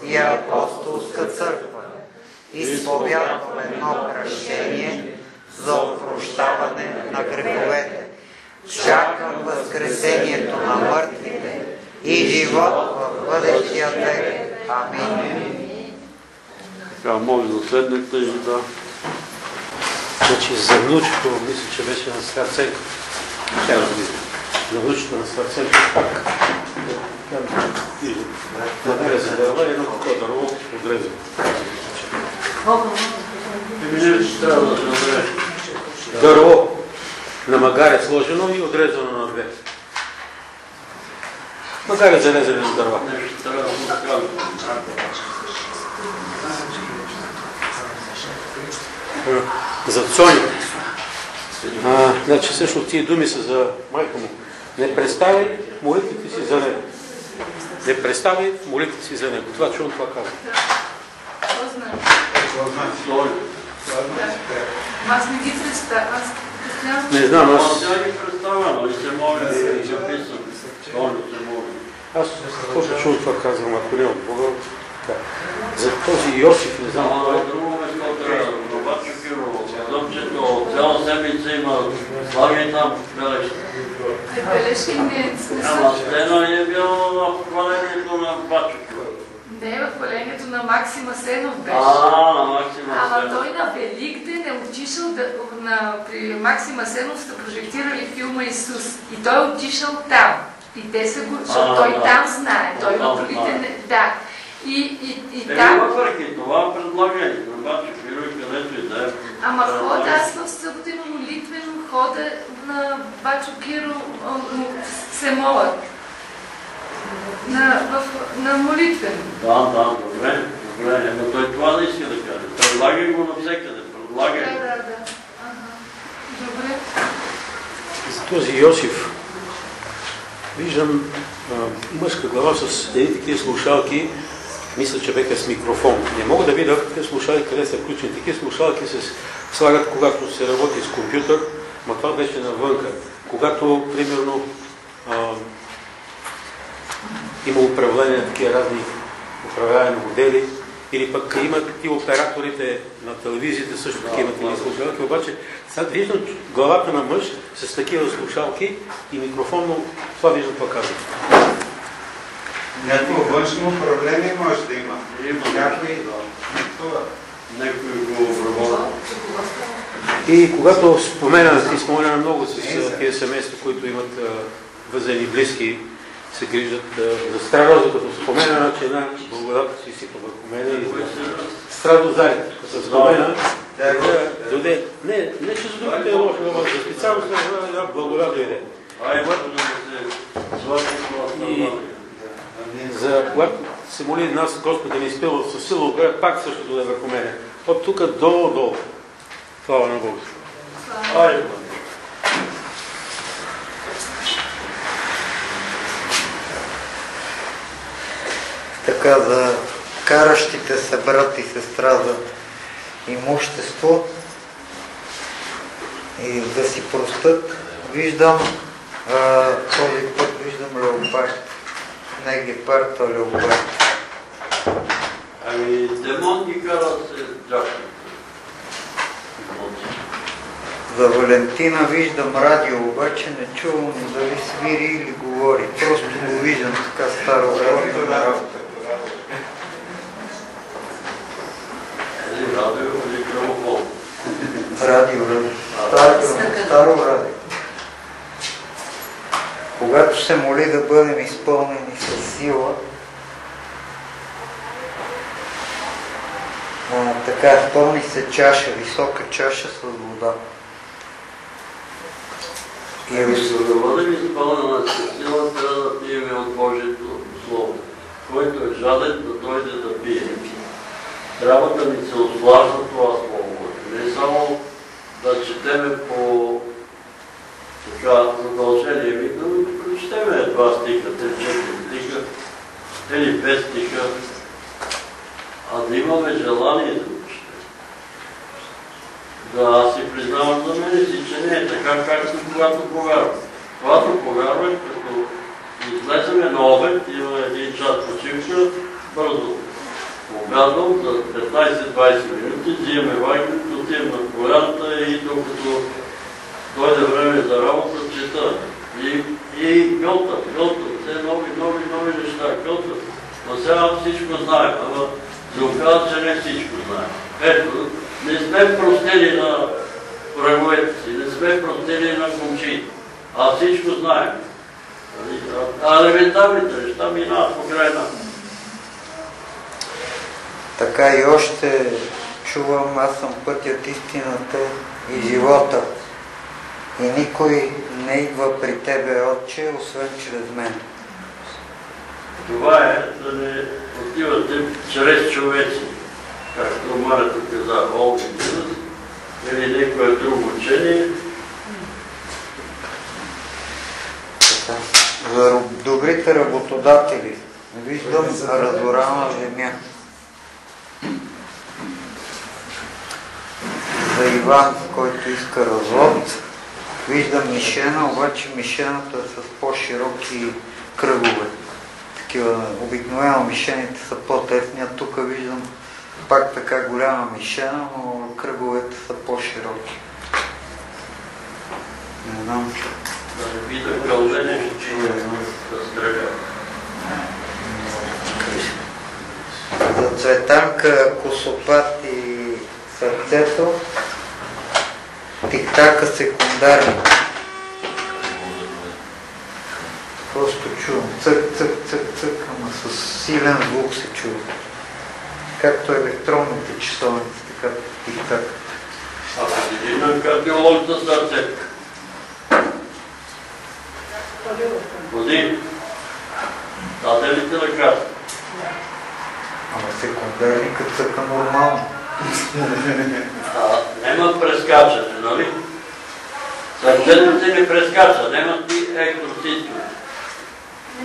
и апостолска църква, изповядвам едно кръщение за опрощаване на греховете. Чакам възкресението на мъртвите и живот в бъдещия век. Амин. Така, може да седнете и да... Значи за внучето, мисля, че беше на. Тя разбира. За внучето на Стар Ценков пак. Там дърва и едно такова дърво отрезано. Дърво на магаре сложено и отрезано на две. Магаре зарезани на дърва. За Цони. А, значи също тия думи са за майка му. Не представи молитвите си за него. Не представи молитвите си за него. Това чувам, това казвам. Той. Аз не ги представям. Аз Не знам, Аз аз, тя ги представя, но и се записвам. Аз точно това казвам, ако не от Бога. За този Йосиф, не знам, кой е. друго место трябва да го обаче Киро. Зъбчето цяла седмица има слави там бележки. е бележки не, не Ама стена е било в хвалението на Бачо Киро. Не, в хвалението на Максима Сенов беше. А, Максима Ама той на Великден е отишъл да, на, при Максима Сенов са прожектирали филма Исус. И той е отишъл там. И те са го, защото той да. там знае. Той в другите не... Да. И, и, и Е, там... въпреки това предлагане на Бачо Киро и където и да е. Ама хода, аз в събота на молитвено хода на Бачо Киро се моля. На, в, на молитвено. Да, да, добре, добре. Но той това да иска да каже. Предлагай го навсекъде, Да, предлагай. да, да. Ага. Добре. За този Йосиф виждам а, мъжка глава с едни такива слушалки, мисля, че беха с микрофон. Не мога да видя тези слушалки къде са включени. Такива слушалки се слагат, когато се работи с компютър, но това беше навънка. Когато, примерно, а, има управление на такива разни управляеми модели, или пък имат и операторите на телевизията също така имат такива слушалки, обаче сега виждам главата на мъж с такива слушалки и микрофон, но това виждам това казвам. Някакво външно управление може да има. Има. Някой... Това. Някой го обработва. И когато спомена, и спомена много с а, тези семейства, които имат а, възени близки, се грижат за Страдо, като спомена, значи една благодата си сипа върху мене и Страдо Зарев, като спомена, дойде, не, не че за другите е лошо, но за специално се да благодат дойде. И за когато се моли нас Господ да ни изпълва със сила, пак същото да е върху мене. От тук долу, долу. Слава на Бога. Ай, така за каращите се брат и сестра за имущество и да си простат. Виждам а, този път виждам леопард. Не гепард, а леопард. Ами, демон ги кара се джакне. За Валентина виждам радио, обаче не чувам дали свири или говори. Просто го виждам така старо радио на работа. Или радио, или грамофон. Радио, радио. Старо, старо радио. Когато се моли да бъдем изпълнени с сила, а, така, пълни се чаша, висока чаша с вода. И Ами, за да бъдем изпълнена с сила, трябва да пиеме от Божието Слово. Който е жаден, да дойде да пие. Трябва да ни се ослажда това Слово. Не само да четеме по така задължение, ми да прочетеме два стиха, три, четири стиха, или пет стиха, а да имаме желание да го. Да, аз си признавам за мен си, че не е така, както когато повярвам. Когато повярвах, като излеземе на обед, има един час почивка, бързо обядвам за 15-20 минути, взимаме вайката, отивам на поляната и докато дойде време за работа, чета. И, и гълта, гълта, все нови, нови, нови неща, гълта. Но сега всичко знаем, ама се оказа, че не всичко знаем. Ето, не сме простени на враговете си, не сме простени на комчиите, а всичко знаем. Нали? А елементарните неща минават покрай нас. Така и още чувам, аз съм пътят, истината и живота. И никой не идва при тебе, Отче, освен чрез мен. Това е да не отивате чрез човеци, както Марата каза, Олги или някое друго учение. За добрите работодатели виждам разорана земя. За Иван, който иска развод, виждам мишена, обаче мишената е с по-широки кръгове. Такива, обикновено мишените са по-тесни, а тук виждам пак така голяма мишена, но кръговете са по-широки. Не знам. да не би да кълже нещо, че да стреля. За Цветанка Косопат и сърцето тиктака секундарни. Просто чувам цък, цък, цък, цък, ама с силен звук се чува. Както електронните часовници, така тик-так. Ако седи на кардиолог за сърце, ходи, даде ли ти лекарство? Ама секундарника цъка нормално. [laughs] А, няма прескачане, нали? Сърцето ти не прескача, няма ти екторситки.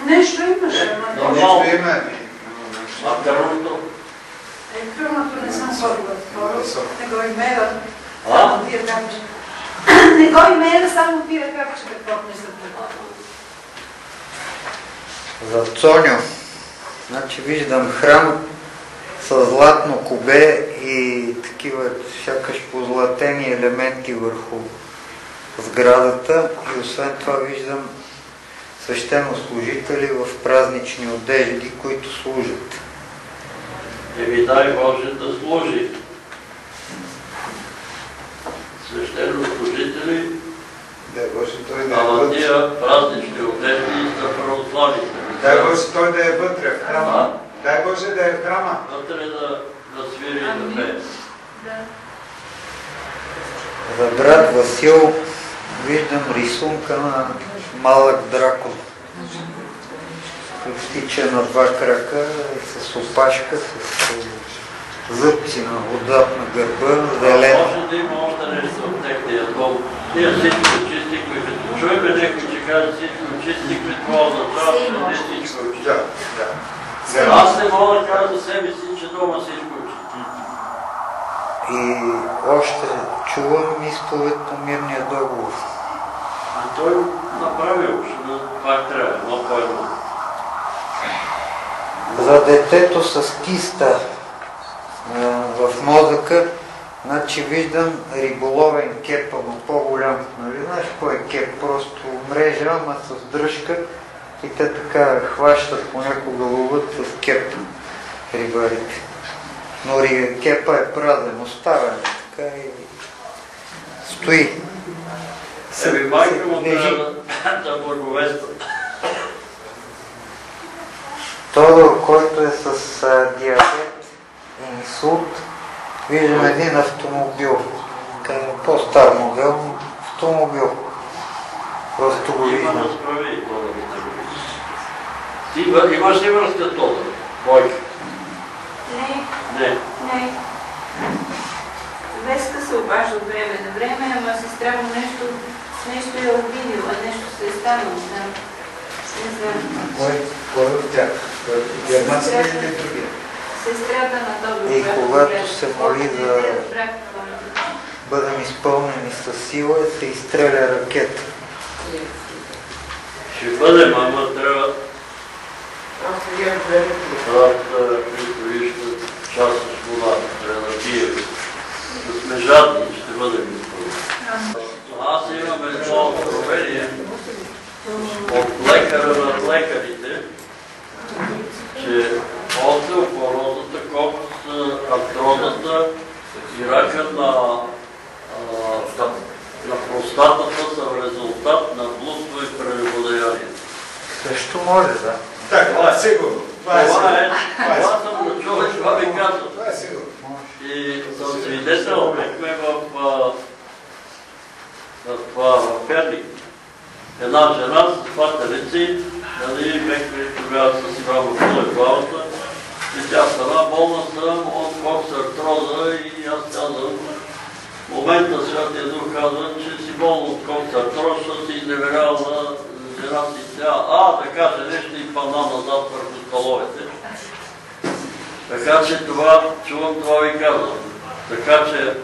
Нещо имаше, ама Нормално. Нещо има, ми. А кръвното? е, кръвното не съм ходила. Не го имея. А? [clears throat] Не го имея, само тия капче да попне за За Цоню. Значи виждам храм с златно кубе и такива сякаш позлатени елементи върху сградата и освен това виждам свещенослужители в празнични одежди, които служат. Еми дай Боже да служи. свещенослужители, Дай Боже, той да е тия празнични. Дай Боже, той да е вътре в храма. Дай Боже да е в храма. Вътре да, да свири и да пее. Да. За брат Васил виждам рисунка на малък дракон. Тича на два крака с опашка, с зъбци на отзад на гърба, зелен. Може да има още нещо от техния дом. Ние всичко чуеме някой, че каже всичко чистихме, това означава, не всичко е. Да, да. Аз не мога да кажа за себе си, че дома всичко. И още чувам изповед по мирния договор. А той направил, ще да пак трябва, но по-едно. За детето с киста в мозъка, значи виждам риболовен кеп, ама по-голям. Нали знаеш кой е кеп? Просто мрежа, ама с дръжка и те така хващат понякога ловът с кеп рибарите. Но ри- кепа е празен, оставен така и стои. Еми, майка му да, [laughs] да благовества. Тодор, който е с диабет, инсулт, виждам един автомобил. Е по-стар модел, автомобил. Просто го направи. Ти има- имаш ли връзка това? Бойка? Не, Не. не. Веска се обажда от време на време, ама сестра му нещо, нещо е обидила, нещо се е станало там. Не знам. Кой, кой от тях? Германския или другия? И когато се моли разбрах това. Бъдем изпълнени с сила, се изстреля ракета. Ще бъдем, ама трябва Аз сега две правата, които виждат част от вода, трябва да пием. Да сме жадни, ще бъдем изпълнени. Аз имам едно откровение от лекара на лекарите, че остеопорозата, колкото с артрозата и рака на, а, на, на простатата са в резултат на блудство и прелюбодеяние. Също може, да. Так, това е сигурно. Това е Това сигурно. е, това съм го чул това ми казвам. Това е сигурно. И съм свидетел, бехме в, в, в, в Перник. Една жена с пателици, нали, бехме тогава с Иван в главата. И тя стана болна съм от коксартроза и аз казвам, в момента Святия Дух казва, че си болна от коксартроз, защото си изневерял на жена си тя, а да каже нещо и пана назад върху столовете. Така че това, чувам това ви казвам. Така че,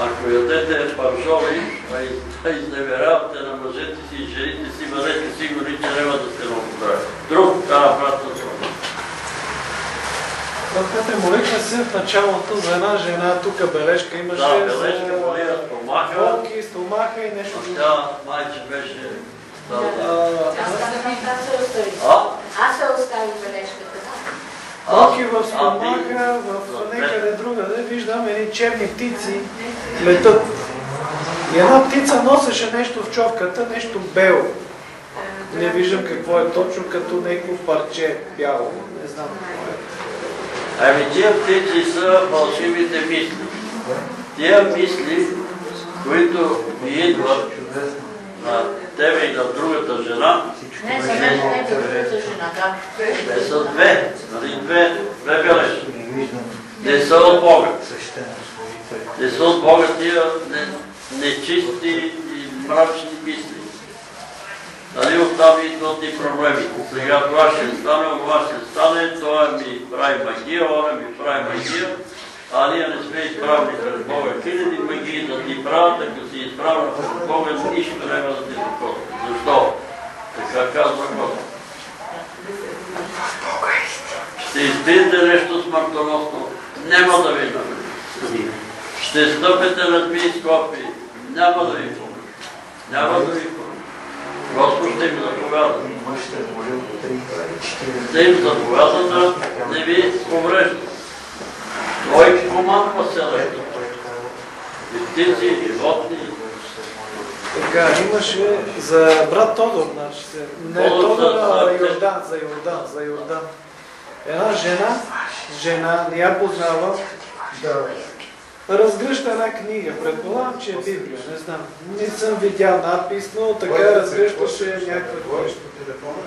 ако ядете паржоли, а и- а изневерявате на мъжете си и жените си, бъдете сигурни, че няма да сте много здрави. Друг, да, брат на това. Братка, молихме се в началото за една жена, тук бележка имаше Да, бележка, за молия, стомаха, болки, стомаха и нещо а друго. тя майче беше... Да, да. Аз аз се? Аз бележката. А ти? стомаха, в някъде другаде, виждам едни черни птици летат. И една птица носеше нещо в човката, нещо бело. Не виждам какво е точно, като някакво парче бяло. Не знам какво е. Ами тия птици са фалшивите мисли. Тия мисли, които ви идват на тебе и на другата жена, Не, мен не е другата жена, да. те са две, нали, две, две бележки. Не Не са от Бога. Не са от Бога тия не, нечисти и мрачни мисли. Нали, оттам идват и проблеми. Сега това ще стане, това ще стане, това ми прави магия, она ми прави магия, а ние не сме изправни пред Бога. Хиляди магии да ти правят, ако си изправен пред Бога, нищо няма да ти докосне. Защо? Така казва Господ. Ще изпиете нещо смъртоносно, няма да ви намери. Ще стъпите на скопи, няма да ви помогне. Няма да ви помогне. Господ ще им заповяда. Мъж ще молил 30-40 Ще им заповяда да не ви поврежда. Той командва селето. И птици, животни. Така, имаше за брат Тодор, значи, се- не Тодор а Йордан, за Йордан, за Йордан. Една жена, жена, не я познава, разгръща една книга. Предполагам, че е Библия, не знам. Не съм видял надпис, но така разгръщаше някаква по телефона?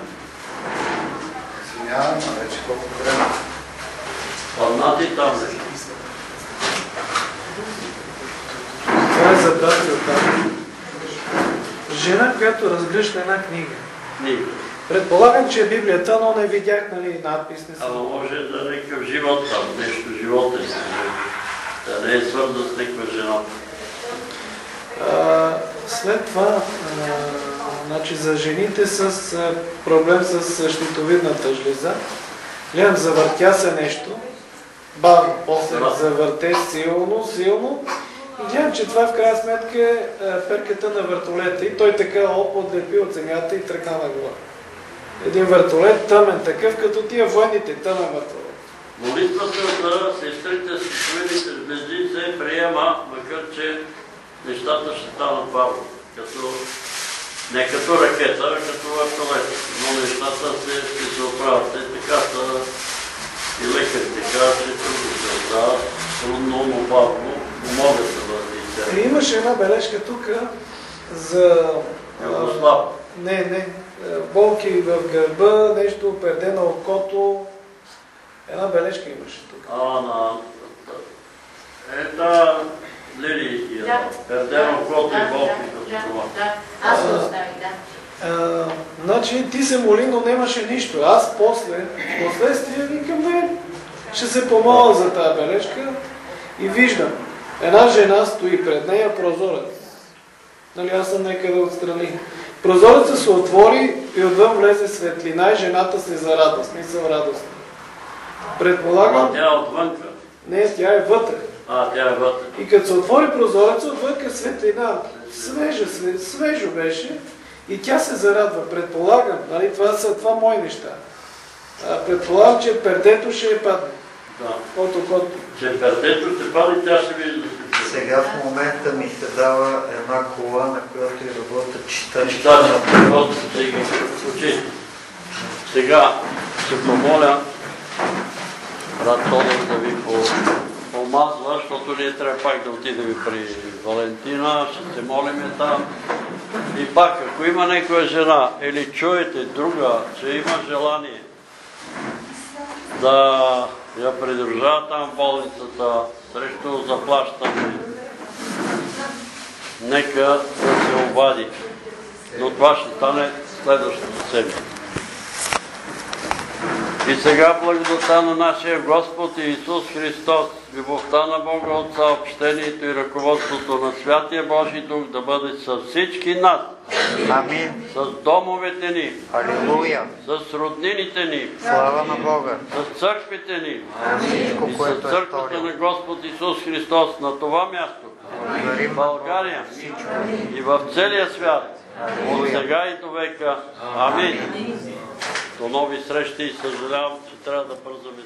Извинявам, вече колко време. Паднати там. Това е за брат Йордан. Жена, която разгръща една книга. Книга. Предполагам, че е Библията, но не видях нали, надпис. Не съм. Ама може да е някакъв живот там, нещо живота си. Да не е свързан с някаква жена. А, след това, а, значи за жените с а, проблем с щитовидната жлеза, гледам, завъртя се нещо, бавно, после завърте силно, силно, и гледам, че това в крайна сметка е а, перката на вертолета и той така оп отлепи от земята и тръгна нагоре. Един вертолет, тъмен такъв, като тия военните, тъмен вертолет. Молитвата за сестрите с своите жлези се приема, макар че нещата ще станат бавно. Като, не като ракета, а като вертолет. Но нещата се, се оправят. Те така са и лекарите казват, че трудно се оправят, трудно, но бавно, но могат да бъдат И изцелени. имаше една бележка тук за... а, Югослав. Не, не. е, Болки в гърба, нещо перде на окото. Една бележка имаше тук. А, на... Ета, Лили и Да. Пердено кото и Да, болки това. да, да. Аз го оставих, да. А, значи ти се моли, но нямаше нищо. Аз после, последствие викам, не, ще се помоля за тази бележка и виждам. Една жена стои пред нея прозорец. Нали, аз съм някъде отстрани. Прозорецът се отвори и отвън влезе светлина и жената се зарадва. Смисъл радостна. А Предполагам, тя е отвънка. не, тя е вътре. А, тя е вътре. И като се отвори прозореца, отвънка светлина, свежа, све- свежо беше и тя се зарадва. Предполагам, нали, това са това мои неща. А, предполагам, че пердето ще е падне Да. от окото. Че пердето ще пади, тя ще вижда. Сега в момента ми се дава една кола, на която и ще ги учи. Сега ще помоля брат Тодор да ви по- помазва, защото ние трябва пак да отидем при Валентина, ще се молиме там. И пак, ако има някоя жена или чуете друга, че има желание да я придружава там в болницата срещу заплащане, нека да се обади. Но това ще стане следващата седмица. И сега благодата на нашия Господ Исус Христос, любовта на Бога Отца, общението и ръководството на Святия Божий Дух да бъде с всички нас, Амин. с домовете ни, Алилуя. с роднините ни, Слава на Бога. с църквите ни. Всичко, и с е църквата на Господ Исус Христос на това място, Благодарим в. България. И в целия свят, от сега и до века. Амин. До нови срещи. И съжалявам, че трябва да бързаме